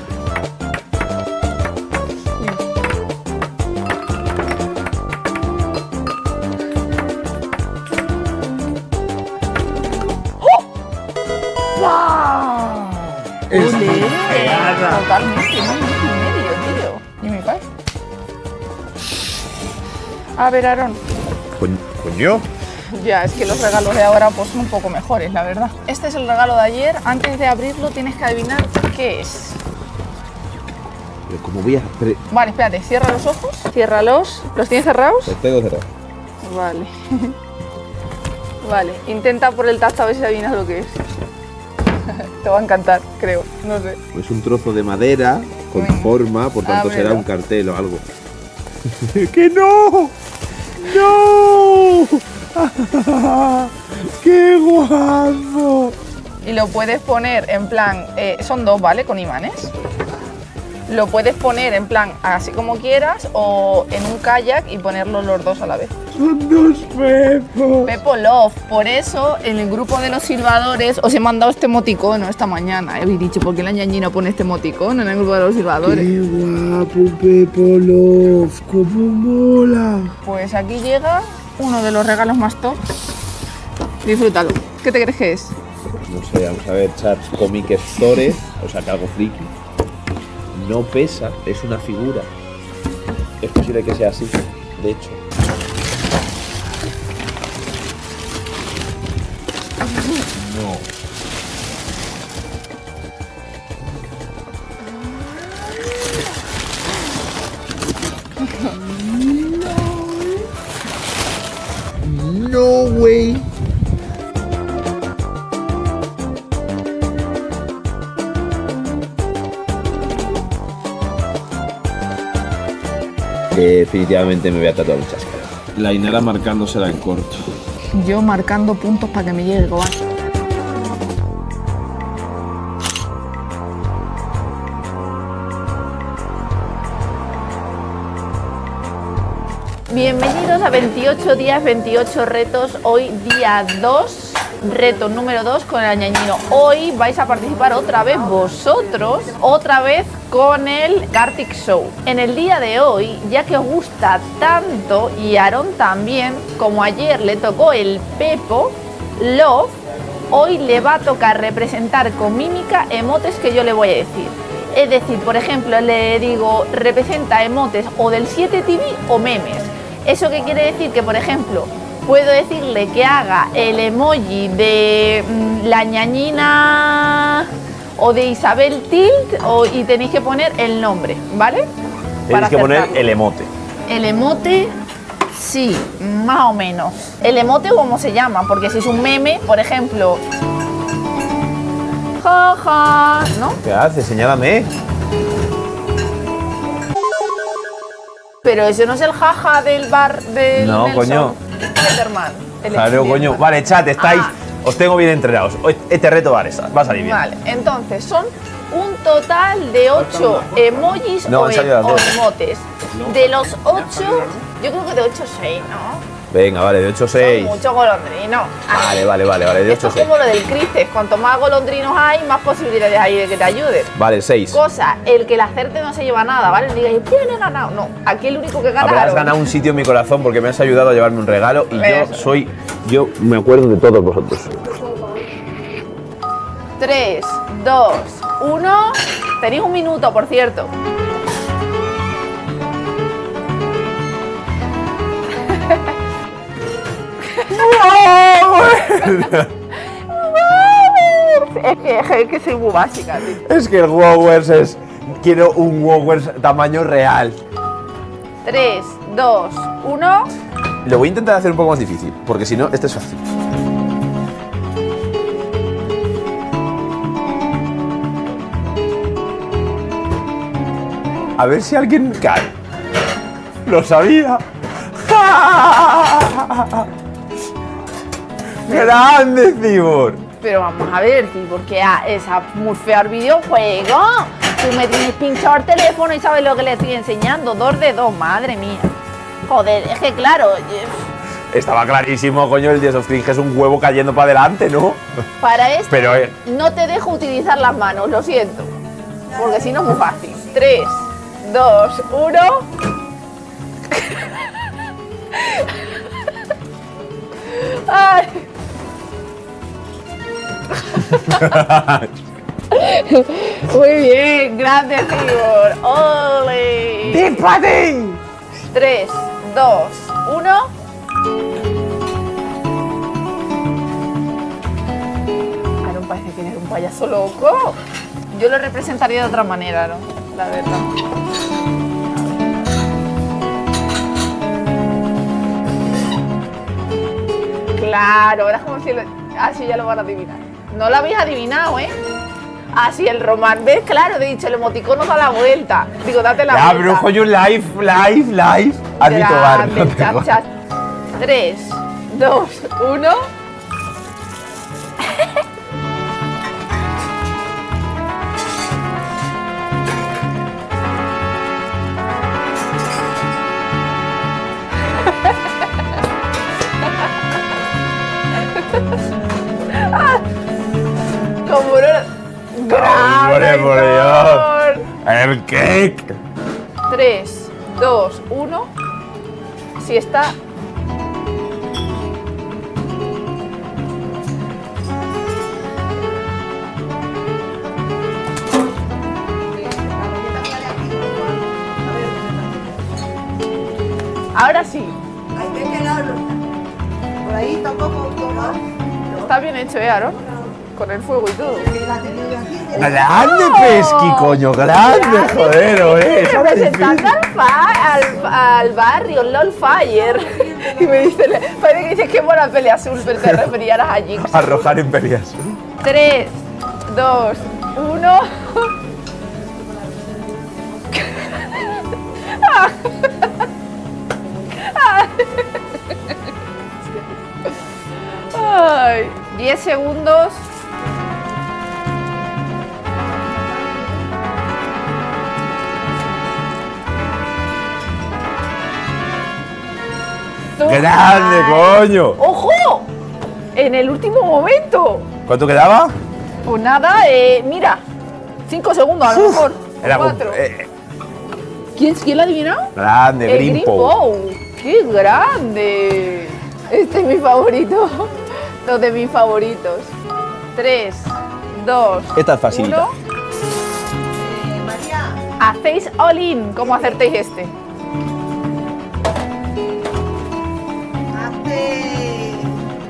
Mufeada. Totalmente, no, minuto y medio, tío. Y mi paz. A ver, Aaron. Ya, es que los regalos de ahora pues son un poco mejores, la verdad. Este es el regalo de ayer. Antes de abrirlo tienes que adivinar qué es. Pero ¿cómo voy a...? pre- Vale, espérate, cierra los ojos. Ciérralos. ¿Los tienes cerrados? Los tengo cerrados. Vale. vale, intenta por el tacto a ver si adivinas lo que es. Te va a encantar, creo. No sé. Es un trozo de madera con forma, por tanto será un cartel o algo. ¡Que no! ¡No! ¡Qué guapo! Y lo puedes poner en plan, eh, son dos, ¿vale? Con imanes. Lo puedes poner en plan así como quieras o en un kayak y ponerlos los dos a la vez. Son dos pepos. Pepo Love, por eso en el grupo de los silbadores os he mandado este emoticono esta mañana. He dicho, ¿por qué la ñañina pone este emoticono en el grupo de los silbadores? ¡Qué guapo, Pepo Love! ¡Cómo mola! Pues aquí llega uno de los regalos más top. Disfrútalo. ¿Qué te crees que es? No sé, vamos a ver, chat Comic Store, o sea que algo friki. No pesa, es una figura. Es posible que sea así, de hecho. Definitivamente me voy a tatuar un chascarro. La Inara marcándosela en corto. Yo marcando puntos para que me llegue el Gohan. Bienvenidos a 28 días, 28 retos. Hoy día 2, reto número 2 con el añañino. Hoy vais a participar otra vez vosotros, otra vez con el Gartic Show. En el día de hoy, ya que os gusta tanto y a Aaron también, como ayer le tocó el Pepo, Love, hoy le va a tocar representar con mímica emotes que yo le voy a decir. Es decir, por ejemplo, le digo representa emotes o del 7 TV o memes. ¿Eso qué quiere decir? Que, por ejemplo, puedo decirle que haga el emoji de mm, la ñañina o de Isabel Tilt o- y tenéis que poner el nombre, ¿vale? Tienes que poner el emote. El emote, sí, más o menos. El emote, ¿cómo se llama? Porque si es un meme, por ejemplo. Jaja, ¿no? ¿Qué haces? Señálame. Pero ese no es el jaja del bar del. No, Nelson coño. El Claro, Spiderman. coño. Vale, chat, estáis. Os tengo bien entrenados. Hoy- Este reto va a va a salir bien. Vale, entonces son un total de 8 emojis No, o, las o emotes. De los 8, yo creo que de 8 6, ¿no? Venga, vale, de 8 a 6. Mucho golondrino. Vale, vale, vale, vale, de 8 Esto a es 6. como lo del cristes. Cuanto más golondrinos hay, más posibilidades hay de que te ayuden. Vale, 6. Cosa, el que la acerte no se lleva nada, ¿vale? No digáis, ¿quién he ganado? No, aquí el único que gana Habrás ganado un sitio en mi corazón porque me has ayudado a llevarme un regalo y yo Eso. soy Yo me acuerdo de todos vosotros. 3, 2, 1. Tenéis un minuto, por cierto. Es, que, es que soy muy básica. tío. Es que el Wowers es. Quiero un Wowers tamaño real. 3, 2, 1. Lo voy a intentar hacer un poco más difícil, porque si no, este es fácil. A ver si alguien cae. Lo sabía. ¡Grande, Cibor! Pero vamos a ver, tío, porque a- es a muy feo el videojuego. Tú me tienes pinchado el teléfono y sabes lo que le estoy enseñando. Dos de dos, madre mía. Joder, es que claro, eh, Estaba clarísimo, coño, el Dios of Cringe es un huevo cayendo para adelante, ¿no? para esto Pero, eh, no te dejo utilizar las manos, lo siento. Porque si no es muy fácil. 3, 2, 1. Ay. Muy bien, grande Tibor. ¡Ole! ¡Dispate! 3, 2, 1. Aaron parece que eres un payaso loco. Yo lo representaría de otra manera, ¿no? La verdad. Claro, ahora es como si lo... Así ya lo van a adivinar. No lo habéis adivinado, ¿eh? Así el román. ¿Ves? Claro, he dicho, el emoticono da la vuelta. Digo, date la Ya, vuelta. pero coño, live, live, live. Árbitro bar. no Grande, te chat, jodas. chat. 3, 2, 1. Hombre, por Dios. El cake. 3, 2, 1. Si está. Ahora sí. Hay que quedarlo. Por ahí tampoco. Está bien hecho, ¿eh, Aaron? Con el fuego y todo. Grande pesqui, coño, grande, joder, eh. Representando al, fa- al, al barrio, LOL Fire. Y me dice, parece que dices que buena pelea azul, pero te referías a Jinx. Arrojar en peleas. 3, 2, 1. Ay, 10 segundos. Grande, coño. ¡Ojo! En el último momento. ¿Cuánto quedaba? Pues nada, eh, mira. 5 segundos a lo mejor. Era Cuatro. eh, ¿Quién, ¿Quién lo ha adivinado? grande, El. ¡Qué grande! Este es mi favorito. Dos de mis favoritos. 3, 2, Esta es facilita. 1. Hacéis all in. ¿Cómo acertéis este?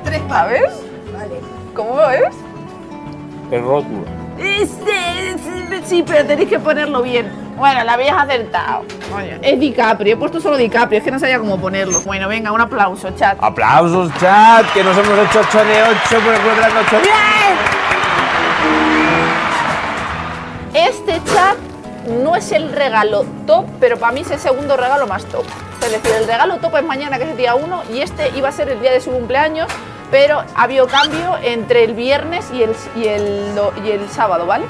Tres A pares. ver. Vale. ¿Cómo lo ves? El rótulo. Este, sí, pero tenéis que ponerlo bien. Bueno, la habéis acertado. Es DiCaprio, he puesto solo DiCaprio, es que no sabía cómo ponerlo. Bueno, venga, un aplauso, chat. Aplausos, chat, que nos hemos hecho 8 de 8 por las 8. Este chat no es el regalo top, pero para mí es el segundo regalo más top. Es decir, el regalo top es mañana, que es el día 1, y este iba a ser el día de su cumpleaños, pero ha habido cambio entre el viernes y el, y el, y el sábado, ¿vale?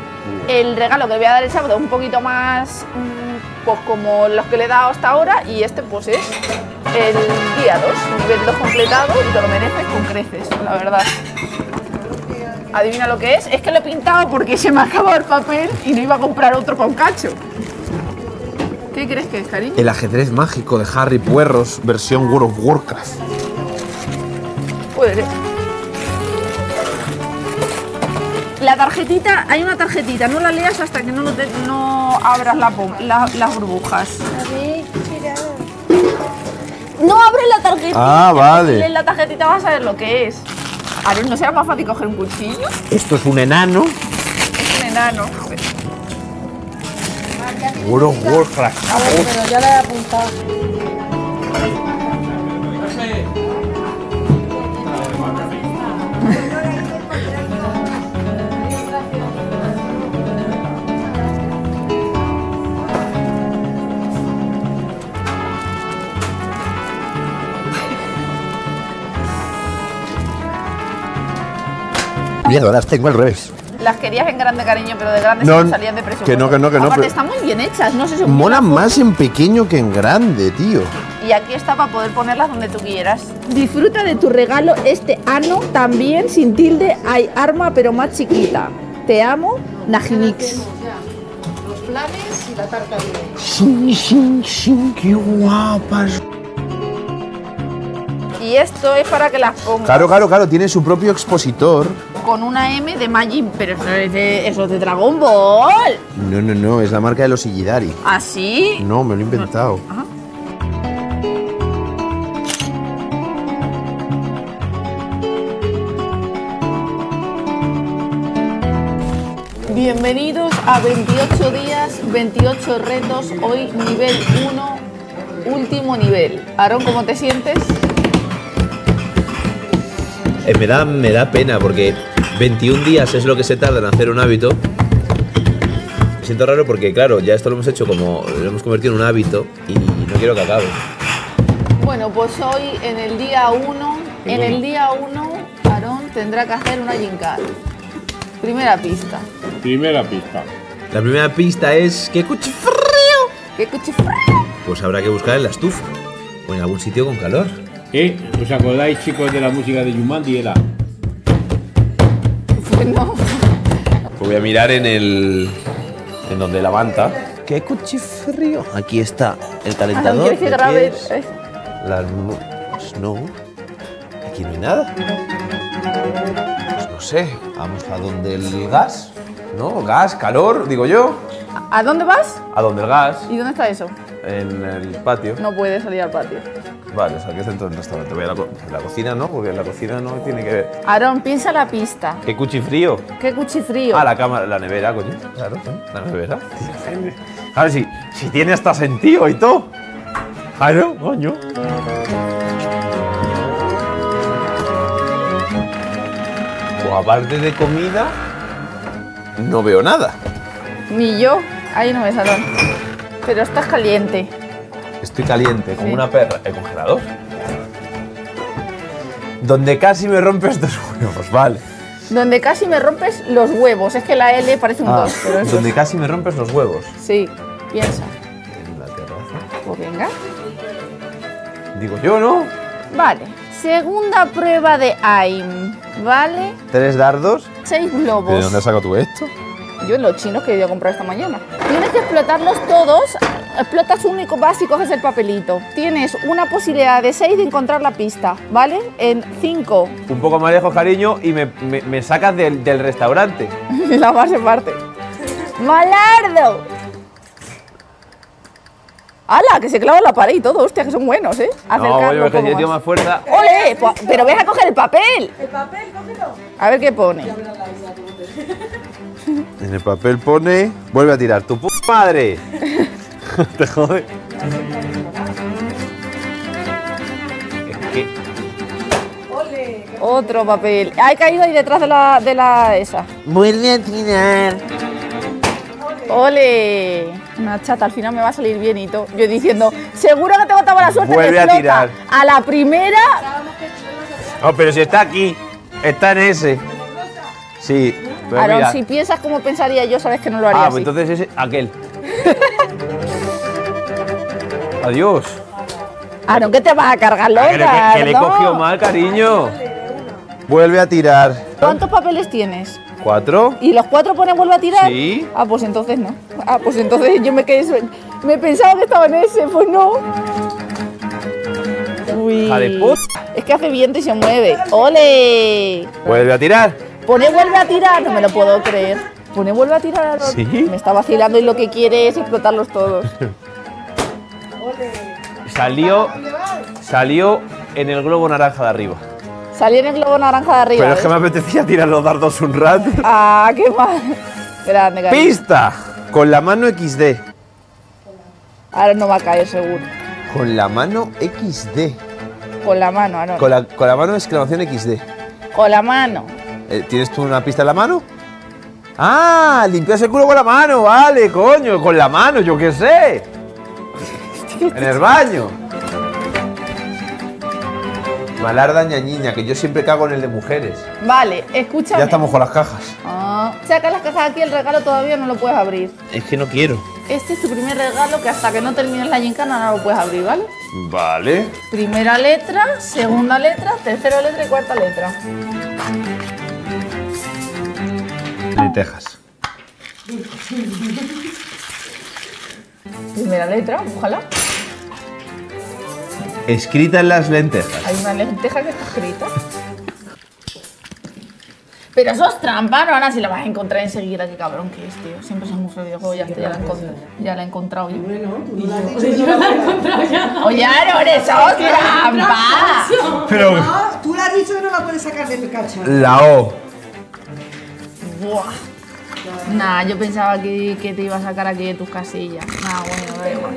El regalo que le voy a dar el sábado es un poquito más, mm, pues como los que le he dado hasta ahora, y este pues es el día 2, nivel 2 completado, y te lo mereces con creces, la verdad. Adivina lo que es. Es que lo he pintado porque se me ha acabado el papel y no iba a comprar otro con cacho. ¿Qué crees que es, cariño? El ajedrez mágico de Harry Puerros, versión World of Warcraft. puede ser. La tarjetita, hay una tarjetita, no la leas hasta que no, lo te- no abras la las burbujas. No abres la tarjetita. Ah, vale. Lees la tarjetita vas a ver lo que es. A ver, ¿no será más fácil coger un cuchillo? Esto es un enano. Es un enano. World of Warcraft. Pero ya la he apuntado. Mierda, las tengo al revés. Las querías en grande cariño, pero de grande No, se salían de presupuesto. que no, que no, que no, Aparte, pero- están muy bien hechas, no sé si Molan más en pequeño que en grande, tío. Y aquí está para poder ponerlas donde tú quieras. Disfruta de tu regalo este ano, también sin tilde, hay arma pero más chiquita. Te amo, Najinix. Los planes y la tarta sin, sin, qué guapas. Y esto es para que las pongas Claro, claro, claro, tiene su propio expositor. con una M de Majin, pero eso es de, eso es de Dragon Ball. No, no, no, es la marca de los Illidari. ¿Así? No, me lo he inventado. Bienvenidos a 28 días, 28 retos, hoy nivel 1, último nivel. Aaron, ¿cómo te sientes? Eh, me, da, me da pena porque 21 días es lo que se tarda en hacer un hábito. Me siento raro porque, claro, ya esto lo hemos hecho como. lo hemos convertido en un hábito y no quiero que acabe. Bueno, pues hoy en el día 1, en el día 1, Aarón tendrá que hacer una gincana. Primera pista. Primera pista. La primera pista es. ¡Qué cuchi frío! ¿Qué cuchifre? Pues habrá que buscar en la estufa o en algún sitio con calor. ¿Eh? ¿Os acordáis, chicos, de la música de Jumanji? Era. Pues no. Pues voy a mirar en el. en donde la manta. ¡Qué cuchifrío! Aquí está el calentador. ¿quieres que ¿de qué grabe? es? Eh, Las pues no. Aquí no hay nada. Pues no sé. Vamos a donde el gas. ¿No? Gas, calor, digo yo. ¿A dónde vas? A donde el gas. ¿Y dónde está eso? En el patio. No puedes salir al patio. Vale, o sea, que es dentro del restaurante. Voy a la, co- la cocina, ¿no? Porque la cocina no tiene que ver. Aarón, piensa la pista. ¿Qué cuchifrío? ¿Qué cuchifrío? Ah, la cámara, la nevera, coño. Claro, la nevera. A ver si, si tiene hasta sentido y todo. Claro, coño. Pues aparte de comida, no veo nada. Ni yo. Ahí no ves, Aarón. Pero estás caliente. Estoy caliente, como Sí. una perra. ¿El congelador? Donde casi me rompes dos huevos, vale. Donde casi me rompes los huevos. Es que la L parece un Ah, 2, pero es donde dos. casi me rompes los huevos. Sí, piensa. En la terraza. Pues venga. Digo yo, ¿no? Vale. Segunda prueba de AIM. ¿Vale? Tres dardos. Seis globos. ¿De dónde has sacado tú esto? Yo en los chinos que he ido a comprar esta mañana. Tienes que explotarlos todos. Explotas un único básico, que es el papelito. Tienes una posibilidad de 6 de encontrar la pista, ¿vale? En 5. Un poco más lejos, cariño, y me, me- me sacas del, del restaurante. la base parte. ¡Malardo! ¡Hala! Que se clava en la pared y todo. Hostia, que son buenos, ¿eh? No, Acercarlo que yo tengo más. más fuerza. ¡Ole! Pues- Pero ves a coger el papel. El papel, cógelo. A ver qué pone. En el papel pone. Vuelve a tirar. ¡Tu puta madre! Te jode. Es que. Ole. Otro papel. Ha caído ahí detrás de la, de la esa. Vuelve a tirar. ¡Ole! Una chata, al final me va a salir bien y todo. Yo diciendo, seguro que tengo toda la suerte Vuelve que a tirar. A la primera, No, pero si está aquí. Está en ese. Sí. Pero Aaron, mira. si piensas como pensaría yo, sabes que no lo haría Ah, así. pues entonces ese. Aquel. Adiós. Aaron, ¿qué te vas a cargar? Que le, que le he no? cogido mal, cariño. Vuelve a tirar. ¿Cuántos papeles tienes? ¿Cuatro? ¿Y los cuatro ponen vuelve a tirar? Sí. Ah, pues entonces no. Ah, pues entonces yo me quedé. su- Me pensaba que estaba en ese, pues no. Uy. Es que hace viento y se mueve. ¡Ole! Vuelve a tirar. Pone vuelve a tirar, no me lo puedo creer. Pone vuelve a tirar. ¿Sí? Me está vacilando y lo que quiere es explotarlos todos. Salió. Salió en el globo naranja de arriba. Salió en el globo naranja de arriba. Pero es que ¿ves? me apetecía tirar los dardos un rato. Ah, qué mal. Grande. ¡Pista! Con la mano XD. Ahora no va a caer seguro. Con la mano XD. Con la mano, ahora. Con la, con la mano exclamación XD. Con la mano. Eh, ¿Tienes tú una pista en la mano? Ah, limpias el culo con la mano, vale, coño, con la mano, yo qué sé. En el baño. Malarda ñañiña, que yo siempre cago en el de mujeres. Vale, escúchame. Ya estamos con las cajas. Ah, saca las cajas aquí, el regalo todavía no lo puedes abrir. Es que no quiero. Este es tu primer regalo que hasta que no termines la gincana no lo puedes abrir, ¿vale? Vale. Primera letra, segunda letra, tercera letra y cuarta letra. Lentejas. Primera letra, ojalá. Escrita en las lentejas. Hay una lenteja que está escrita. Pero eso es trampa, no, ahora sí la vas a encontrar enseguida, qué cabrón que es, tío. Siempre son muchos videojuegos, ya, ya la he encontrado. Ya la he encontrado yo. Yo la he encontrado ya. Oye, no, eso es trampa. Pero No, tú le has dicho que no la puedes sacar del cacharro. la O. Buah. Nah, yo pensaba que, que te iba a sacar aquí de tus casillas. Nah, bueno, da igual.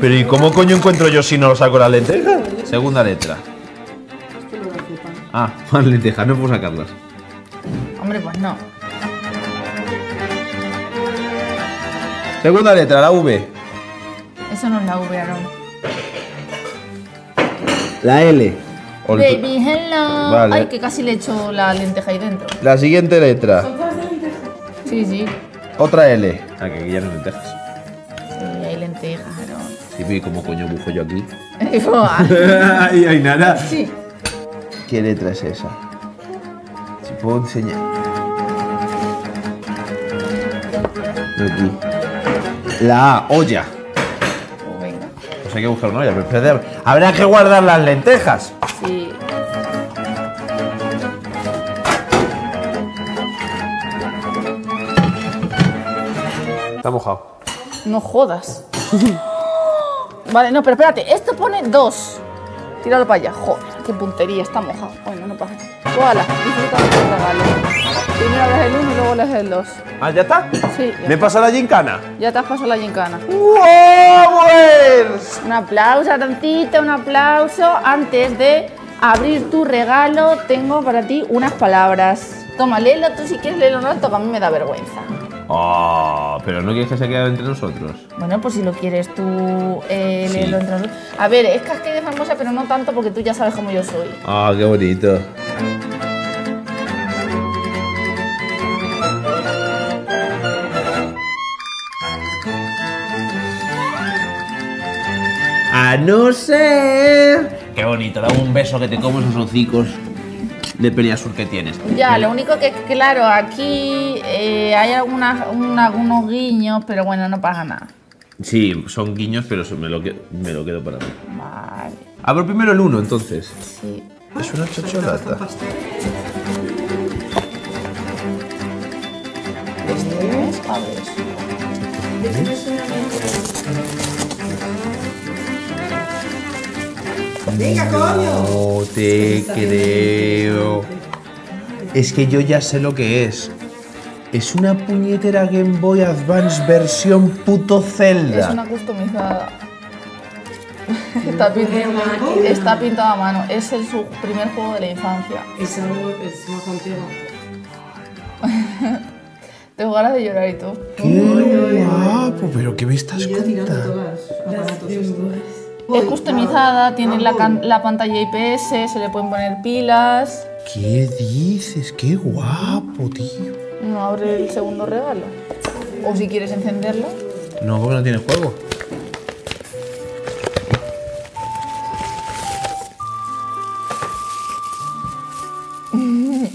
Pero ¿y cómo coño encuentro yo si no lo saco las lentejas? Segunda letra. Ah, más lentejas, no puedo sacarlas. Hombre, pues no. Segunda letra, la V. Eso no es la V, Aaron. La L. Baby, hello. Vale. Ay, que casi le echo la lenteja ahí dentro. La siguiente letra. Sí, sí. Otra L. Ah, que aquí ya no hay lentejas. Sí, hay lentejas. Sí, pero ¿y cómo coño bujo yo aquí? Ahí hay nada. sí. ¿Qué letra es esa? Si puedo enseñar. Aquí. La A, olla. Hay que buscar una olla, pero espérate. Habrá que guardar las lentejas. Sí. Está mojado. No jodas. vale, no, pero espérate. Esto pone dos. Tíralo para allá. Joder, qué puntería. Está mojado. Bueno, no pasa nada. Koala, disfruta de tu regalo. Primero lees el uno y luego lees el dos. Ah, ¿ya está? Sí, ya, ¿Me pasa la gincana? ya te has pasado la gincana. ¡Wow, pues! Un aplauso, Aaroncito, un aplauso. Antes de abrir tu regalo, tengo para ti unas palabras. Toma, léelo tú si quieres léelo no que a mí me da vergüenza. Oh, pero no quieres que se quede entre nosotros. Bueno, pues si lo quieres tú eh, léelo entre nosotros. A ver, es casquería famosa, pero no tanto porque tú ya sabes cómo yo soy. Ah, qué bonito. A no ser. Qué bonito, dame un beso que te como esos hocicos de Peniasur que tienes. Ya, lo único que, claro, aquí eh, hay algunas, un- algunos guiños, pero bueno, no pasa nada. Sí, son guiños, pero me lo, que- me lo quedo para mí. Vale, Abro primero el uno, entonces. sí. Es una chocholata. ¿Ves? A ver. Venga, coño. No te creo. Es que yo ya sé lo que es. Es una puñetera Game Boy Advance versión puto Es Zelda. una customizada. Está pintado, está pintado a mano. Es el, su primer juego de la infancia. Es algo, es más antiguo. Tengo ganas de llorar y todo. ¡Qué guapo! ¿Pero qué me estás contando? Es customizada, tiene la, pantalla IPS, se le pueden poner pilas. ¿Qué dices? ¡Qué guapo, tío! No abre el segundo regalo. O si quieres encenderlo. No, porque no tiene juego.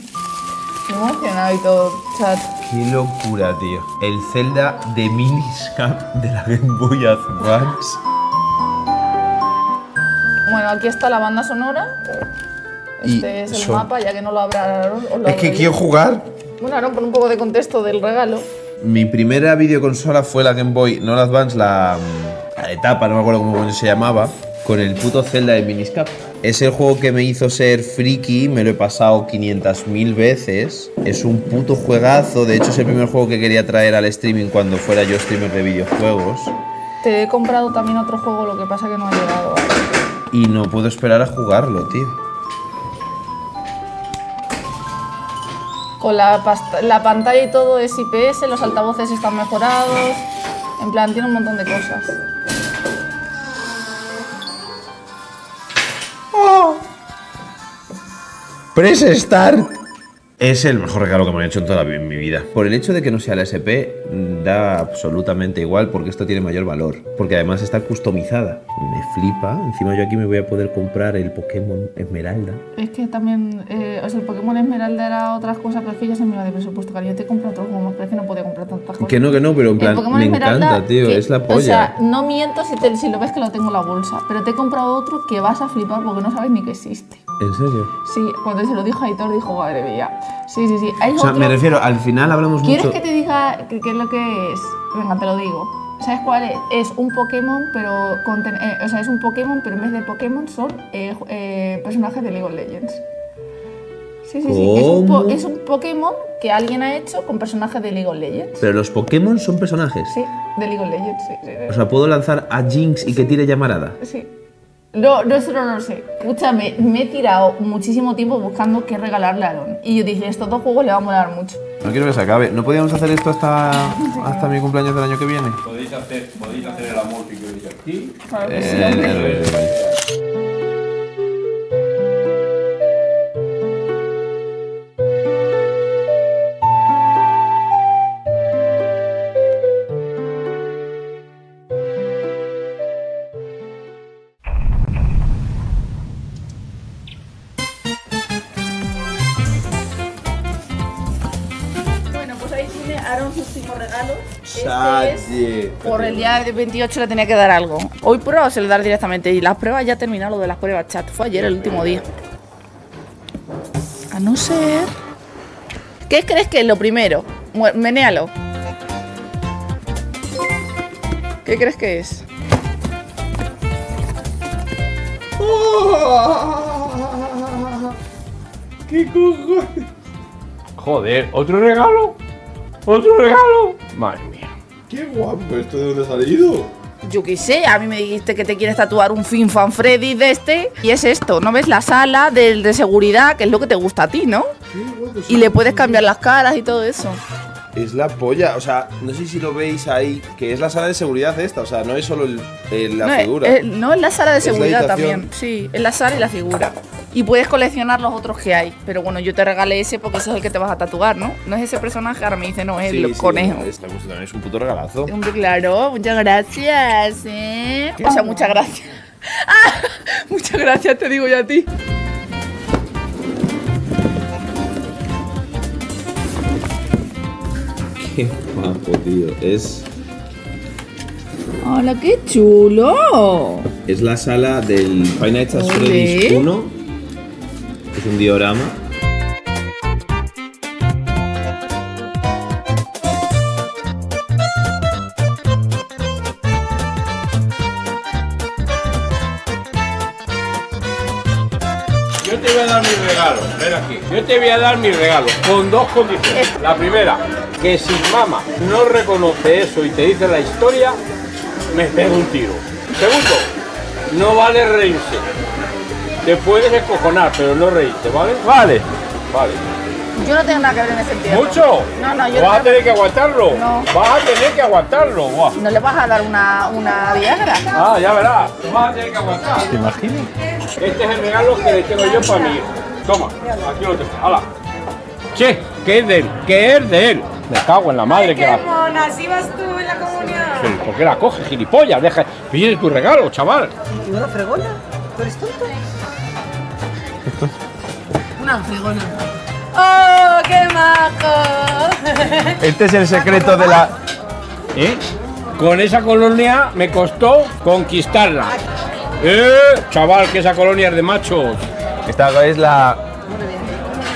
Emocionado y todo, chat. ¡Qué locura, tío! El Zelda de Miniscap de la Game Boy Advance. Bueno, aquí está la banda sonora. Este es el son- mapa, ya que no lo habrá. os lo Es que quiero jugar. Bueno, ahora por un poco de contexto del regalo. Mi primera videoconsola fue la Game Boy, no la Advance, la, la etapa, no me acuerdo cómo se llamaba, con el puto Zelda de Miniscap. Es el juego que me hizo ser friki, me lo he pasado 500.000 veces. Es un puto juegazo, de hecho es el primer juego que quería traer al streaming cuando fuera yo streamer de videojuegos. Te he comprado también otro juego, lo que pasa que no ha llegado. Y no puedo esperar a jugarlo, tío. Con la, pantalla y todo es IPS, los altavoces están mejorados. En plan, tiene un montón de cosas. Press Start. Es el mejor regalo que me han hecho en toda mi mi vida. Por el hecho de que no sea la SP, da absolutamente igual porque esto tiene mayor valor. Porque además está customizada. Me flipa. Encima yo aquí me voy a poder comprar el Pokémon Esmeralda. Es que también, eh, o sea, el Pokémon Esmeralda era otras cosas, pero es que ya se me iba de presupuesto, cariño. Yo te compro otro juego más, pero es que no podía comprar tantas cosas. Que no, que no, pero en plan, Pokémon me Esmeralda, encanta, tío. que- es la O polla. sea, no miento si, te- si lo ves que lo tengo en la bolsa, pero te he comprado otro que vas a flipar porque no sabes ni que existe. ¿En serio? Sí, cuando se lo dijo a Aitor, dijo, madre mía. Sí, sí, sí. Hay O sea, otro- me refiero, al final hablamos ¿Quieres mucho. que te diga qué es lo que es? Venga, te lo digo. ¿Sabes cuál es? Es un Pokémon, pero conten- eh, o sea, es un Pokémon, pero en vez de Pokémon son eh, eh, personajes de League of Legends. Sí, sí, sí. Es un, po- ¿Cómo? es un Pokémon que alguien ha hecho con personajes de League of Legends. Pero los Pokémon son personajes. Sí, de League of Legends, sí. sí, sí. O sea, puedo lanzar a Jinx y que tire llamarada. Sí. No, no, eso no lo sé. Escúchame, me he tirado muchísimo tiempo buscando qué regalarle a Aaron. Y yo dije, estos dos juegos le va a molar mucho. No quiero que se acabe. ¿No podíamos hacer esto hasta, hasta mi cumpleaños del año que viene? Podéis hacer, podéis hacer el amor si queréis aquí. Claro que sí, Eh, eh, Por el día del 28 le tenía que dar algo. Hoy prueba se le dar directamente. Y las pruebas ya terminaron lo de las pruebas chat. Fue ayer el último día. A no ser. ¿Qué crees que es lo primero? Menéalo. ¿Qué crees que es? ¿Qué cojones? Joder, ¿otro regalo? ¿Otro regalo? Madre mía. Qué guapo, ¿esto de dónde ha salido? Yo qué sé, a mí me dijiste que te quieres tatuar un Fin Fan Freddy de este. Y es esto, ¿no ves la sala del de seguridad, que es lo que te gusta a ti, ¿no? Y le puedes cambiar las caras y todo eso. Es la polla, o sea, no sé si lo veis ahí, que es la sala de seguridad esta, o sea, no es solo el- el- la no, es- figura. es- no, es la sala de seguridad también. Sí, es la sala y la figura. Y puedes coleccionar los otros que hay. Pero bueno, yo te regalé ese porque ese es el que te vas a tatuar, ¿no? No es ese personaje, ahora me dice, no, es Sí, el sí, conejo. Es, también es un puto regalazo. Claro, muchas gracias, ¿eh? O sea, muchas gracias. ¡Ah! Muchas gracias, te digo yo a ti. Es, ¡Hola, qué chulo! es la sala del Five Nights at Ole. Freddy's 1. Es un diorama. Yo te voy a dar mi regalo, ven aquí. Yo te voy a dar mi regalo con dos condiciones. La primera, que si mamá no reconoce eso y te dice la historia, me pega un tiro. Segundo, no vale reírse. Te puedes escojonar, pero no reírte, ¿vale? Vale. Vale. Yo no tengo nada que ver en ese entierro. ¿Mucho? No, no, yo ¿Vas a tener que aguantarlo? No. Vas a tener que aguantarlo. Buah. ¿No le vas a dar una, una Viagra? Ah, ya verás. Lo vas a tener que aguantar. ¿Te imaginas? Este es el regalo que le tengo yo para mi hijo. Toma, aquí lo tengo. ¡Hala! Che, que es de él, que es de él. Me cago en la madre que la... mona! Así vas tú en la comunión. Pero, ¿Por qué la coges, gilipollas? Deja... Pide tu regalo, chaval. ¿Y una fregona? ¿Tú eres tonto? Una fregona. ¡Oh, qué majo! Este es el secreto de la... ¿Eh? Con esa colonia me costó conquistarla. ¡Eh! Chaval, que esa colonia es de machos. Esta es la.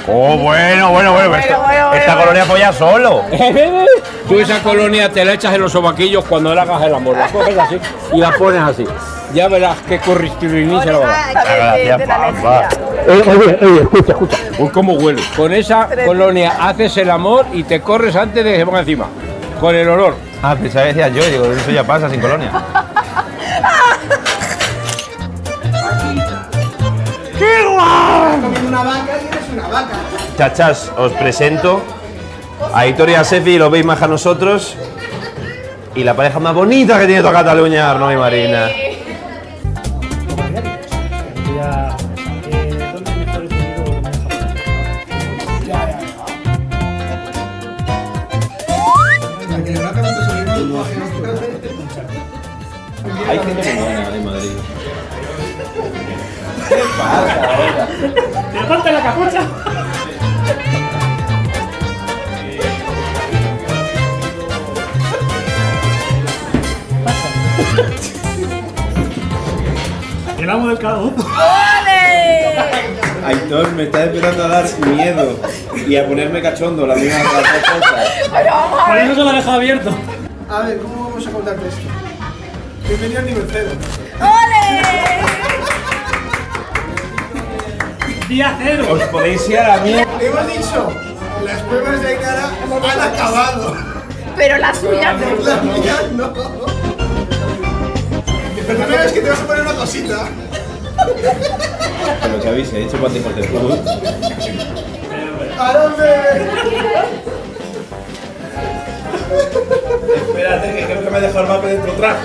Oh, bueno, bueno, bueno. esta bueno, esta bueno. colonia folla solo. Tú esa colonia te la echas en los sobaquillos cuando le hagas el amor. La coges así y la pones así. Ya verás qué corristirriní se lo va. Eh, oye, oye, escucha, escucha. Uy, cómo huele. Con esa colonia haces el amor y te corres antes de que se ponga encima. Con el olor. Ah, pensaba que decía yo, digo, eso ya pasa sin colonia. ¡Qué guay! Una vaca. Chachas, os presento a Hitor y a Sefi, lo veis más a nosotros. Y la pareja más bonita que tiene toda Cataluña, Arno y Marina. Hay gente ¡Te falta la capucha! El amo del calabozo. ¡Ole! Aitor me está empezando a dar miedo y a ponerme cachondo la misma las dos cosas. Pero vamos a Por eso se lo ha dejado abierto. A ver, ¿cómo vamos a contarte esto? Bienvenido al nivel cero. ¡Ole! Día cero. Os podéis ir a la mierda. Hemos dicho, las pruebas de cara han acabado. Pero la suya no. Las mías no. Perdona, es que te vas a poner una cosita. Pero que habéis hecho cuando hijos de fútbol. ¿A dónde? Espérate, que creo que me he dejado el mapa dentro atrás.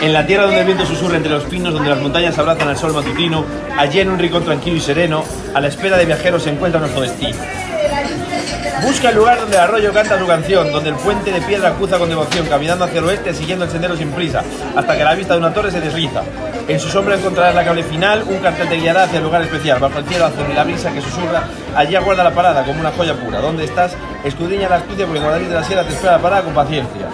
En la tierra donde el viento susurra entre los pinos, donde las montañas abrazan al sol matutino, allí en un rincón tranquilo y sereno, a la espera de viajeros se encuentra nuestro destino. Busca el lugar donde el arroyo canta su canción, donde el puente de piedra cruza con devoción, caminando hacia el oeste, siguiendo el sendero sin prisa, hasta que la vista de una torre se desliza. En su sombra encontrarás la cable final, un cartel te guiará hacia el lugar especial, bajo el cielo azul y la brisa que susurra, allí aguarda la parada como una joya pura. ¿Dónde estás? Escudriña la astucia porque Guadalupe de la Sierra te espera la parada con paciencia.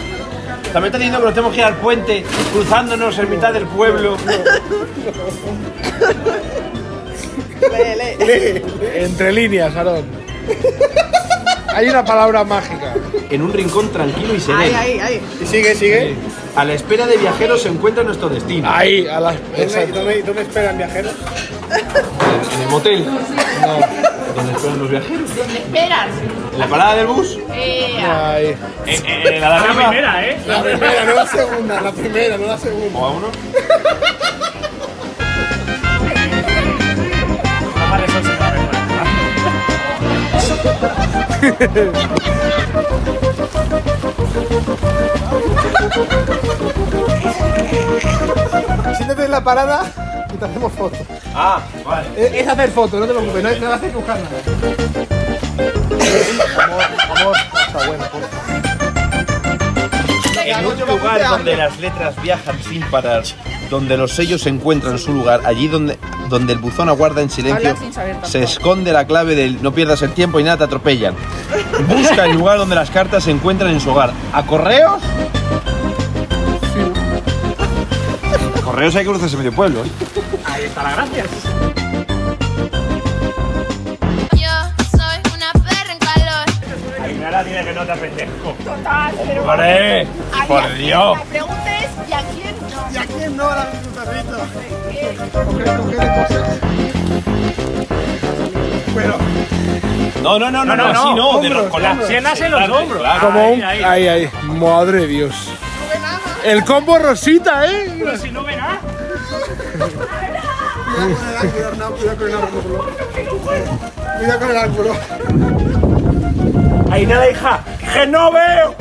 También está diciendo que nos tenemos que ir al puente, cruzándonos en mitad del pueblo. Entre líneas, Aarón. Hay una palabra mágica. En un rincón tranquilo y sereno. Ahí, ahí, ahí. Y sigue, sigue. A la espera de viajeros se encuentra nuestro destino. Ahí, a las. ¿Dónde- ¿Dónde, dónde esperan viajeros? En el motel. No. ¿Dónde esperan los viajeros? ¿Dónde esperas? ¿En la parada del bus? Eh, Ahí. En, en la La primera, ¿eh? La primera, no la segunda. La primera, no la segunda. ¿O a uno? Siéntate en la parada y te hacemos foto. Ah, vale. Es, es hacer foto, no te preocupes, no, no vas a hacer que buscar nada. Amor, amor, está bueno, por favor. En un lugar donde las letras viajan sin parar, donde los sellos se encuentran en su lugar, allí donde, donde el buzón aguarda en silencio, se esconde la clave del no pierdas el tiempo y nada te atropellan. Busca el lugar donde las cartas se encuentran en su hogar. ¿A correos? A correos hay que cruzarse medio pueblo. ¿eh? Ahí está la gracia. Yo soy una perra en calor. Ahí ahora tiene que no te pendejo. Total, pero. ¡Por Dios! 100 dólares tu perrito. cosas. Pero. No, no, no, no, no, así no, de los colas. Se nacen los hombros. Como un. Ahí, ahí. Madre de Dios. No ve nada. El combo rosita, ¿eh? Pero si no ve nada. Cuidado con el ángulo. Cuidado con el ángulo. Ahí nada, hija. ¡Que no veo!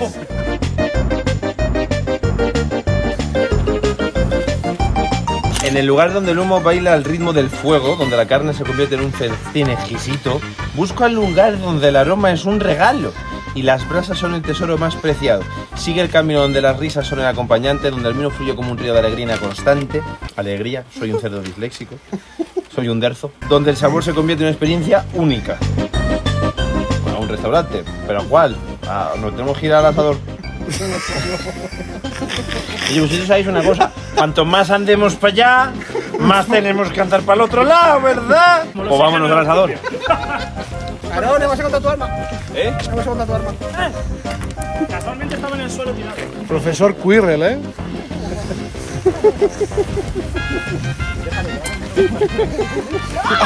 En el lugar donde el humo baila al ritmo del fuego, donde la carne se convierte en un festín exquisito, busca el lugar donde el aroma es un regalo y las brasas son el tesoro más preciado. Sigue el camino donde las risas son el acompañante, donde el vino fluye como un río de alegría constante. Alegría, soy un cerdo disléxico. soy un derzo, donde el sabor se convierte en una experiencia única. A un restaurante, pero ¿cuál? Ah, nos tenemos que ir al asador. Y vosotros sabéis una cosa, cuanto más andemos para allá, más tenemos que andar para el otro lado, ¿verdad? O vámonos al asador. Aarón, hemos encontrado tu arma. ¿Eh? Hemos encontrado tu arma. Casualmente estaba en el suelo tirado. Profesor Quirrell, ¿eh?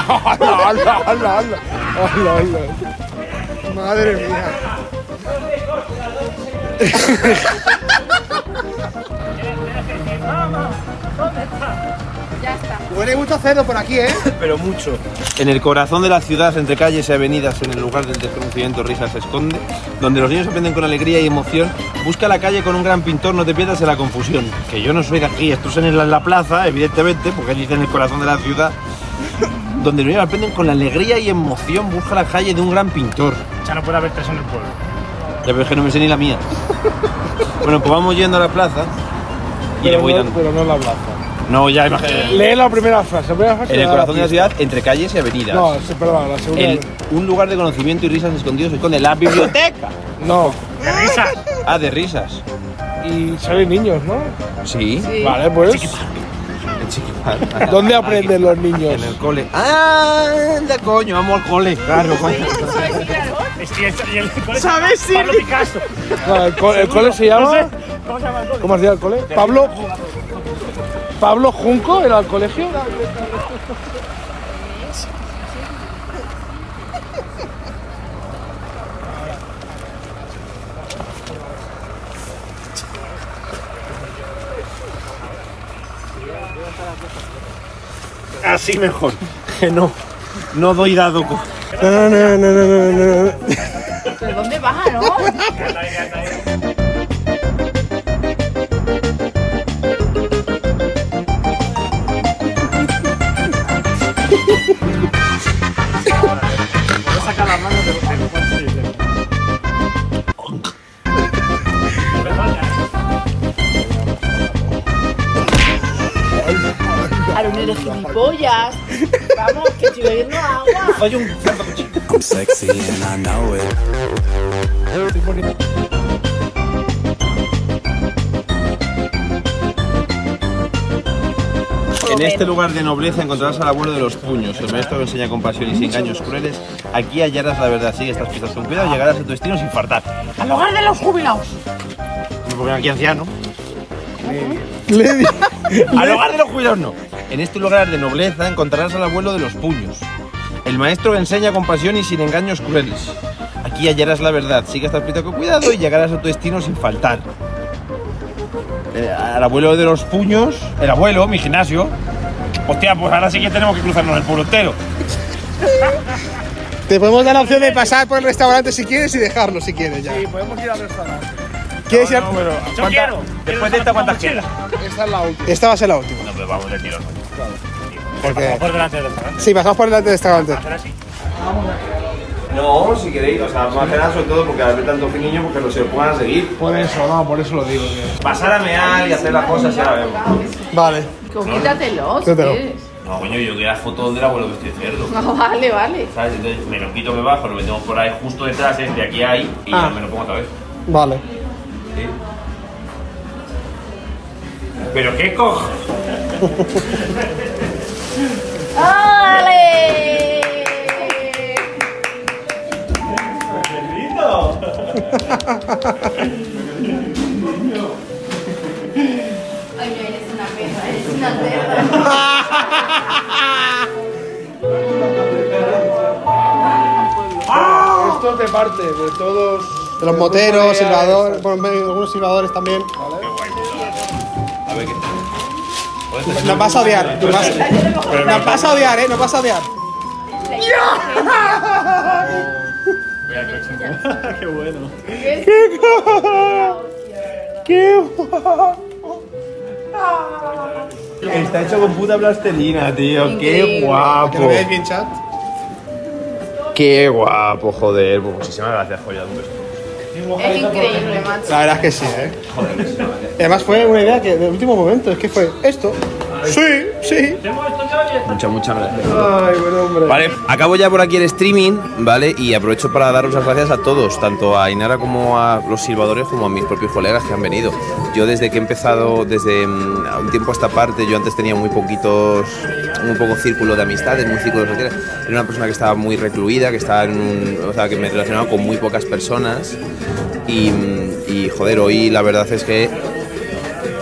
¡Hala, hala, hala, hala! ¡Hala, hala! Madre mía. Ya está. Huele mucho cerdo por aquí, ¿eh? Pero mucho. En el corazón de la ciudad, entre calles y avenidas, en el lugar del desconocimiento, risa se esconde, donde los niños aprenden con alegría y emoción, busca la calle con un gran pintor, no te pierdas en la confusión. Que yo no soy de aquí, esto es en la, en la plaza, evidentemente, porque dice en el corazón de la ciudad, donde los niños aprenden con alegría y emoción, busca la calle de un gran pintor. Ya no puede haber tres en el pueblo. Ya ves que no me sé ni la mía. Bueno, pues vamos yendo a la plaza y le Pero voy no, dando. pero no la plaza. No, ya imagínate. Lee la primera frase. La primera frase En el corazón de la ciudad, entre calles y avenidas. No, sí, perdón, la segunda. En un lugar de conocimiento y risas escondidos se esconde la biblioteca. No. ¿De risas? Ah, de risas. Y salen niños, ¿no? Sí. Vale, pues. ¿Dónde aprenden los niños? En el cole. ¡Anda, coño! Vamos al cole. Claro, coño. Sí, es- y el cole se ¿Sabes, llama Pablo? Picasso. No, el, co- el cole se llama. No sé, ¿Cómo se llama el cole? ¿Cómo se llama el cole? Pablo. Pablo Junco era el colegio. Así mejor. Que no. No doy dado. no, no, no, no, no. ¿Pero dónde vas, no? Eres gilipollas. Vamos, que estoy bebiendo agua. Hay un Sexy and I know it. En este lugar de nobleza encontrarás al abuelo de los puños, el maestro que enseña con pasión y sin engaños crueles. Aquí hallarás la verdad, sigue estas pistas con cuidado y llegarás a tu destino sin faltar. Al hogar de los jubilados. Me aquí anciano. Le Al hogar de los jubilados no. En este lugar de nobleza encontrarás al abuelo de los puños, el maestro que enseña con pasión y sin engaños crueles. Aquí hallarás la verdad, sigue estas pistas con cuidado y llegarás a tu destino sin faltar. Eh, al abuelo de los puños, el abuelo, mi gimnasio. Hostia, pues ahora sí que tenemos que cruzarnos el pueblo entero. Te podemos dar la opción de pasar por el restaurante si quieres y dejarlo si quieres ya. Sí, podemos ir al restaurante. ¿Quieres ir a- Yo quiero. Después de esta, ¿cuántas quedan? Esta es la última. Esta va a ser la última. No, pero vamos de Porque... Por delante del restaurante. Sí, pasamos por delante del restaurante. Hacer así. No, si queréis, o sea, más que nada sobre todo porque al ver tantos niños porque no se lo pongan a seguir. Por eso, no, por eso lo digo. que- Pasar a mear y hacer las cosas ya vemos. Vale. Quítatelo. No, coño, yo quería foto donde el abuelo vestido de cerdo. No, vale, vale. ¿Sabes? Entonces me lo quito, me bajo, lo metemos por ahí justo detrás, ¿eh? de aquí a ahí, y Ah. ya me lo pongo otra vez. Vale. ¿Sí? ¿Pero qué cojo? ¡Ale! Ay, no, eres una perra, eres una perra. Esto es de parte de todos. De los moteros, silbadores, bueno, algunos silbadores también. A ver qué Nos vas a odiar. Nos vas, nos vas a odiar, eh. Nos vas a odiar. Qué bueno. ¡Qué guapo! Está hecho con puta plastelina, tío. Qué guapo. Que lo veáis bien, chat. Qué guapo, joder. Pues muchísimas gracias, joya. Un beso. Es increíble, macho. La verdad es que sí, eh. Joder, además fue una idea que de último momento, es que fue esto. Sí, sí. Muchas, muchas gracias. Ay, buen hombre. Vale, acabo ya por aquí el streaming, ¿vale? Y aprovecho para daros las gracias a todos, tanto a Inara como a los silbadores, como a mis propios colegas que han venido. Yo desde que he empezado, desde mm, un tiempo a esta parte, yo antes tenía muy poquitos, muy poco círculo de amistades, muy círculo social. Era una persona que estaba muy recluida, que estaba en un, o sea, que me relacionaba con muy pocas personas. Y, mm, y, joder, hoy la verdad es que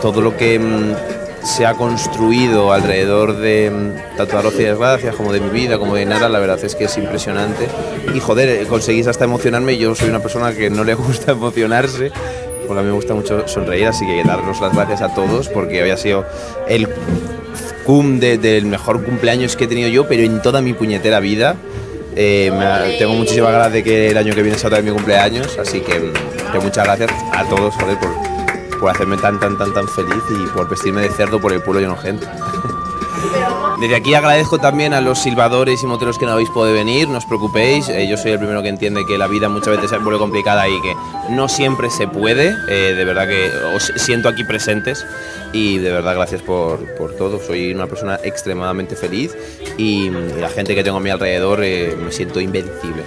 todo lo que mm, se ha construido alrededor de mm, tanto de Arroz y Desgracias como de mi vida, como de Nara, la verdad es que es impresionante. Y joder, eh, conseguís hasta emocionarme. Yo soy una persona que no le gusta emocionarse, porque a mí me gusta mucho sonreír, así que daros las gracias a todos porque había sido el cum de- del mejor cumpleaños que he tenido yo, pero en toda mi puñetera vida. Eh, tengo muchísimas ganas de que el año que viene sea otra vez mi cumpleaños, así que, mm, que muchas gracias a todos, joder, por, por hacerme tan, tan, tan, tan feliz y por vestirme de cerdo por el pueblo lleno de gente. Desde aquí agradezco también a los silbadores y moteros que no habéis podido venir, no os preocupéis, eh, yo soy el primero que entiende que la vida muchas veces se vuelve complicada y que no siempre se puede, eh, de verdad que os siento aquí presentes y de verdad gracias por, por todo, soy una persona extremadamente feliz y, la gente que tengo a mi alrededor eh, me siento invencible.